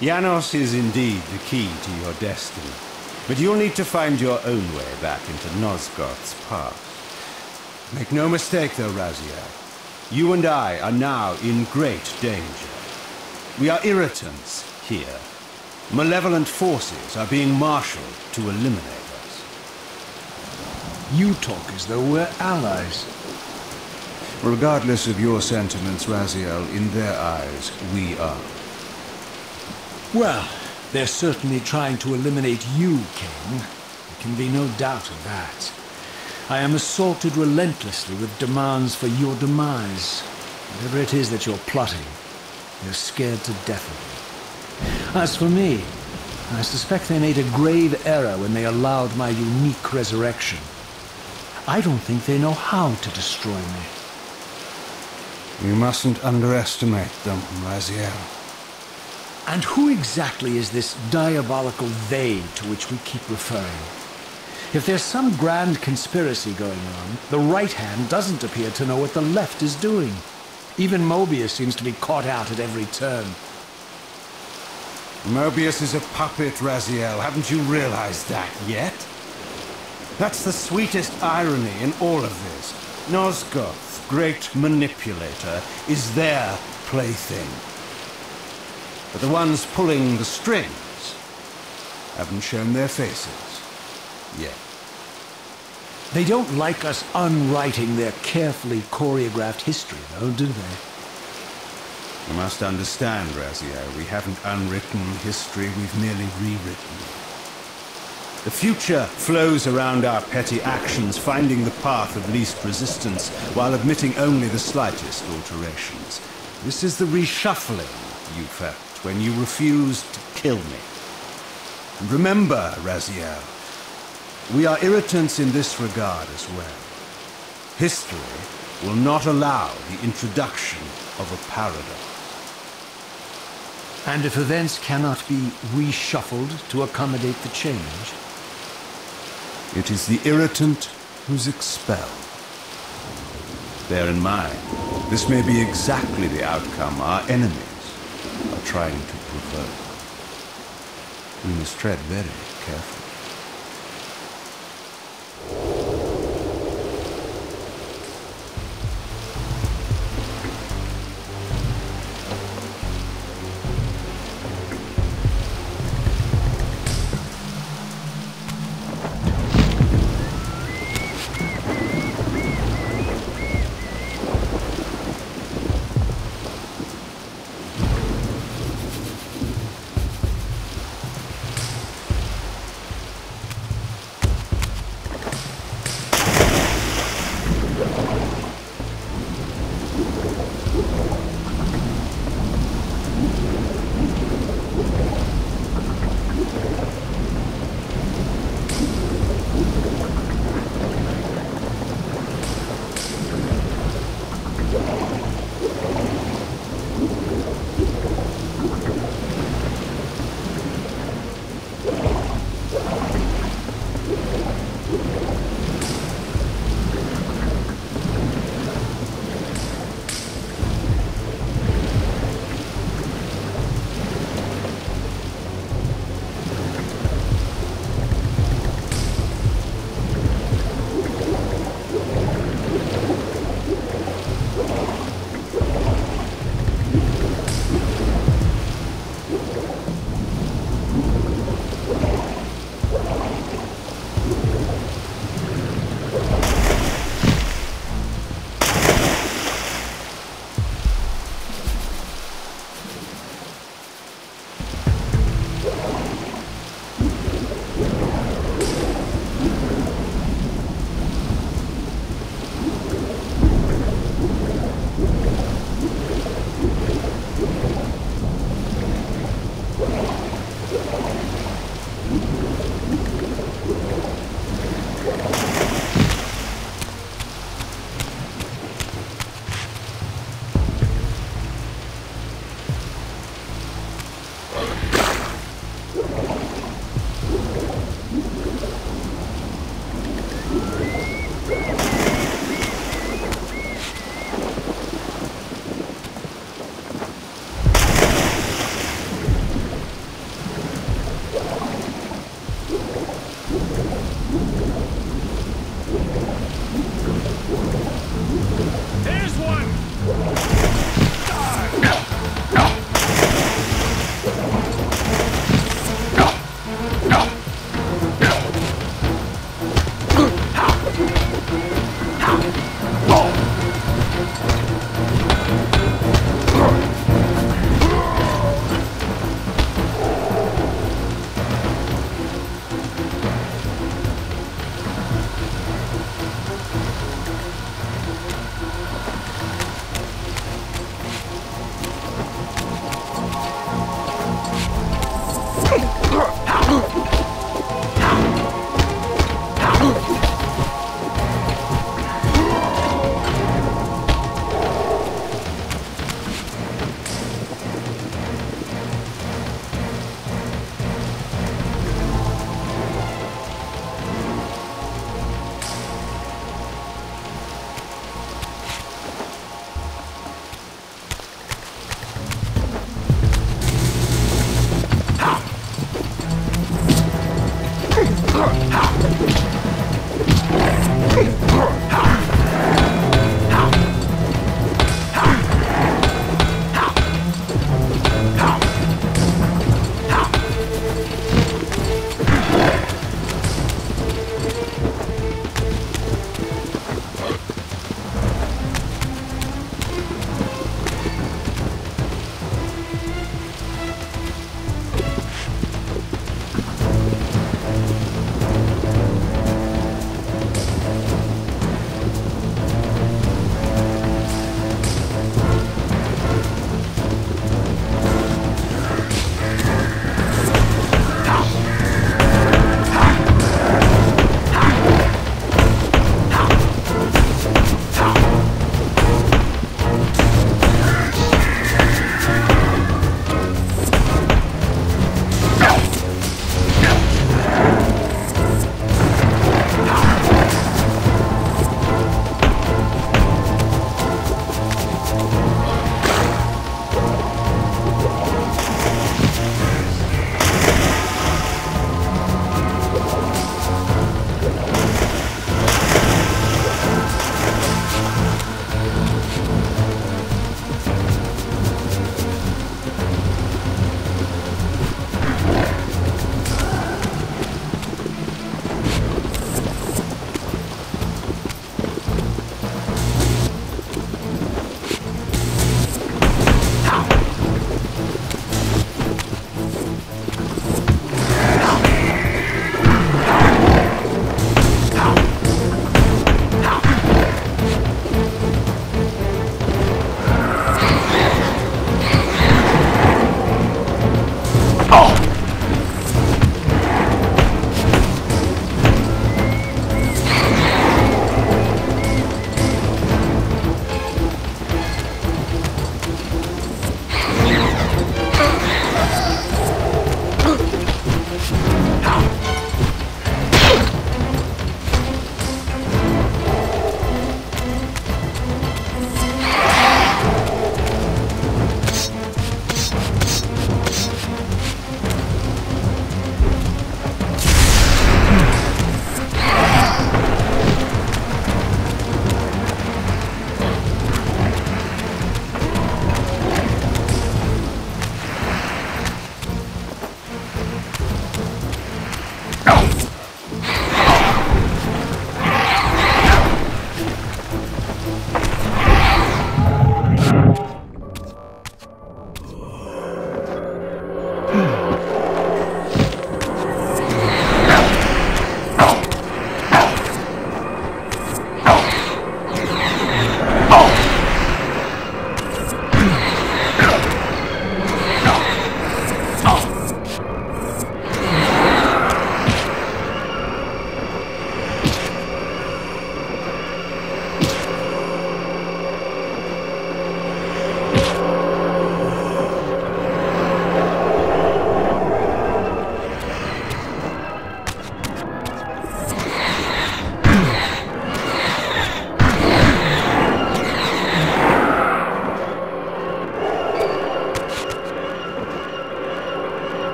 Janos is indeed the key to your destiny, but you'll need to find your own way back into Nosgoth's path. Make no mistake, though, Raziel. You and I are now in great danger. We are irritants here. Malevolent forces are being marshaled to eliminate us. You talk as though we're allies. Regardless of your sentiments, Raziel, in their eyes, we are. Well, they're certainly trying to eliminate you, Kain. There can be no doubt of that. I am assaulted relentlessly with demands for your demise. Whatever it is that you're plotting, they're scared to death of me. As for me, I suspect they made a grave error when they allowed my unique resurrection. I don't think they know how to destroy me. You mustn't underestimate them, Raziel. And who exactly is this diabolical they to which we keep referring? If there's some grand conspiracy going on, the right hand doesn't appear to know what the left is doing. Even Moebius seems to be caught out at every turn. Moebius is a puppet, Raziel. Haven't you realized that yet? That's the sweetest irony in all of this. Nosgoth, great manipulator, is their plaything. But the ones pulling the strings haven't shown their faces yet. They don't like us unwriting their carefully choreographed history, though, do they? You must understand, Raziel, we haven't unwritten history, we've merely rewritten it. The future flows around our petty actions, finding the path of least resistance, while admitting only the slightest alterations. This is the reshuffling you felt when you refused to kill me. And remember, Raziel, we are irritants in this regard as well. History will not allow the introduction of a paradox. And if events cannot be reshuffled to accommodate the change? It is the irritant who's expelled. Bear in mind, this may be exactly the outcome our enemies are trying to provoke. We must tread very carefully.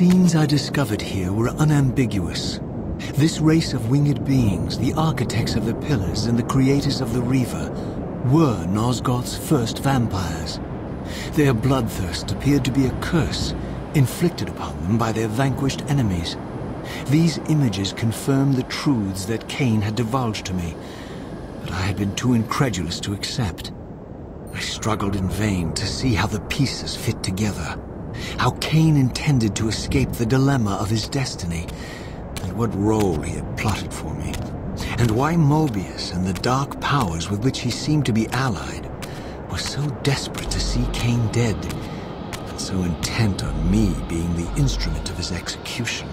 Scenes I discovered here were unambiguous. This race of winged beings, the architects of the pillars and the creators of the Reaver, were Nosgoth's first vampires. Their bloodthirst appeared to be a curse inflicted upon them by their vanquished enemies. These images confirmed the truths that Kain had divulged to me, but I had been too incredulous to accept. I struggled in vain to see how the pieces fit together, how Kain intended to escape the dilemma of his destiny, and what role he had plotted for me, and why Moebius and the dark powers with which he seemed to be allied were so desperate to see Kain dead, and so intent on me being the instrument of his execution.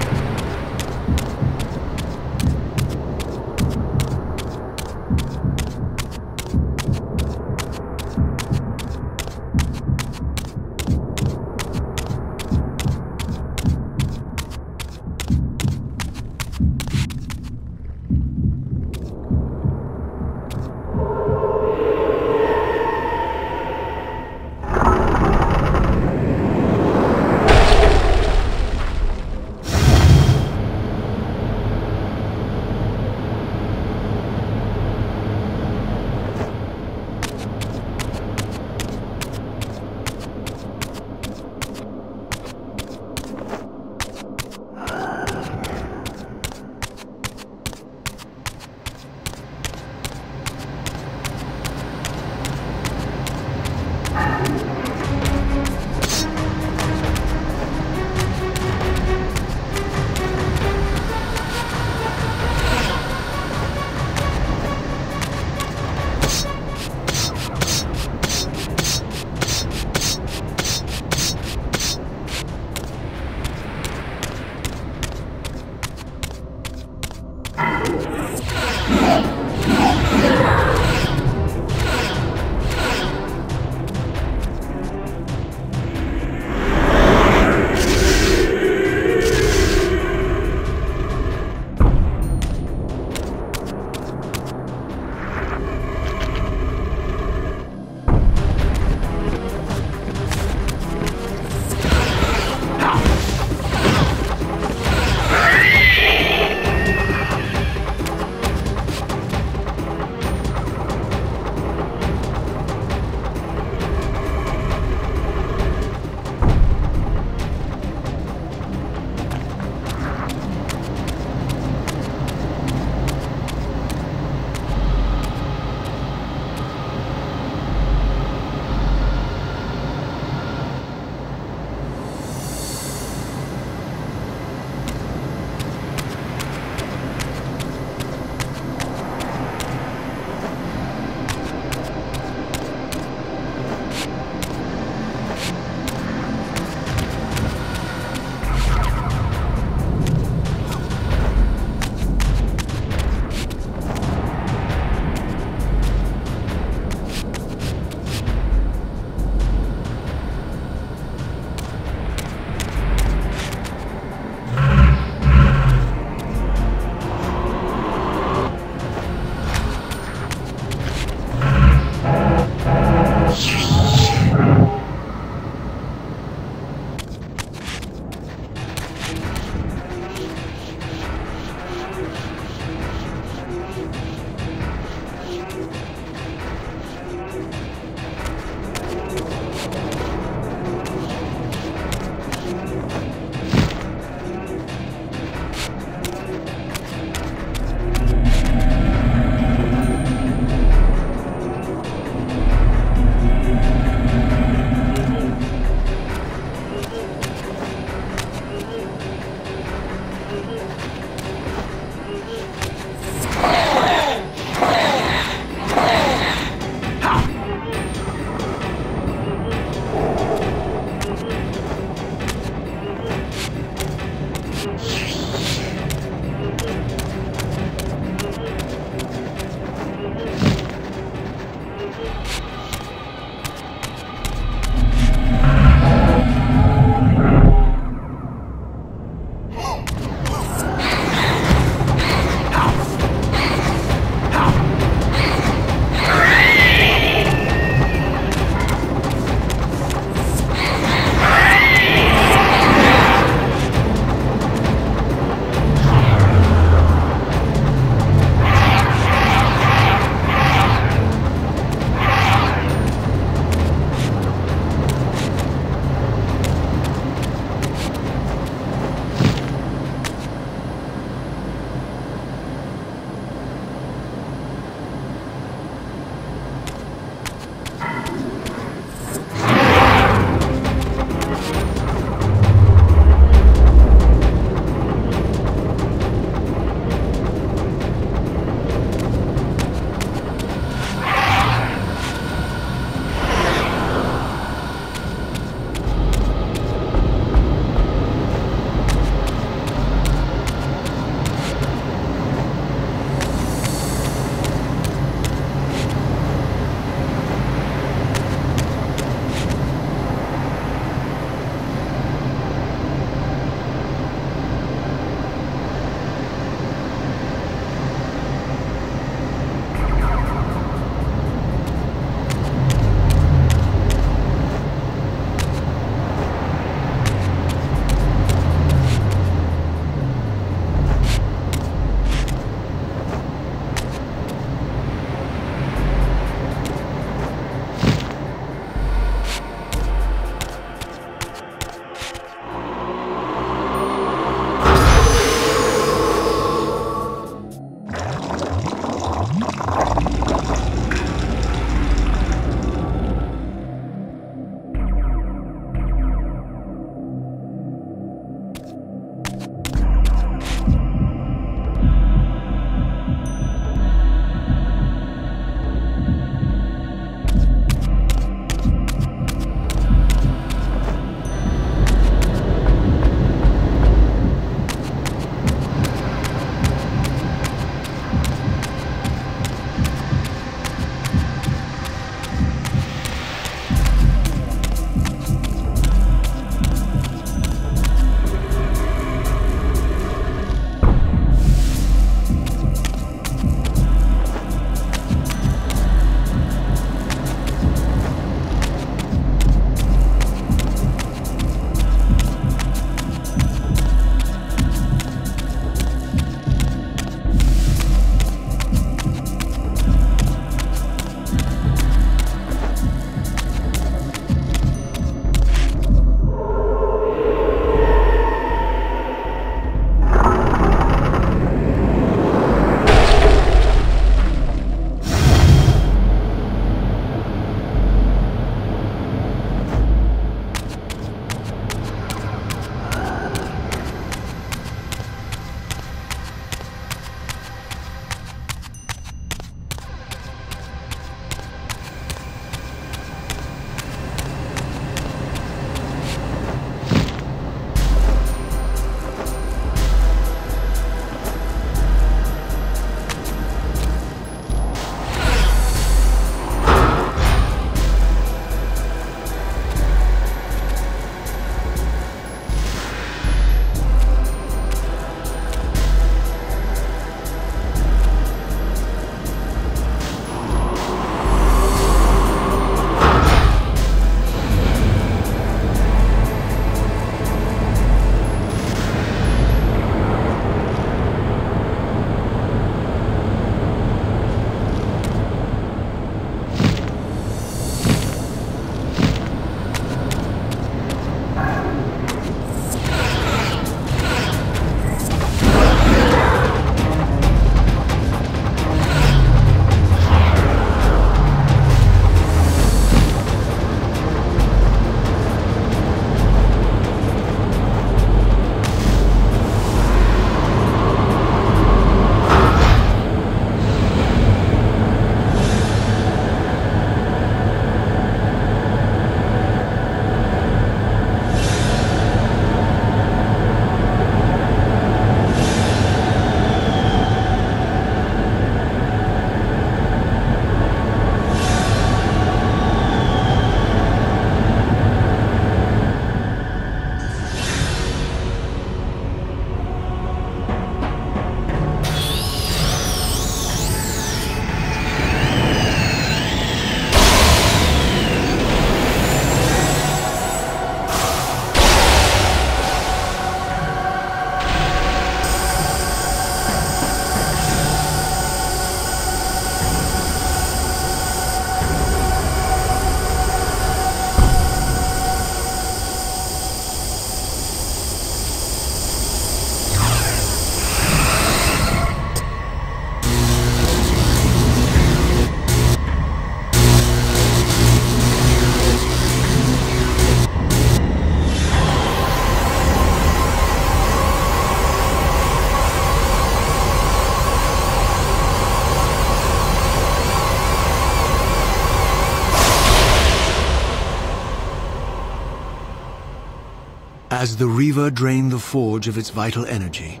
As the Reaver drained the forge of its vital energy,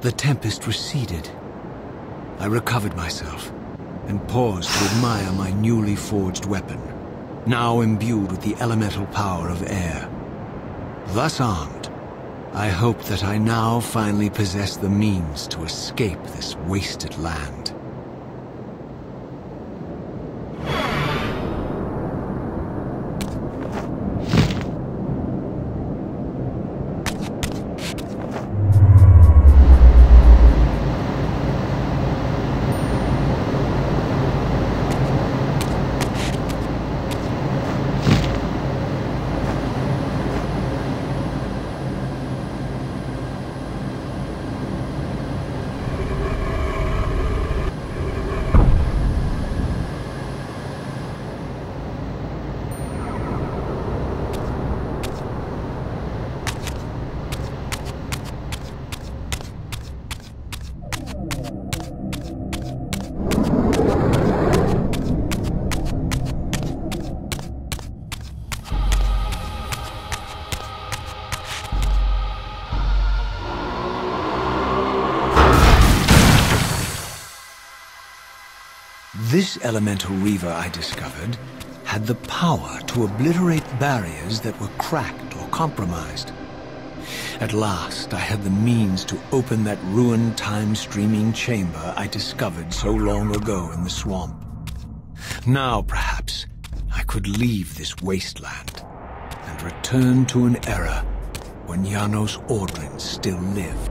the tempest receded. I recovered myself and paused to admire my newly forged weapon, now imbued with the elemental power of air. Thus armed, I hoped that I now finally possess the means to escape this wasted land. Elemental reaver I discovered had the power to obliterate barriers that were cracked or compromised. At last, I had the means to open that ruined time-streaming chamber I discovered so long ago in the swamp. Now, perhaps, I could leave this wasteland and return to an era when Janos Audron still lived.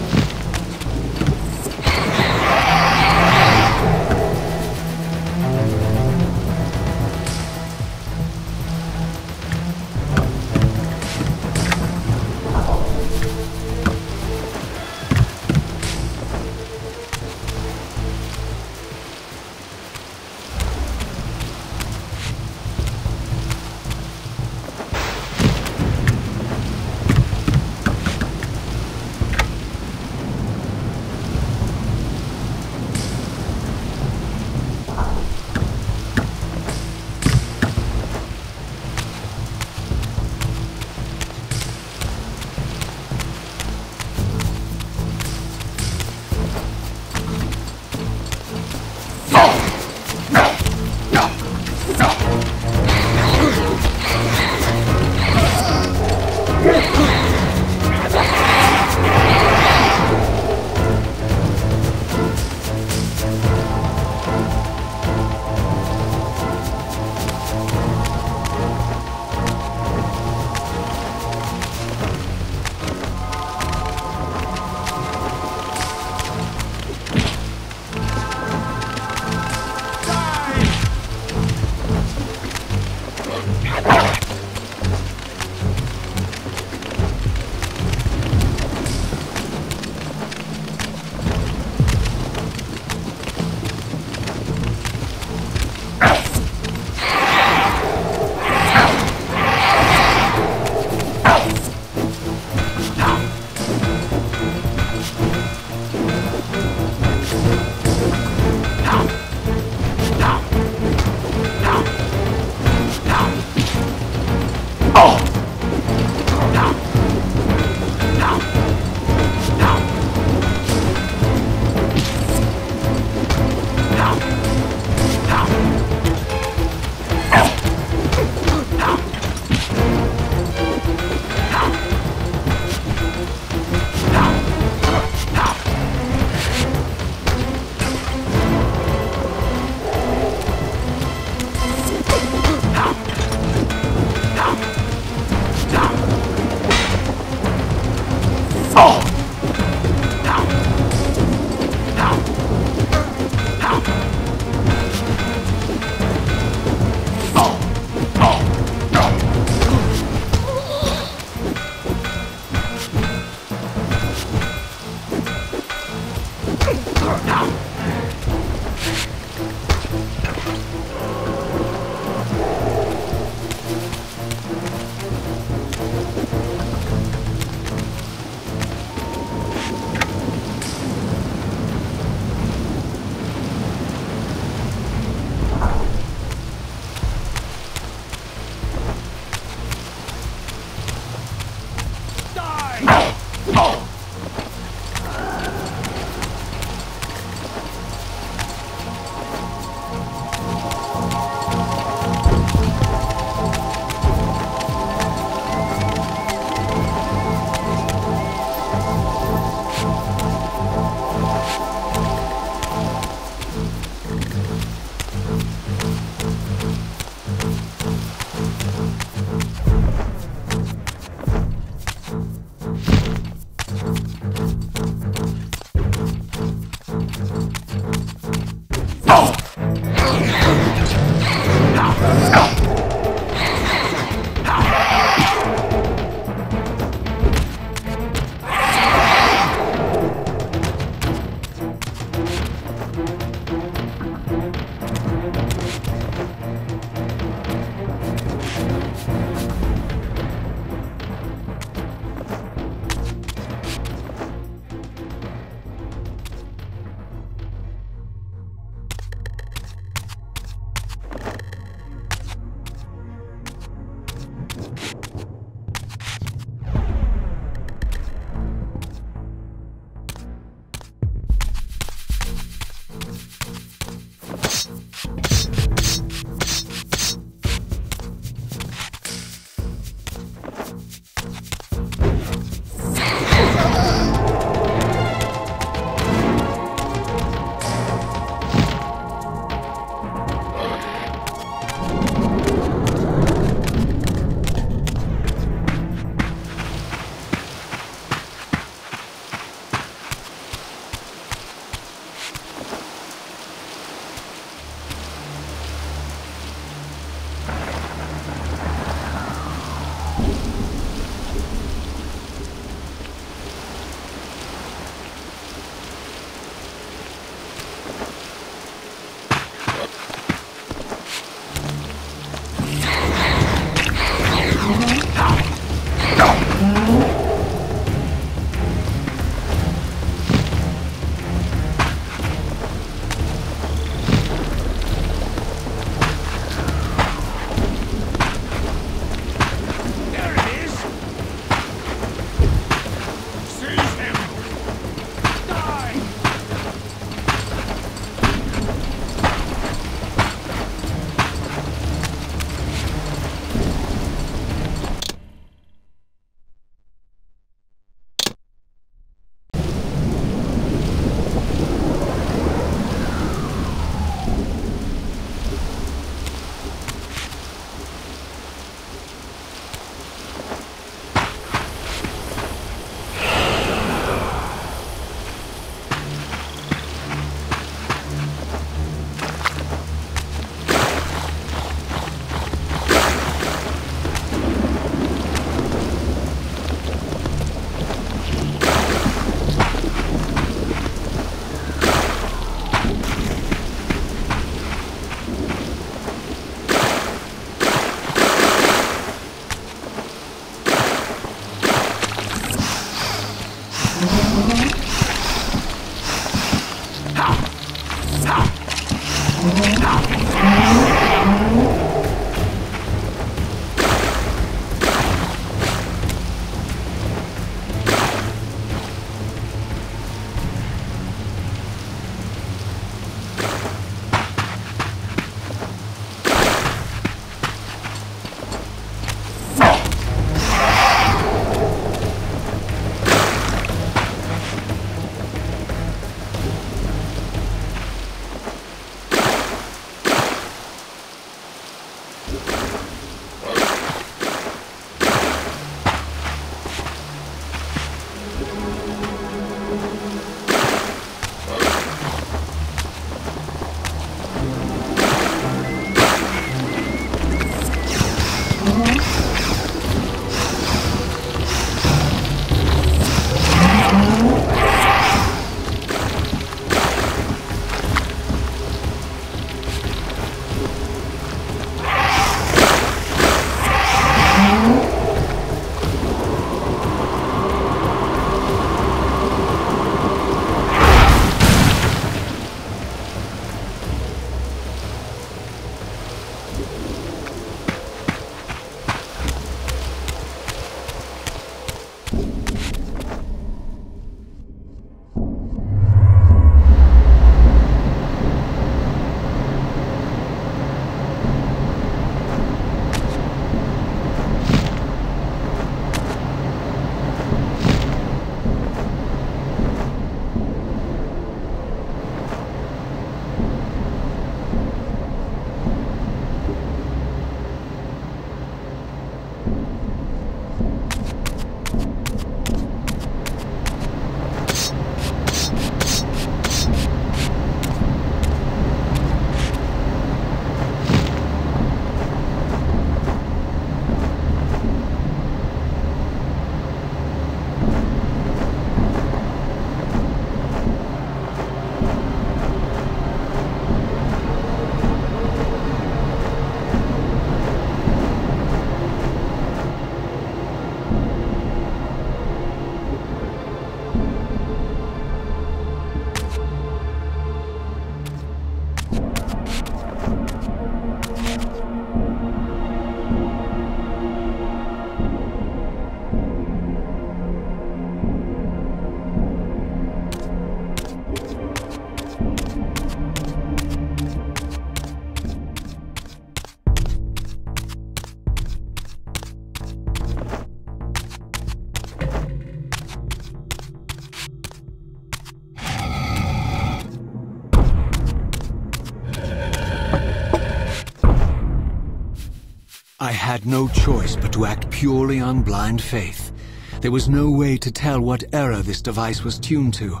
Had no choice but to act purely on blind faith. There was no way to tell what error this device was tuned to,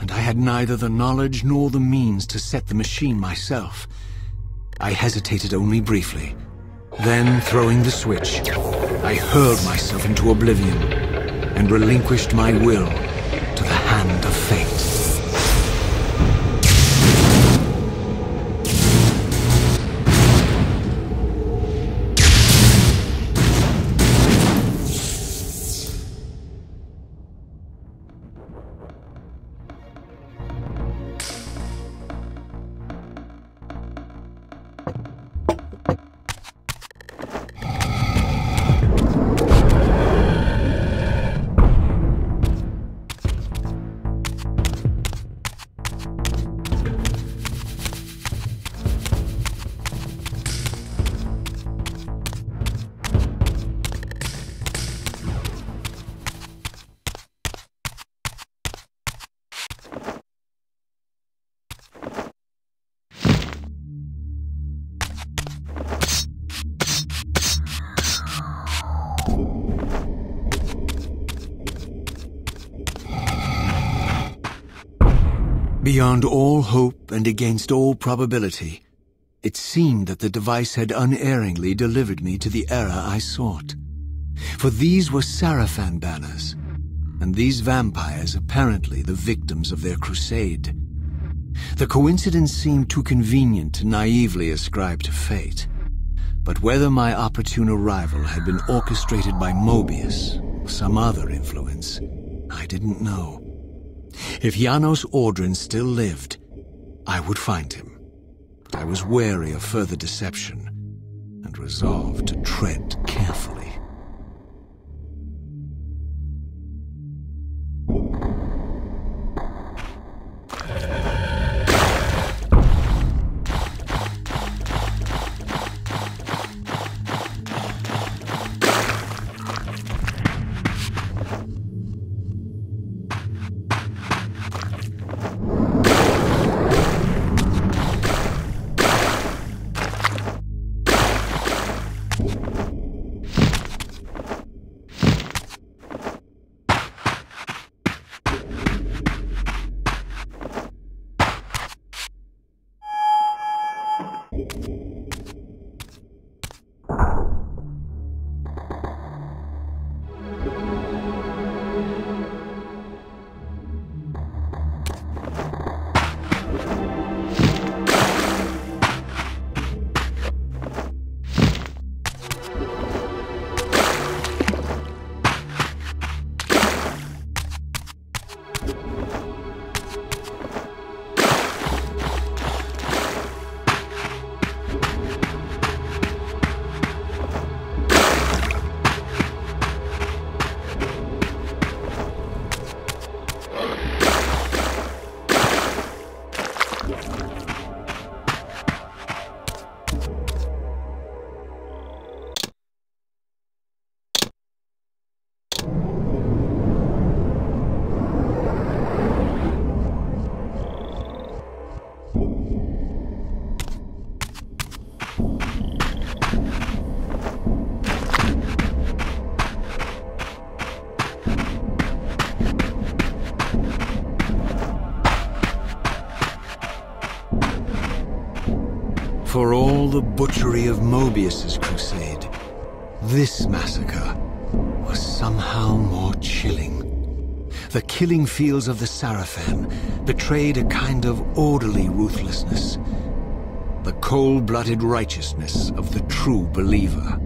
and I had neither the knowledge nor the means to set the machine myself. I hesitated only briefly. Then, throwing the switch, I hurled myself into oblivion and relinquished my will to the hand of fate. Beyond all hope and against all probability, it seemed that the device had unerringly delivered me to the error I sought. For these were Sarafan banners, and these vampires apparently the victims of their crusade. The coincidence seemed too convenient to naively ascribe to fate. But whether my opportune arrival had been orchestrated by Moebius or some other influence, I didn't know. If Janos Audron still lived, I would find him. I was wary of further deception and resolved to tread carefully. Butchery of Moebius's crusade, this massacre was somehow more chilling. The killing fields of the Sarafan betrayed a kind of orderly ruthlessness, the cold-blooded righteousness of the true believer.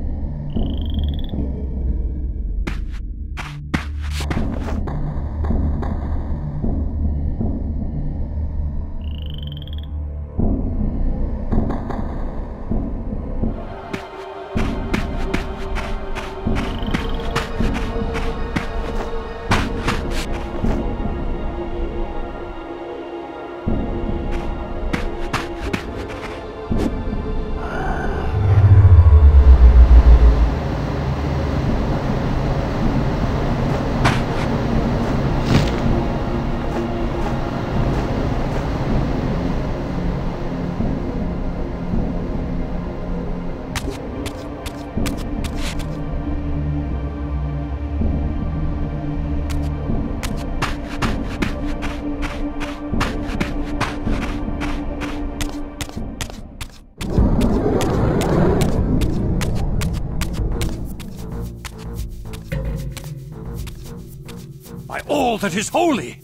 That is holy.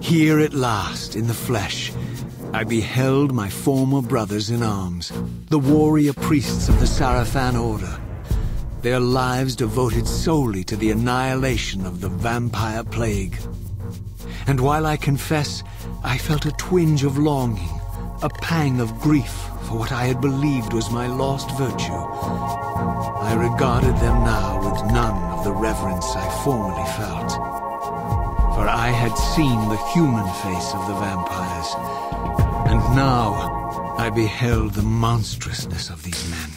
Here at last, in the flesh, I beheld my former brothers in arms, the warrior priests of the Sarafan Order. Their lives devoted solely to the annihilation of the vampire plague. And while I confess, I felt a twinge of longing, a pang of grief for what I had believed was my lost virtue. I regarded them now with none of the reverence I formerly felt. I had seen the human face of the vampires, and now I beheld the monstrousness of these men.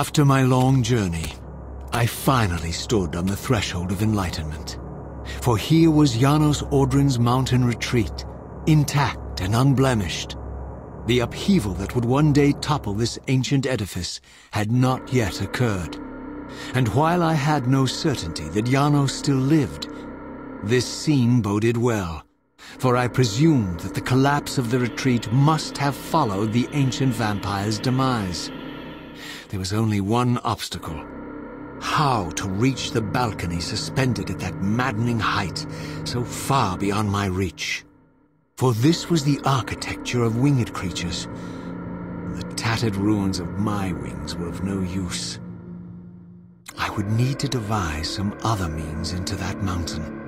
After my long journey, I finally stood on the threshold of enlightenment. For here was Janos Audron's mountain retreat, intact and unblemished. The upheaval that would one day topple this ancient edifice had not yet occurred. And while I had no certainty that Janos still lived, this scene boded well, for I presumed that the collapse of the retreat must have followed the ancient vampire's demise. There was only one obstacle. How to reach the balcony suspended at that maddening height, so far beyond my reach. For this was the architecture of winged creatures. The tattered ruins of my wings were of no use. I would need to devise some other means into that mountain.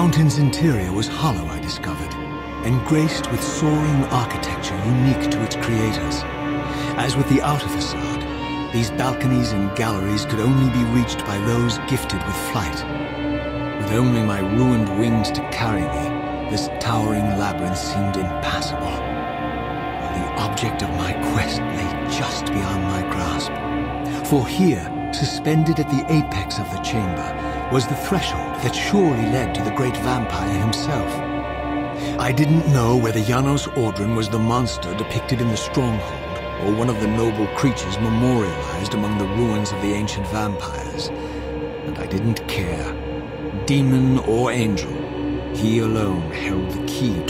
Mountain's interior was hollow, I discovered, and graced with soaring architecture unique to its creators. As with the outer facade, these balconies and galleries could only be reached by those gifted with flight. With only my ruined wings to carry me, this towering labyrinth seemed impassable. The object of my quest lay just beyond my grasp. For here, suspended at the apex of the chamber, was the threshold that surely led to the great vampire himself. I didn't know whether Janos Audron was the monster depicted in the stronghold, or one of the noble creatures memorialized among the ruins of the ancient vampires. And I didn't care. Demon or angel, he alone held the key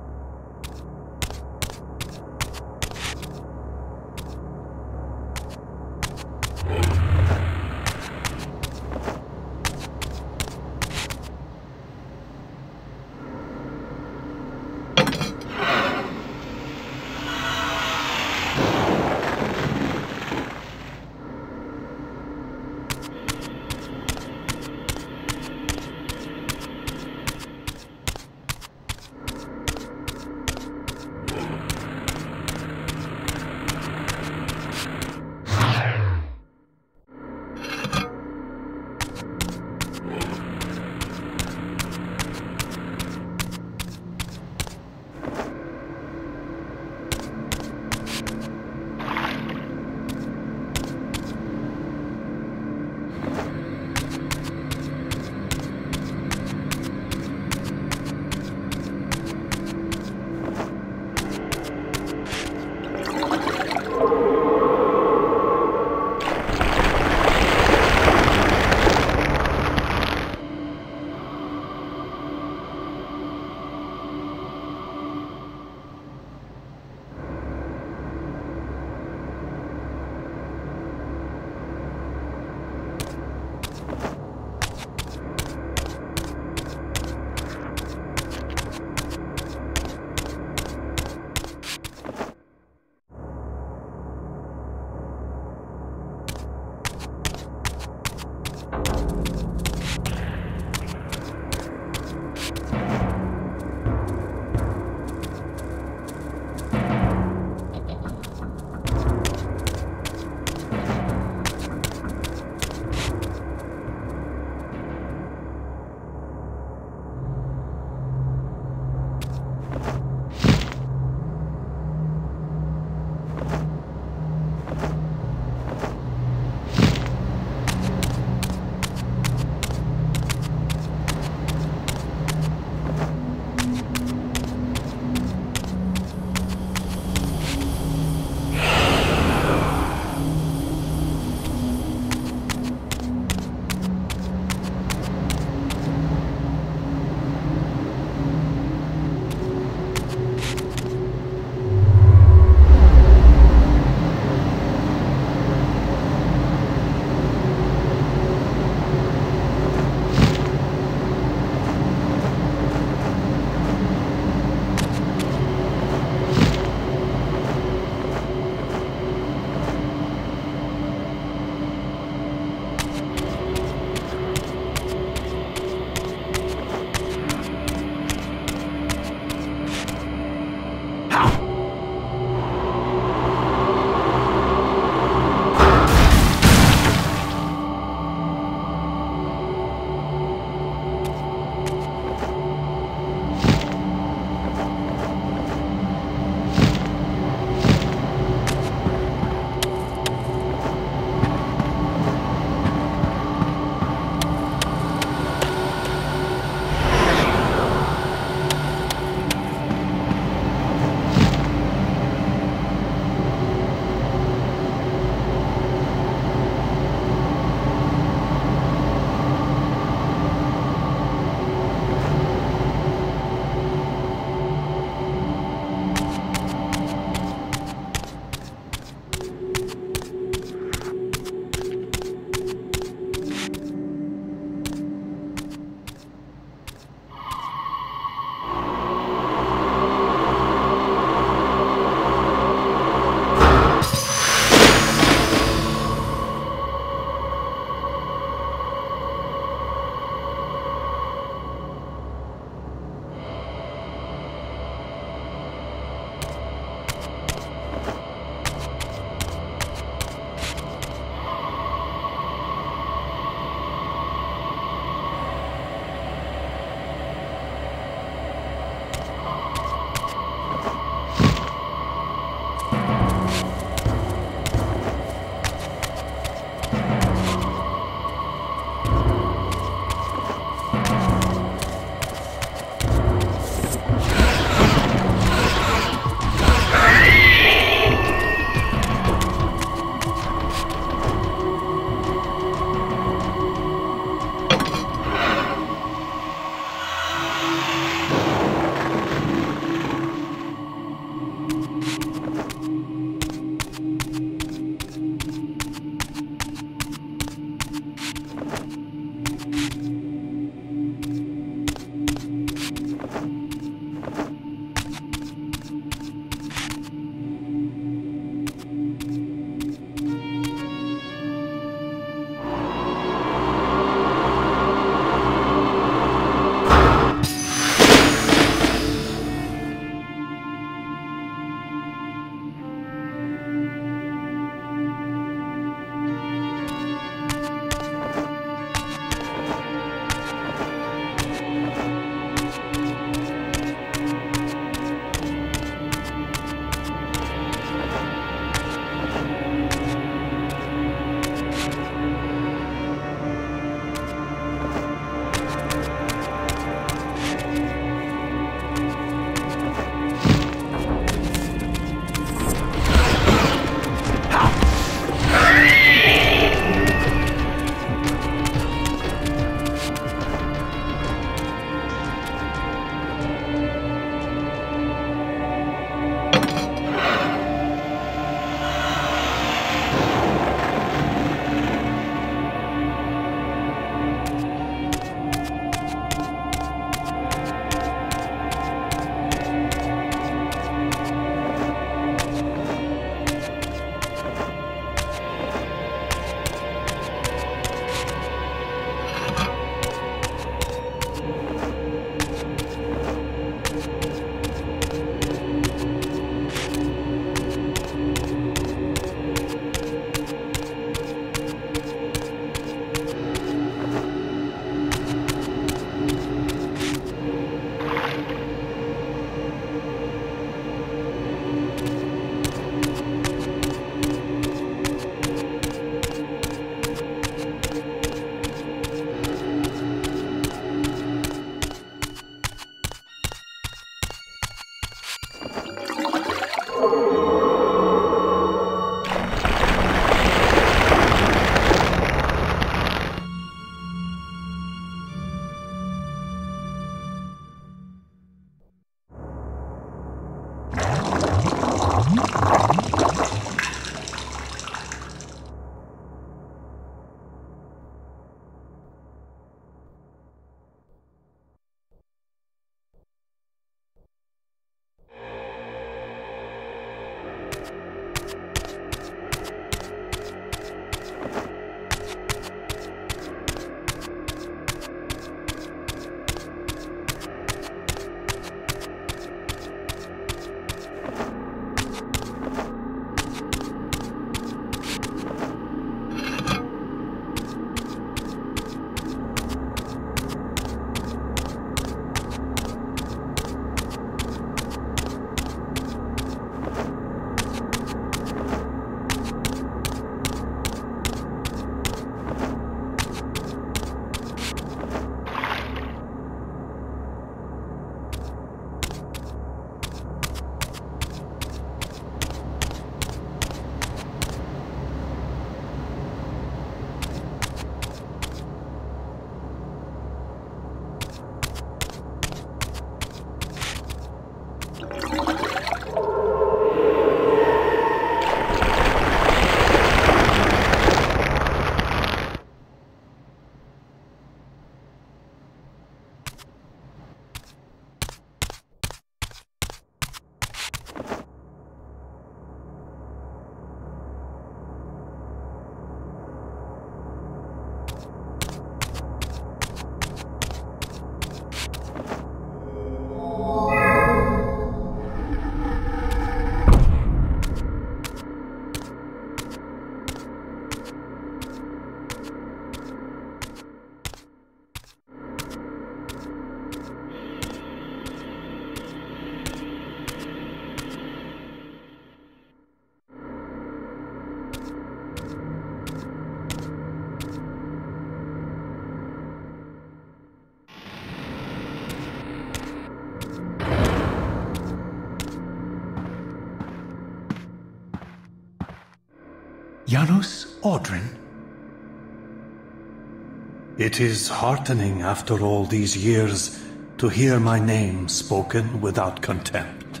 It is heartening after all these years to hear my name spoken without contempt.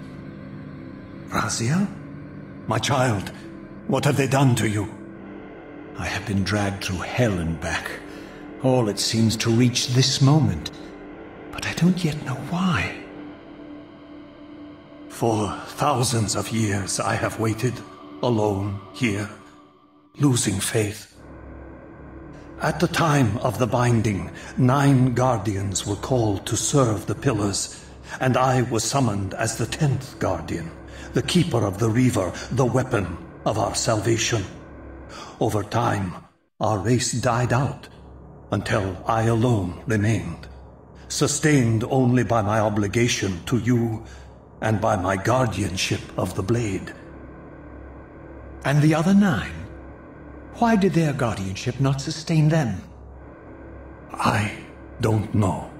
Raziel? My child, what have they done to you? I have been dragged through hell and back. All it seems to reach this moment. But I don't yet know why. For thousands of years I have waited, alone, here, losing faith. At the time of the binding, nine guardians were called to serve the pillars, and I was summoned as the tenth guardian, the keeper of the Reaver, the weapon of our salvation. Over time, our race died out, until I alone remained, sustained only by my obligation to you and by my guardianship of the blade. And the other nine? Why did their guardianship not sustain them? I don't know.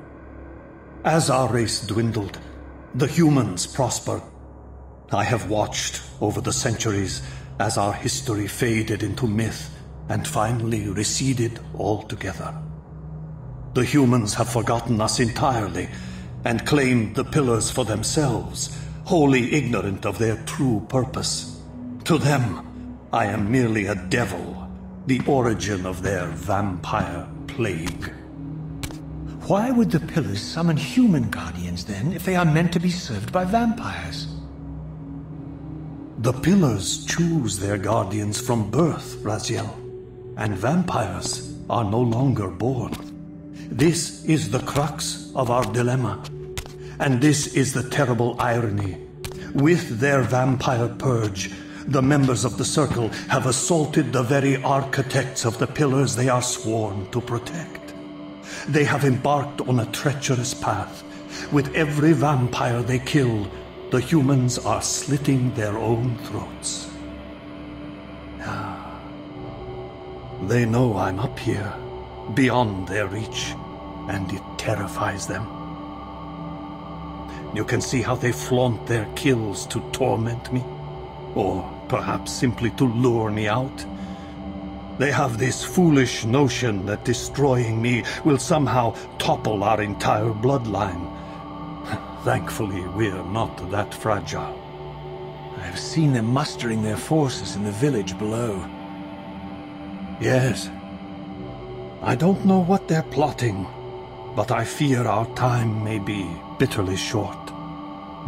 As our race dwindled, the humans prospered. I have watched over the centuries as our history faded into myth and finally receded altogether. The humans have forgotten us entirely and claimed the pillars for themselves, wholly ignorant of their true purpose. To them, I am merely a devil the origin of their vampire plague. Why would the pillars summon human guardians then, if they are meant to be served by vampires? The pillars choose their guardians from birth, Raziel, and vampires are no longer born. This is the crux of our dilemma, and this is the terrible irony. With their vampire purge, the members of the Circle have assaulted the very architects of the pillars they are sworn to protect. They have embarked on a treacherous path. With every vampire they kill, the humans are slitting their own throats. Ah. They know I'm up here, beyond their reach, and it terrifies them. You can see how they flaunt their kills to torment me. Or perhaps simply to lure me out. They have this foolish notion that destroying me will somehow topple our entire bloodline. Thankfully, we're not that fragile. I've seen them mustering their forces in the village below. Yes. I don't know what they're plotting, but I fear our time may be bitterly short.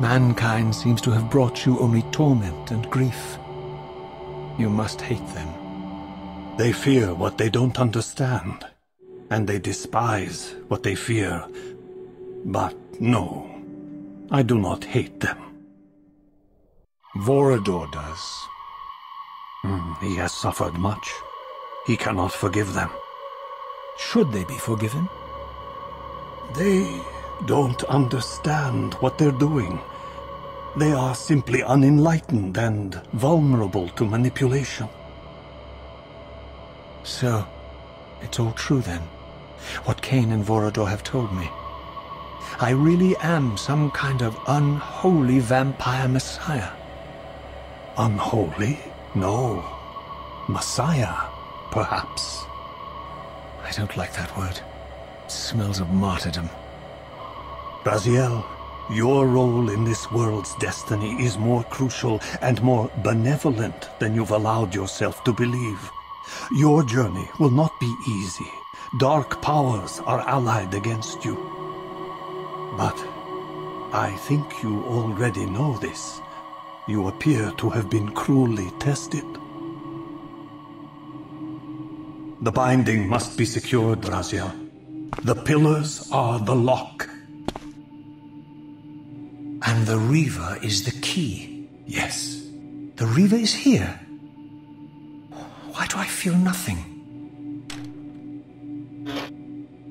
Mankind seems to have brought you only torment and grief. You must hate them. They fear what they don't understand, and they despise what they fear. But no, I do not hate them. Vorador does. Mm, he has suffered much. He cannot forgive them. Should they be forgiven? They don't understand what they're doing. They are simply unenlightened and vulnerable to manipulation. So, it's all true then. What Kain and Vorador have told me. I really am some kind of unholy vampire messiah. Unholy? No. Messiah, perhaps. I don't like that word. It smells of martyrdom. Raziel, your role in this world's destiny is more crucial and more benevolent than you've allowed yourself to believe. Your journey will not be easy. Dark powers are allied against you. But I think you already know this. You appear to have been cruelly tested. The binding must be secured, Raziel. The pillars are the lock. And the Reaver is the key. Yes. The Reaver is here. Why do I feel nothing?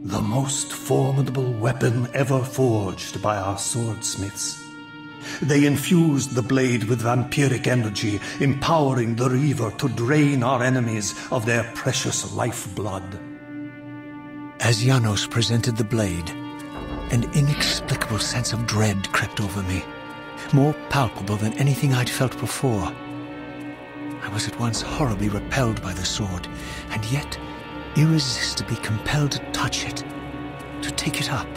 The most formidable weapon ever forged by our swordsmiths. They infused the blade with vampiric energy, empowering the Reaver to drain our enemies of their precious lifeblood. As Janos presented the blade, an inexplicable sense of dread crept over me, more palpable than anything I'd felt before. I was at once horribly repelled by the sword, and yet irresistibly compelled to touch it, to take it up.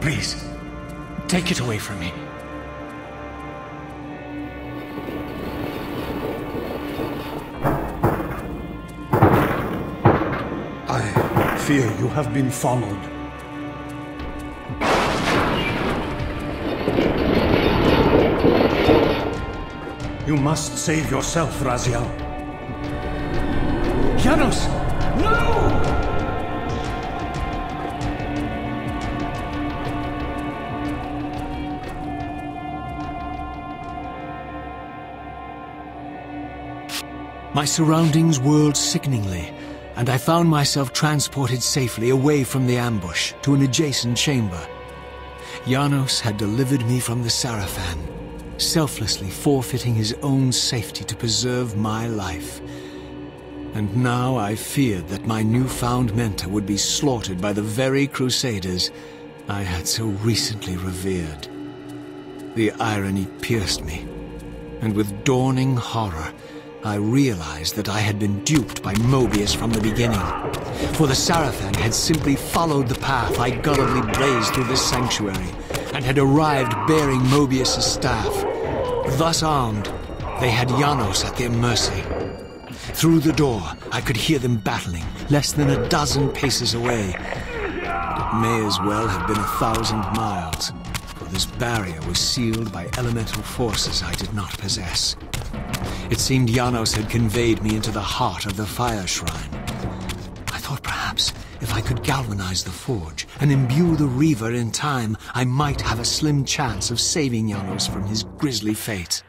Please, take it away from me. I fear you have been followed. You must save yourself, Raziel. Janos! No! My surroundings whirled sickeningly, and I found myself transported safely away from the ambush to an adjacent chamber. Janos had delivered me from the Sarafan, selflessly forfeiting his own safety to preserve my life. And now I feared that my newfound mentor would be slaughtered by the very crusaders I had so recently revered. The irony pierced me, and with dawning horror, I realized that I had been duped by Moebius from the beginning. For the Sarafan had simply followed the path I gullibly blazed through this sanctuary, and had arrived bearing Moebius's staff. Thus armed, they had Janos at their mercy. Through the door, I could hear them battling, less than a dozen paces away. It may as well have been a thousand miles, for this barrier was sealed by elemental forces I did not possess. It seemed Janos had conveyed me into the heart of the fire shrine. If I could galvanize the forge and imbue the Reaver in time, I might have a slim chance of saving Janos from his grisly fate.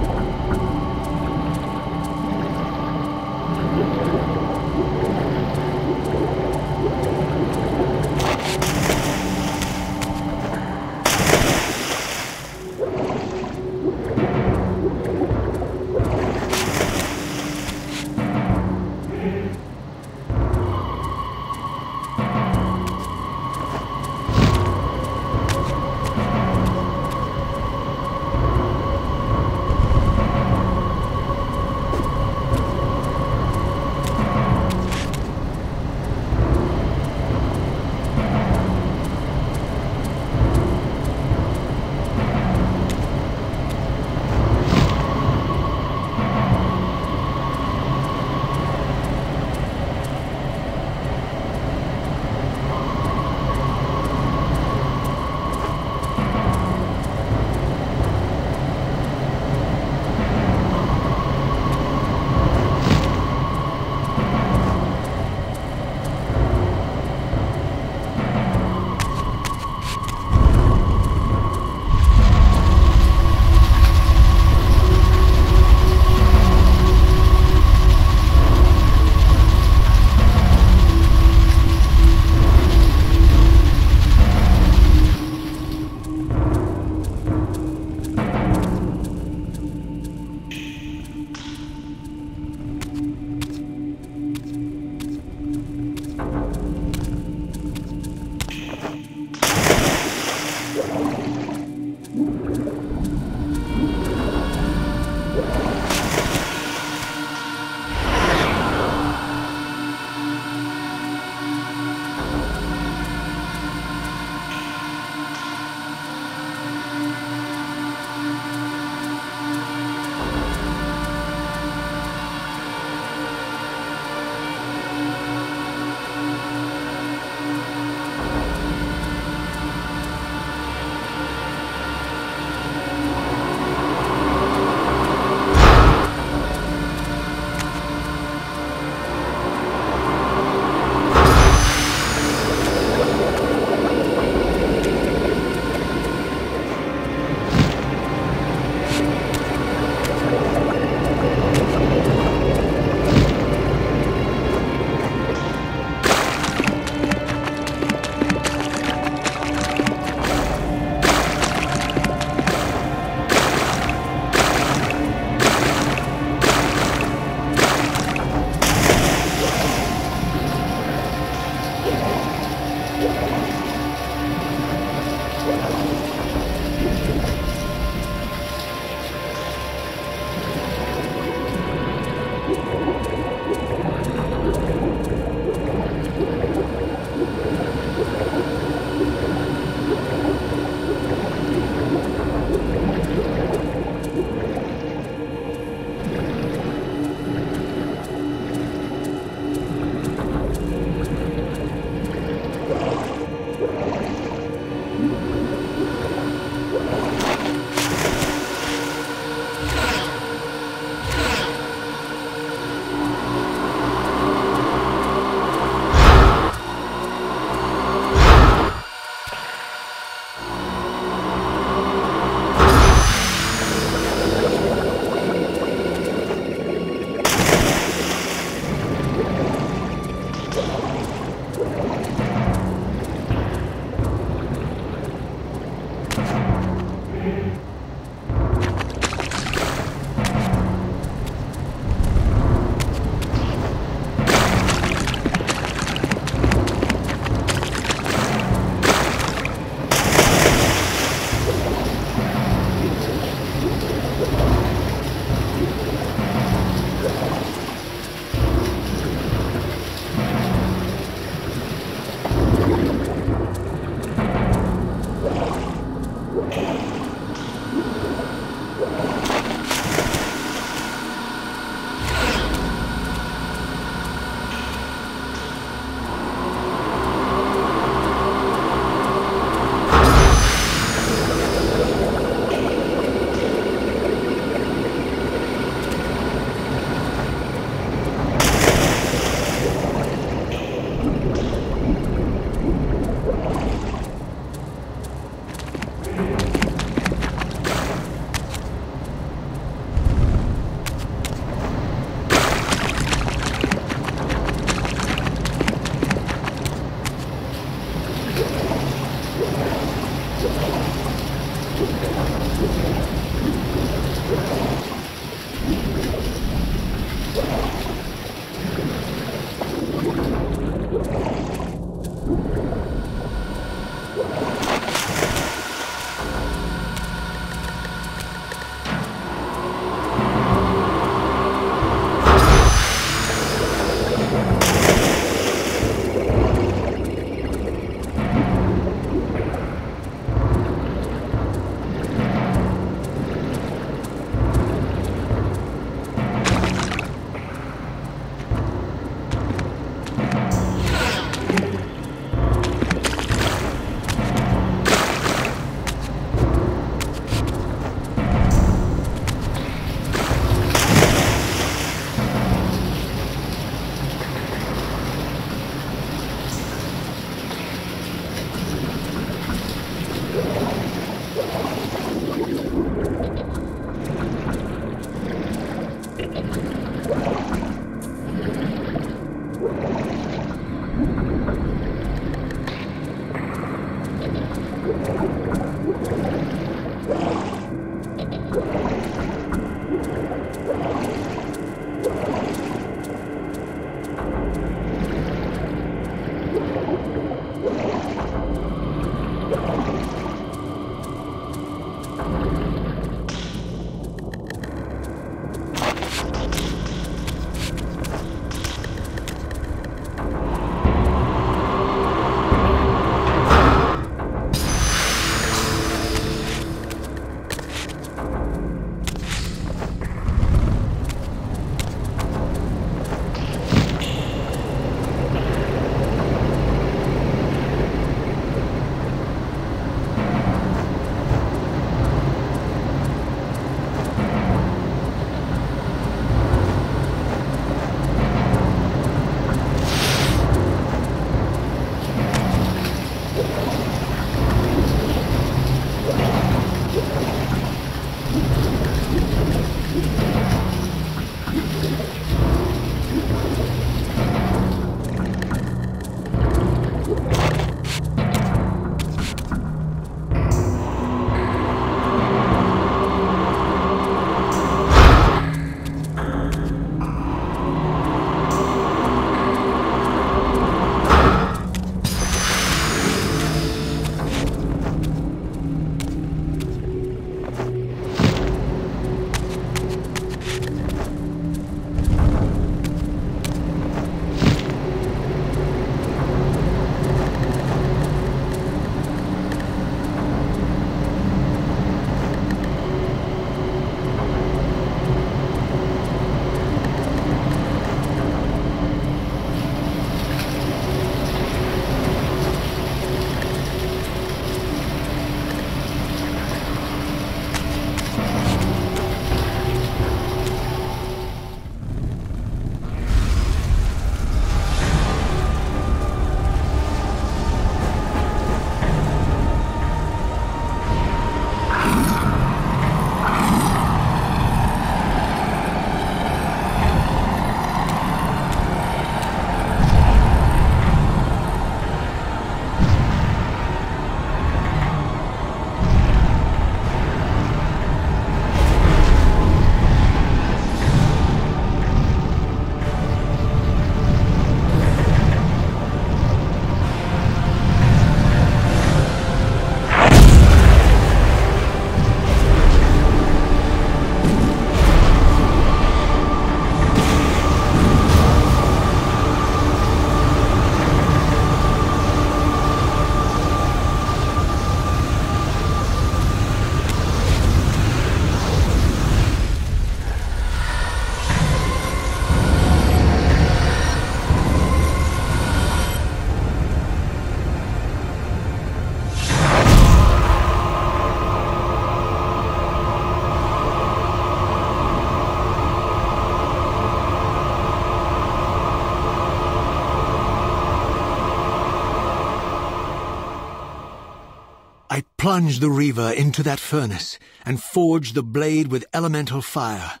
Plunge the Reaver into that furnace and forge the blade with elemental fire.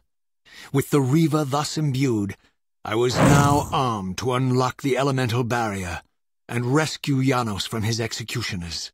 With the Reaver thus imbued, I was now armed to unlock the elemental barrier and rescue Janos from his executioners.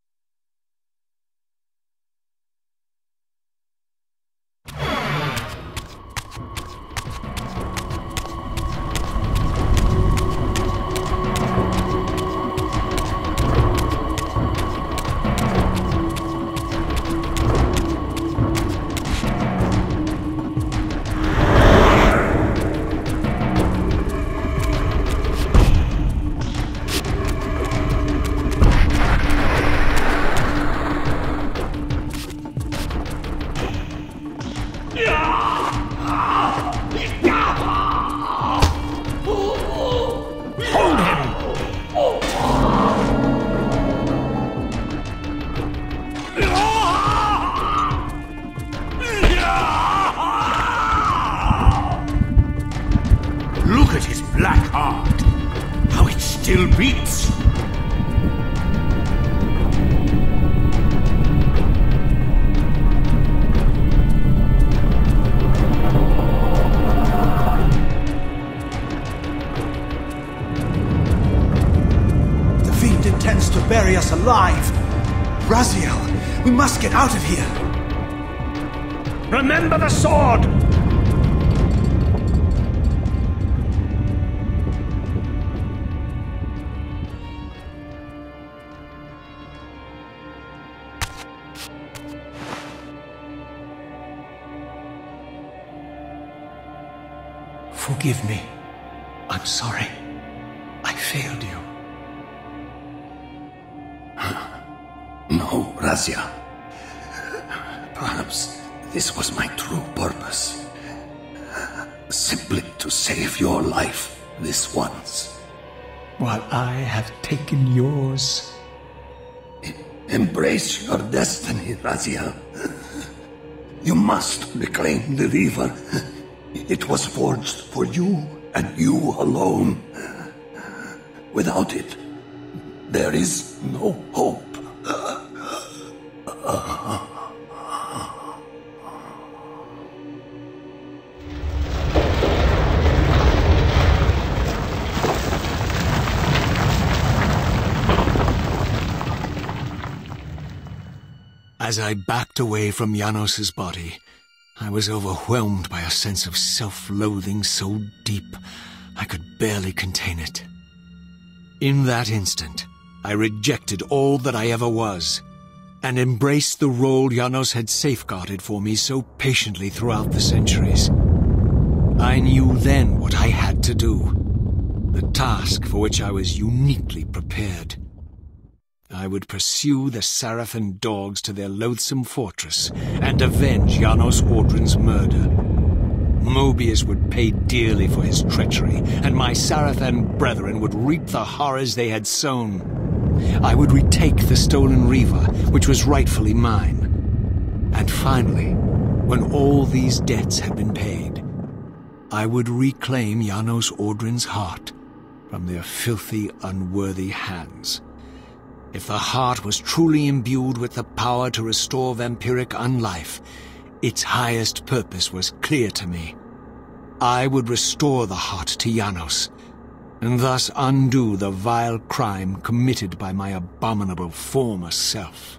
Alone. Without it, there is no hope. As I backed away from Janos's body, I was overwhelmed by a sense of self-loathing so deep I could barely contain it. In that instant, I rejected all that I ever was and embraced the role Janos had safeguarded for me so patiently throughout the centuries. I knew then what I had to do, the task for which I was uniquely prepared. I would pursue the Sarafan dogs to their loathsome fortress and avenge Janos Audron's murder. Moebius would pay dearly for his treachery, and my Sarafan brethren would reap the horrors they had sown. I would retake the stolen Reaver, which was rightfully mine. And finally, when all these debts had been paid, I would reclaim Janos Audron's heart from their filthy, unworthy hands. If the heart was truly imbued with the power to restore vampiric unlife, its highest purpose was clear to me. I would restore the heart to Janos, and thus undo the vile crime committed by my abominable former self.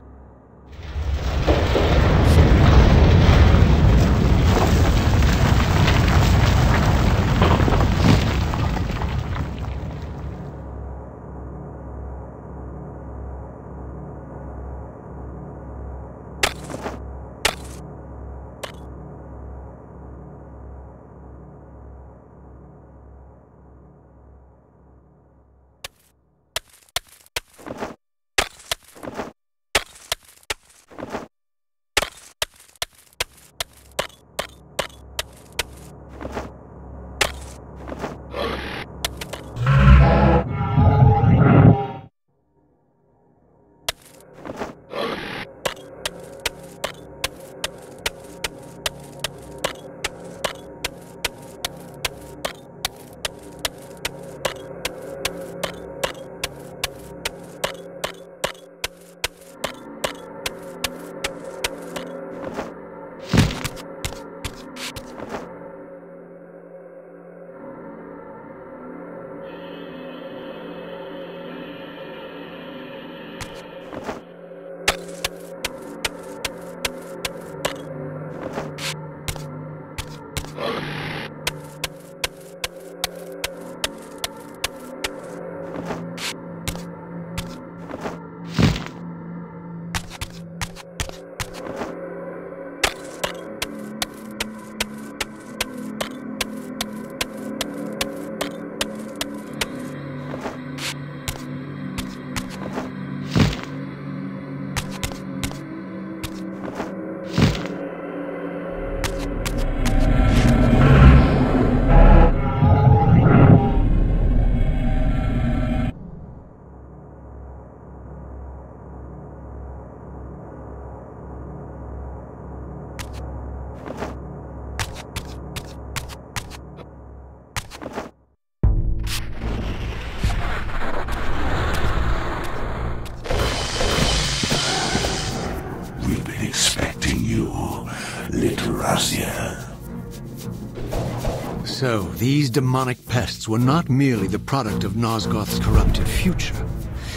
These demonic pests were not merely the product of Nosgoth's corrupted future.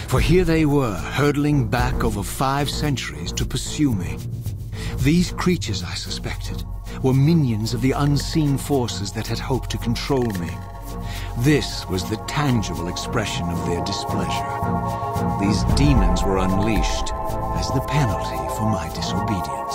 For here they were, hurtling back over five centuries to pursue me. These creatures, I suspected, were minions of the unseen forces that had hoped to control me. This was the tangible expression of their displeasure. These demons were unleashed as the penalty for my disobedience.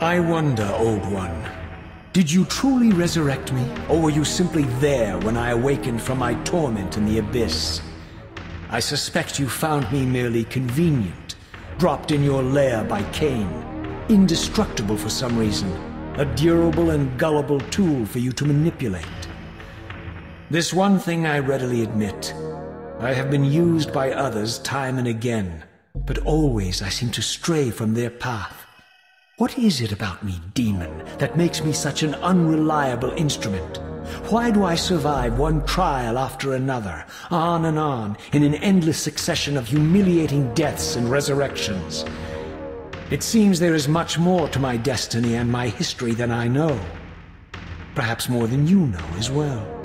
I wonder, Old One. Did you truly resurrect me, or were you simply there when I awakened from my torment in the abyss? I suspect you found me merely convenient, dropped in your lair by Kain, indestructible for some reason, a durable and gullible tool for you to manipulate. This one thing I readily admit. I have been used by others time and again, but always I seem to stray from their path. What is it about me, demon, that makes me such an unreliable instrument? Why do I survive one trial after another, on and on, in an endless succession of humiliating deaths and resurrections? It seems there is much more to my destiny and my history than I know. Perhaps more than you know as well.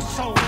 Your soul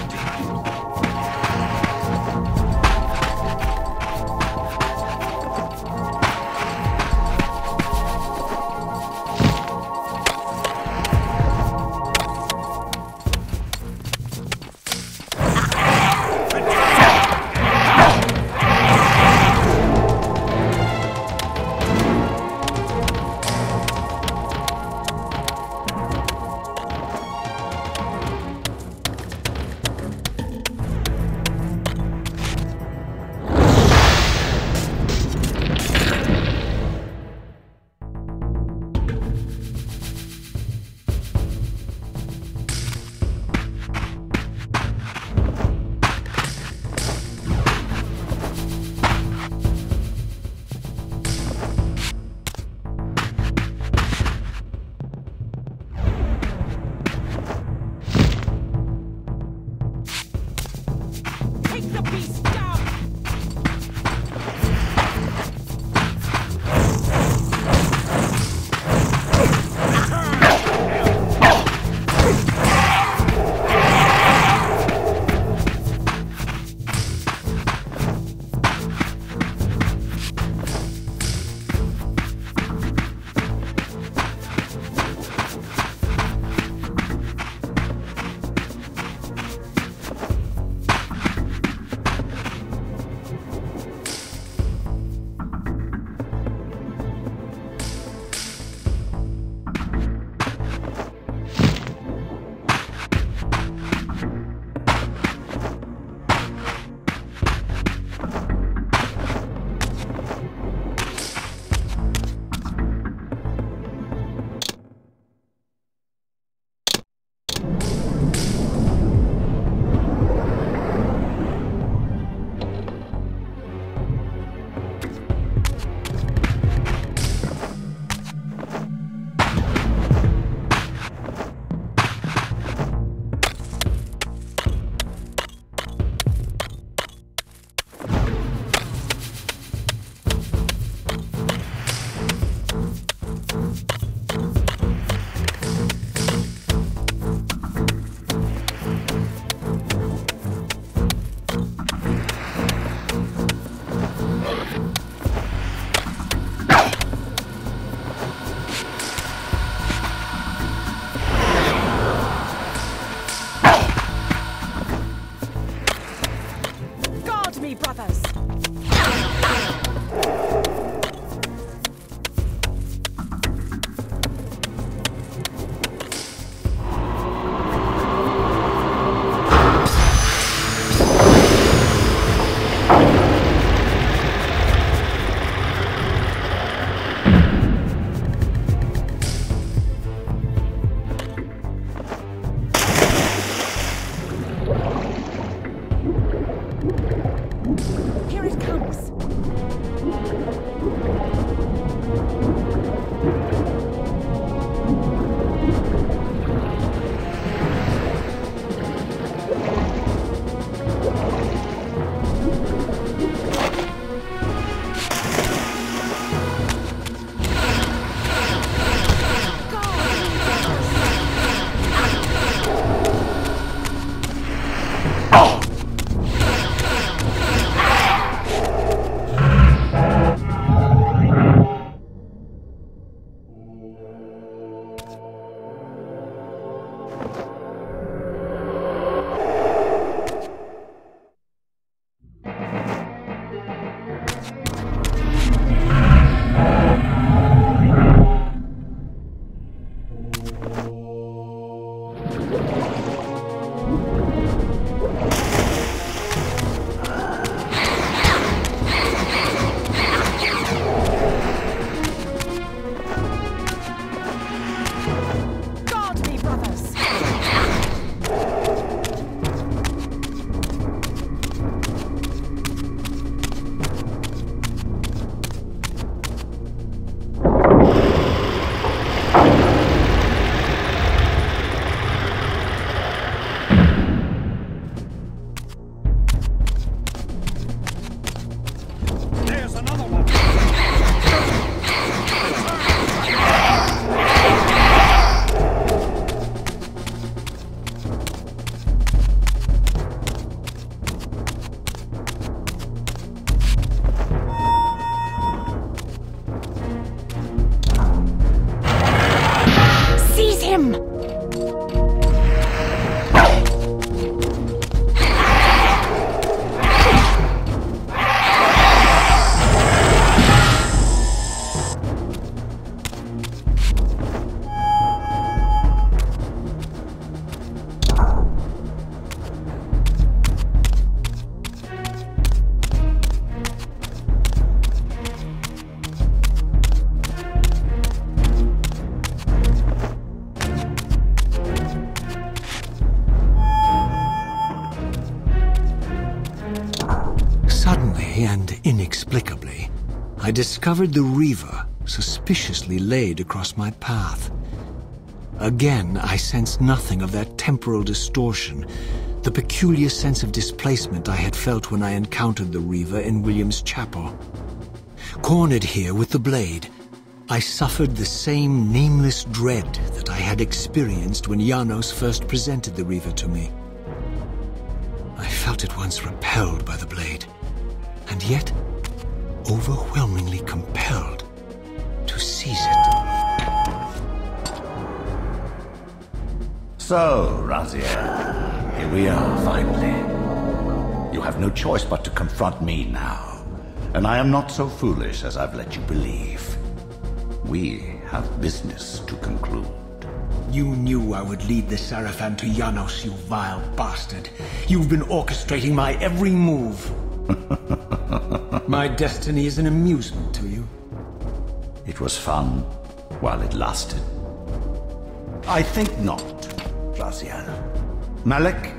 I discovered the Reaver suspiciously laid across my path. Again, I sensed nothing of that temporal distortion, the peculiar sense of displacement I had felt when I encountered the Reaver in William's chapel. Cornered here with the blade, I suffered the same nameless dread that I had experienced when Janos first presented the Reaver to me. I felt at once repelled by the blade, overwhelmingly compelled to seize it. So, Raziel, here we are finally. You have no choice but to confront me now, and I am not so foolish as I've let you believe. We have business to conclude. You knew I would lead the Sarafan to Janos, you vile bastard. You've been orchestrating my every move. my destiny is an amusement to you. It was fun while it lasted. I think not, Raziel. Malik,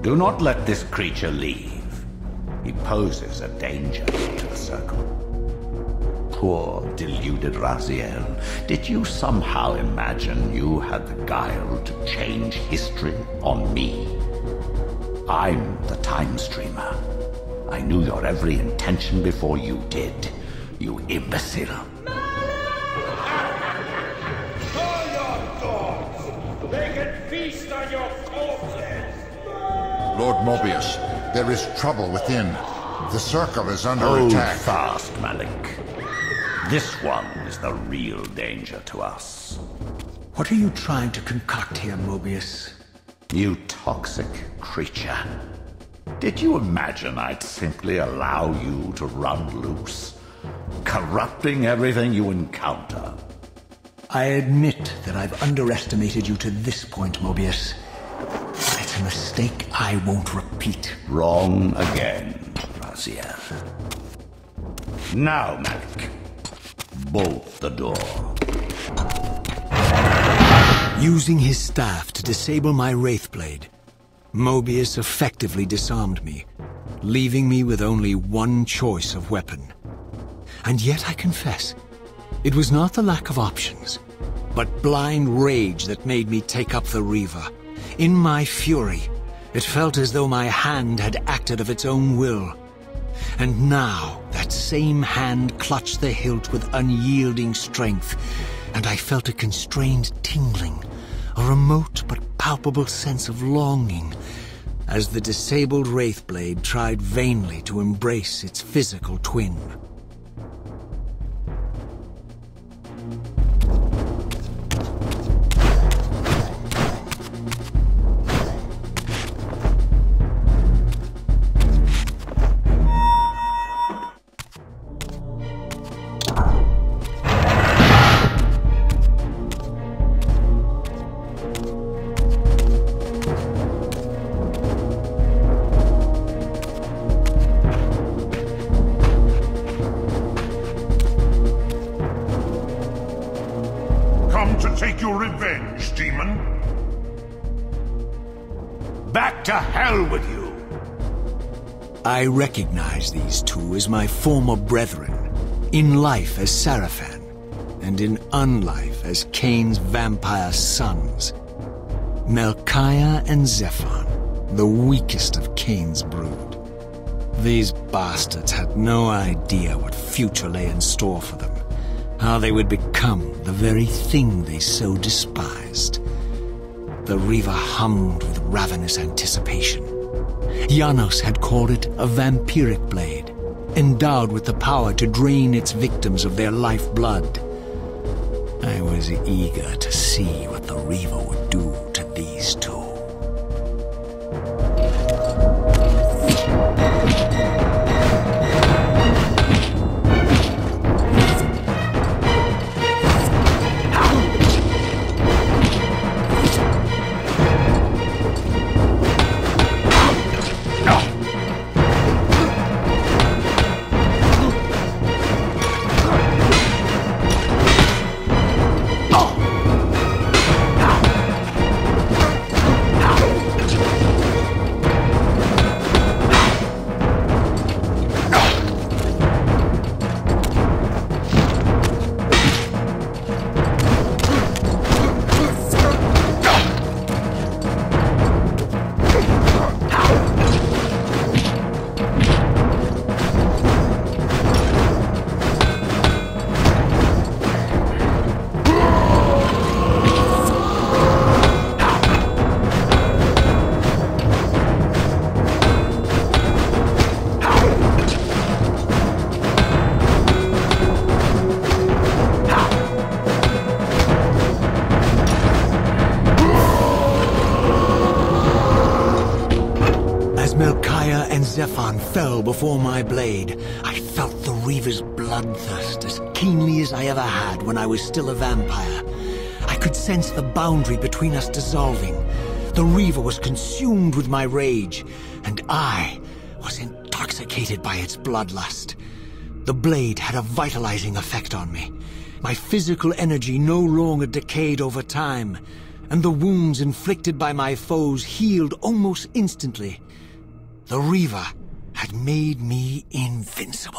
do not let this creature leave. He poses a danger to the Circle. Poor, deluded Raziel. Did you somehow imagine you had the guile to change history on me? I'm the Time Streamer. I knew your every intention before you did, you imbecile. Call your dogs! They can feast on your corpses! Lord Moebius, there is trouble within. The Circle is under Hold attack. fast, Malik. This one is the real danger to us. What are you trying to concoct here, Moebius? You toxic creature. Did you imagine I'd simply allow you to run loose? Corrupting everything you encounter. I admit that I've underestimated you to this point, Moebius. It's a mistake I won't repeat. Wrong again, Raziel. Now, Malik. Bolt the door. Using his staff to disable my Wraithblade, Moebius effectively disarmed me, leaving me with only one choice of weapon. And yet I confess, it was not the lack of options, but blind rage that made me take up the Reaver. In my fury, it felt as though my hand had acted of its own will. And now, that same hand clutched the hilt with unyielding strength, and I felt a constrained tingling, a remote but palpable sense of longing, as the disabled Wraithblade tried vainly to embrace its physical twin. Recognize these two as my former brethren, in life as Sarafan, and in unlife as Kain's vampire sons. Melchiah and Zephon, the weakest of Kain's brood. These bastards had no idea what future lay in store for them, how they would become the very thing they so despised. The Reaver hummed with ravenous anticipation. Janos had called it a vampiric blade, endowed with the power to drain its victims of their lifeblood. I was eager to see what the Reaver would do to these two. Fell before my blade, I felt the Reaver's bloodthirst as keenly as I ever had when I was still a vampire. I could sense the boundary between us dissolving. The Reaver was consumed with my rage, and I was intoxicated by its bloodlust. The blade had a vitalizing effect on me. My physical energy no longer decayed over time, and the wounds inflicted by my foes healed almost instantly. The Reaver had made me invincible.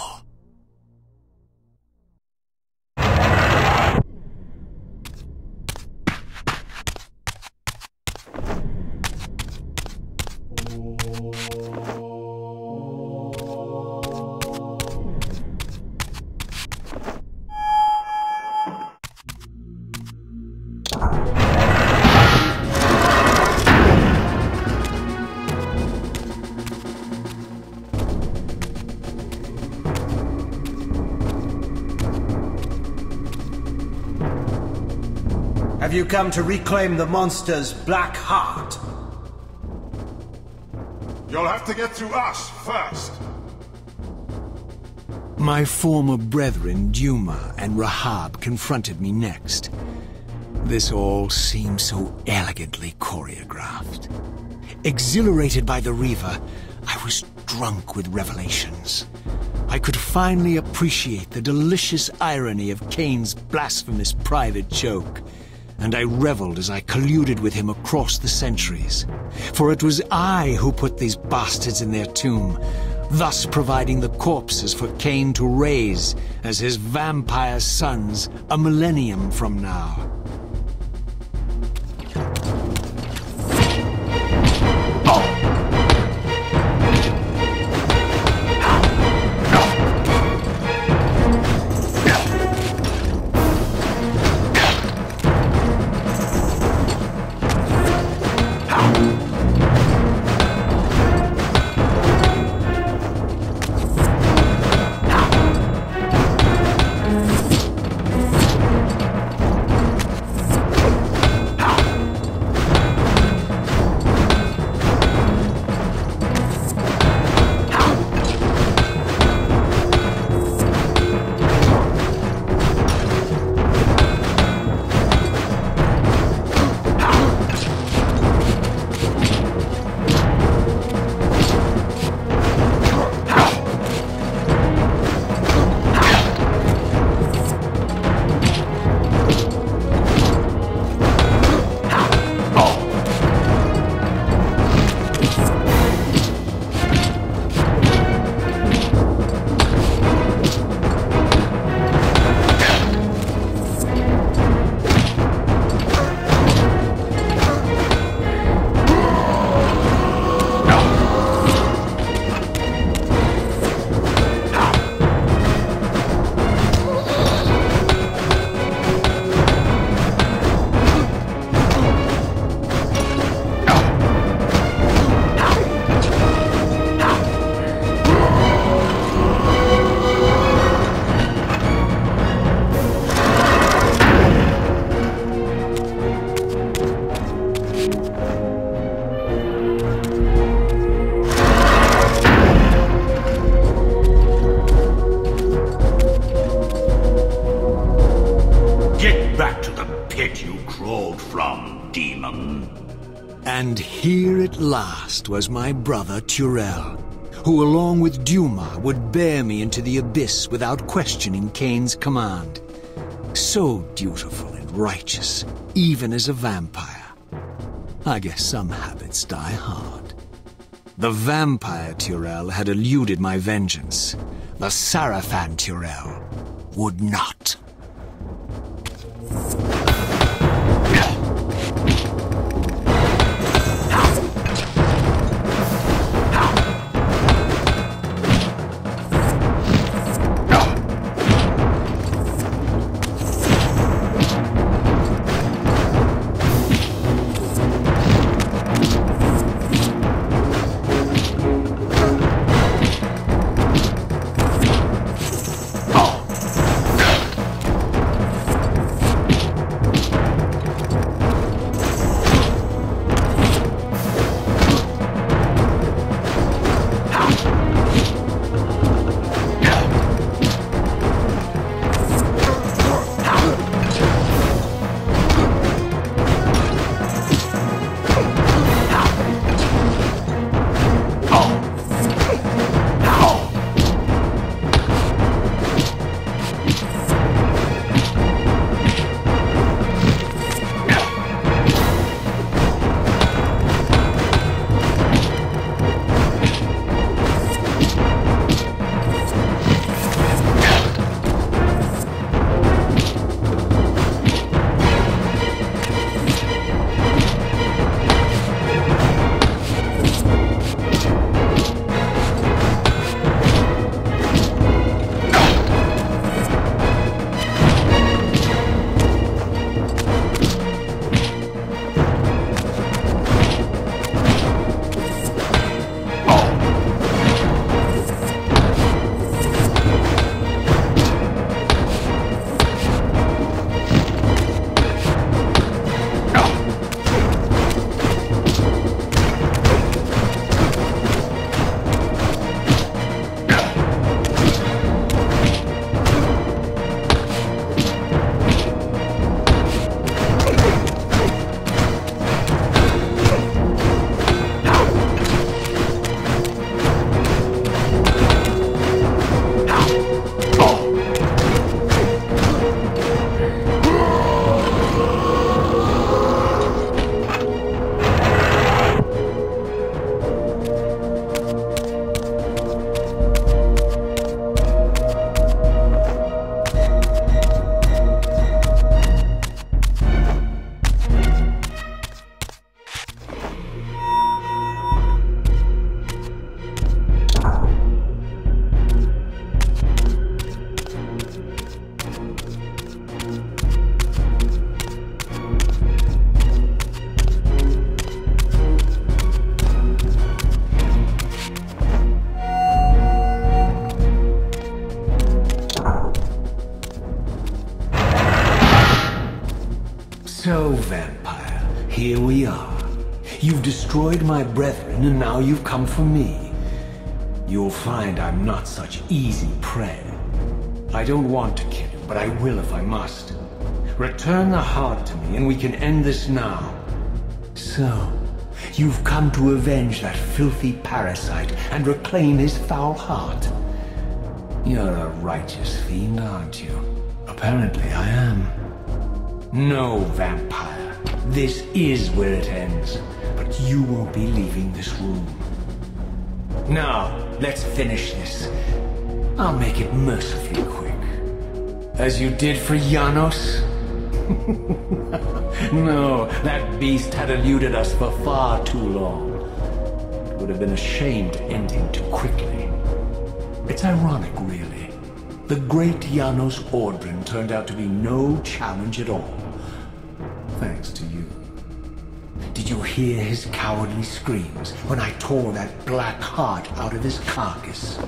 You come to reclaim the monster's black heart? You'll have to get through us first. My former brethren, Duma and Rahab, confronted me next. This all seemed so elegantly choreographed. Exhilarated by the Reaver, I was drunk with revelations. I could finally appreciate the delicious irony of Kain's blasphemous private joke, and I reveled as I colluded with him across the centuries. For it was I who put these bastards in their tomb, thus providing the corpses for Kain to raise as his vampire sons a millennium from now. Last was my brother Turel, who along with Duma would bear me into the abyss without questioning Kain's command. So dutiful and righteous, even as a vampire. I guess some habits die hard. The vampire Turel had eluded my vengeance. The Sarafan Turel would not. Here we are. You've destroyed my brethren, and now you've come for me. You'll find I'm not such easy prey. I don't want to kill you, but I will if I must. Return the heart to me, and we can end this now. So, you've come to avenge that filthy parasite and reclaim his foul heart. You're a righteous fiend, aren't you? Apparently I am. No, vampire. This is where it ends. But you won't be leaving this room. Now, let's finish this. I'll make it mercifully quick. As you did for Janos? no, that beast had eluded us for far too long. It would have been a shamed ending too quickly. It's ironic, really. The great Janos Audron turned out to be no challenge at all. Hear his cowardly screams when I tore that black heart out of his carcass?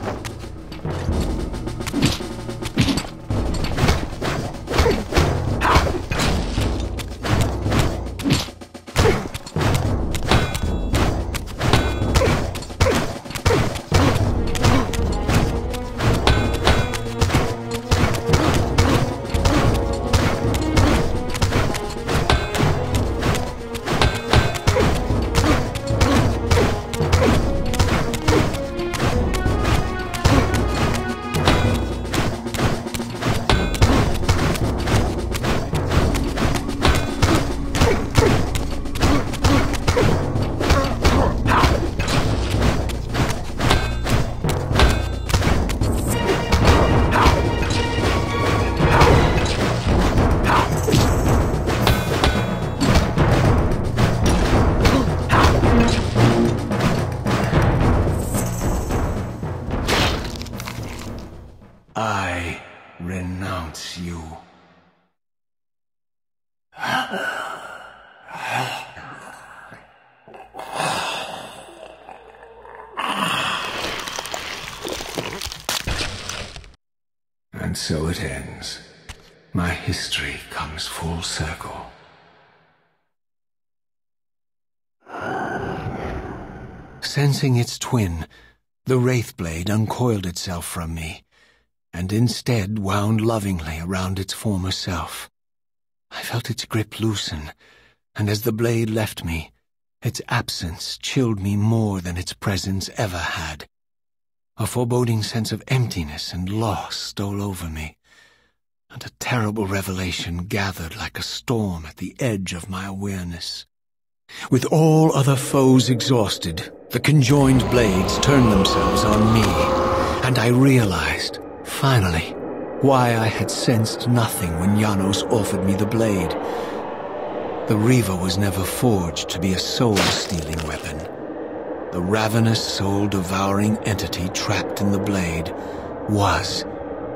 Sensing its twin, the wraith blade uncoiled itself from me, and instead wound lovingly around its former self. I felt its grip loosen, and as the blade left me, its absence chilled me more than its presence ever had. A foreboding sense of emptiness and loss stole over me, and a terrible revelation gathered like a storm at the edge of my awareness. With all other foes exhausted, the conjoined blades turned themselves on me, and I realized, finally, why I had sensed nothing when Janos offered me the blade. The Reaver was never forged to be a soul-stealing weapon. The ravenous, soul-devouring entity trapped in the blade was,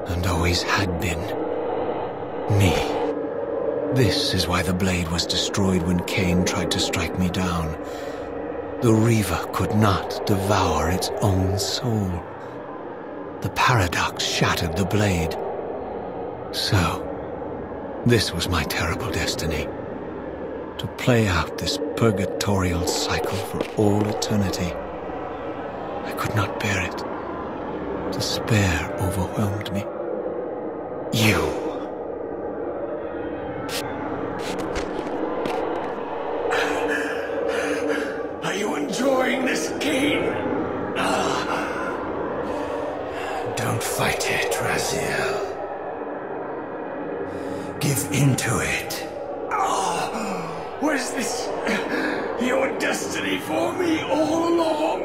and always had been, me. This is why the blade was destroyed when Kain tried to strike me down. The Reaver could not devour its own soul. The paradox shattered the blade. So, this was my terrible destiny. To play out this purgatorial cycle for all eternity. I could not bear it. Despair overwhelmed me. You. Are you enjoying this game? Ah. Don't fight it, Raziel. Give into it. Ah. Was this your destiny for me all along?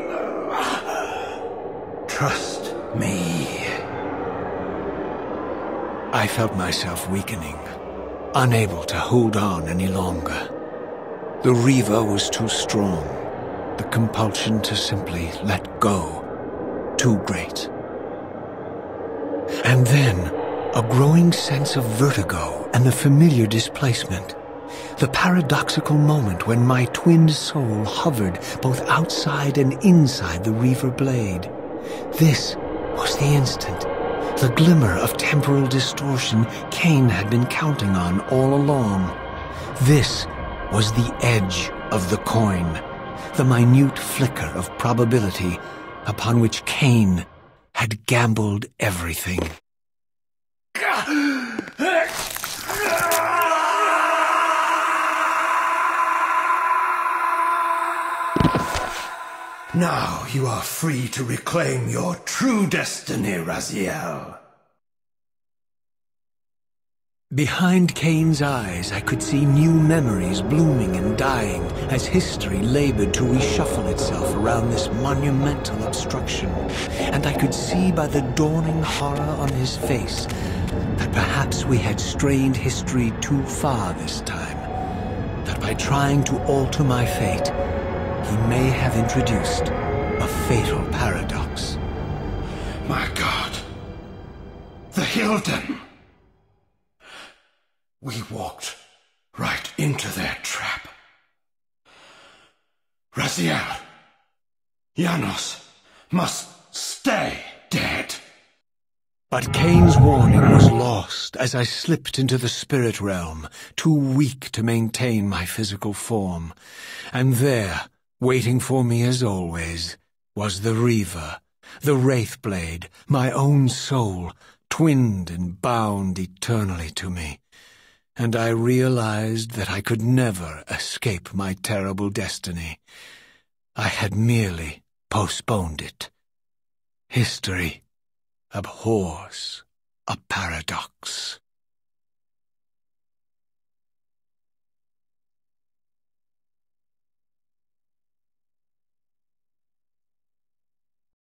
Ah. Trust me. I felt myself weakening, unable to hold on any longer. The Reaver was too strong. The compulsion to simply let go, too great. And then, a growing sense of vertigo and the familiar displacement. The paradoxical moment when my twinned soul hovered both outside and inside the Reaver blade. This was the instant, the glimmer of temporal distortion Kain had been counting on all along. This was the edge of the coin, the minute flicker of probability upon which Kain had gambled everything. Now you are free to reclaim your true destiny, Raziel. Behind Kain's eyes, I could see new memories blooming and dying as history labored to reshuffle itself around this monumental obstruction. And I could see by the dawning horror on his face that perhaps we had strained history too far this time. That by trying to alter my fate, he may have introduced a fatal paradox. My God. The Hylden. We walked right into their trap. Raziel, Janos must stay dead. But Kain's warning was lost as I slipped into the spirit realm, too weak to maintain my physical form. And there, waiting for me as always, was the Reaver, the Wraithblade, my own soul, twinned and bound eternally to me and I realized that I could never escape my terrible destiny. I had merely postponed it. History abhors a paradox.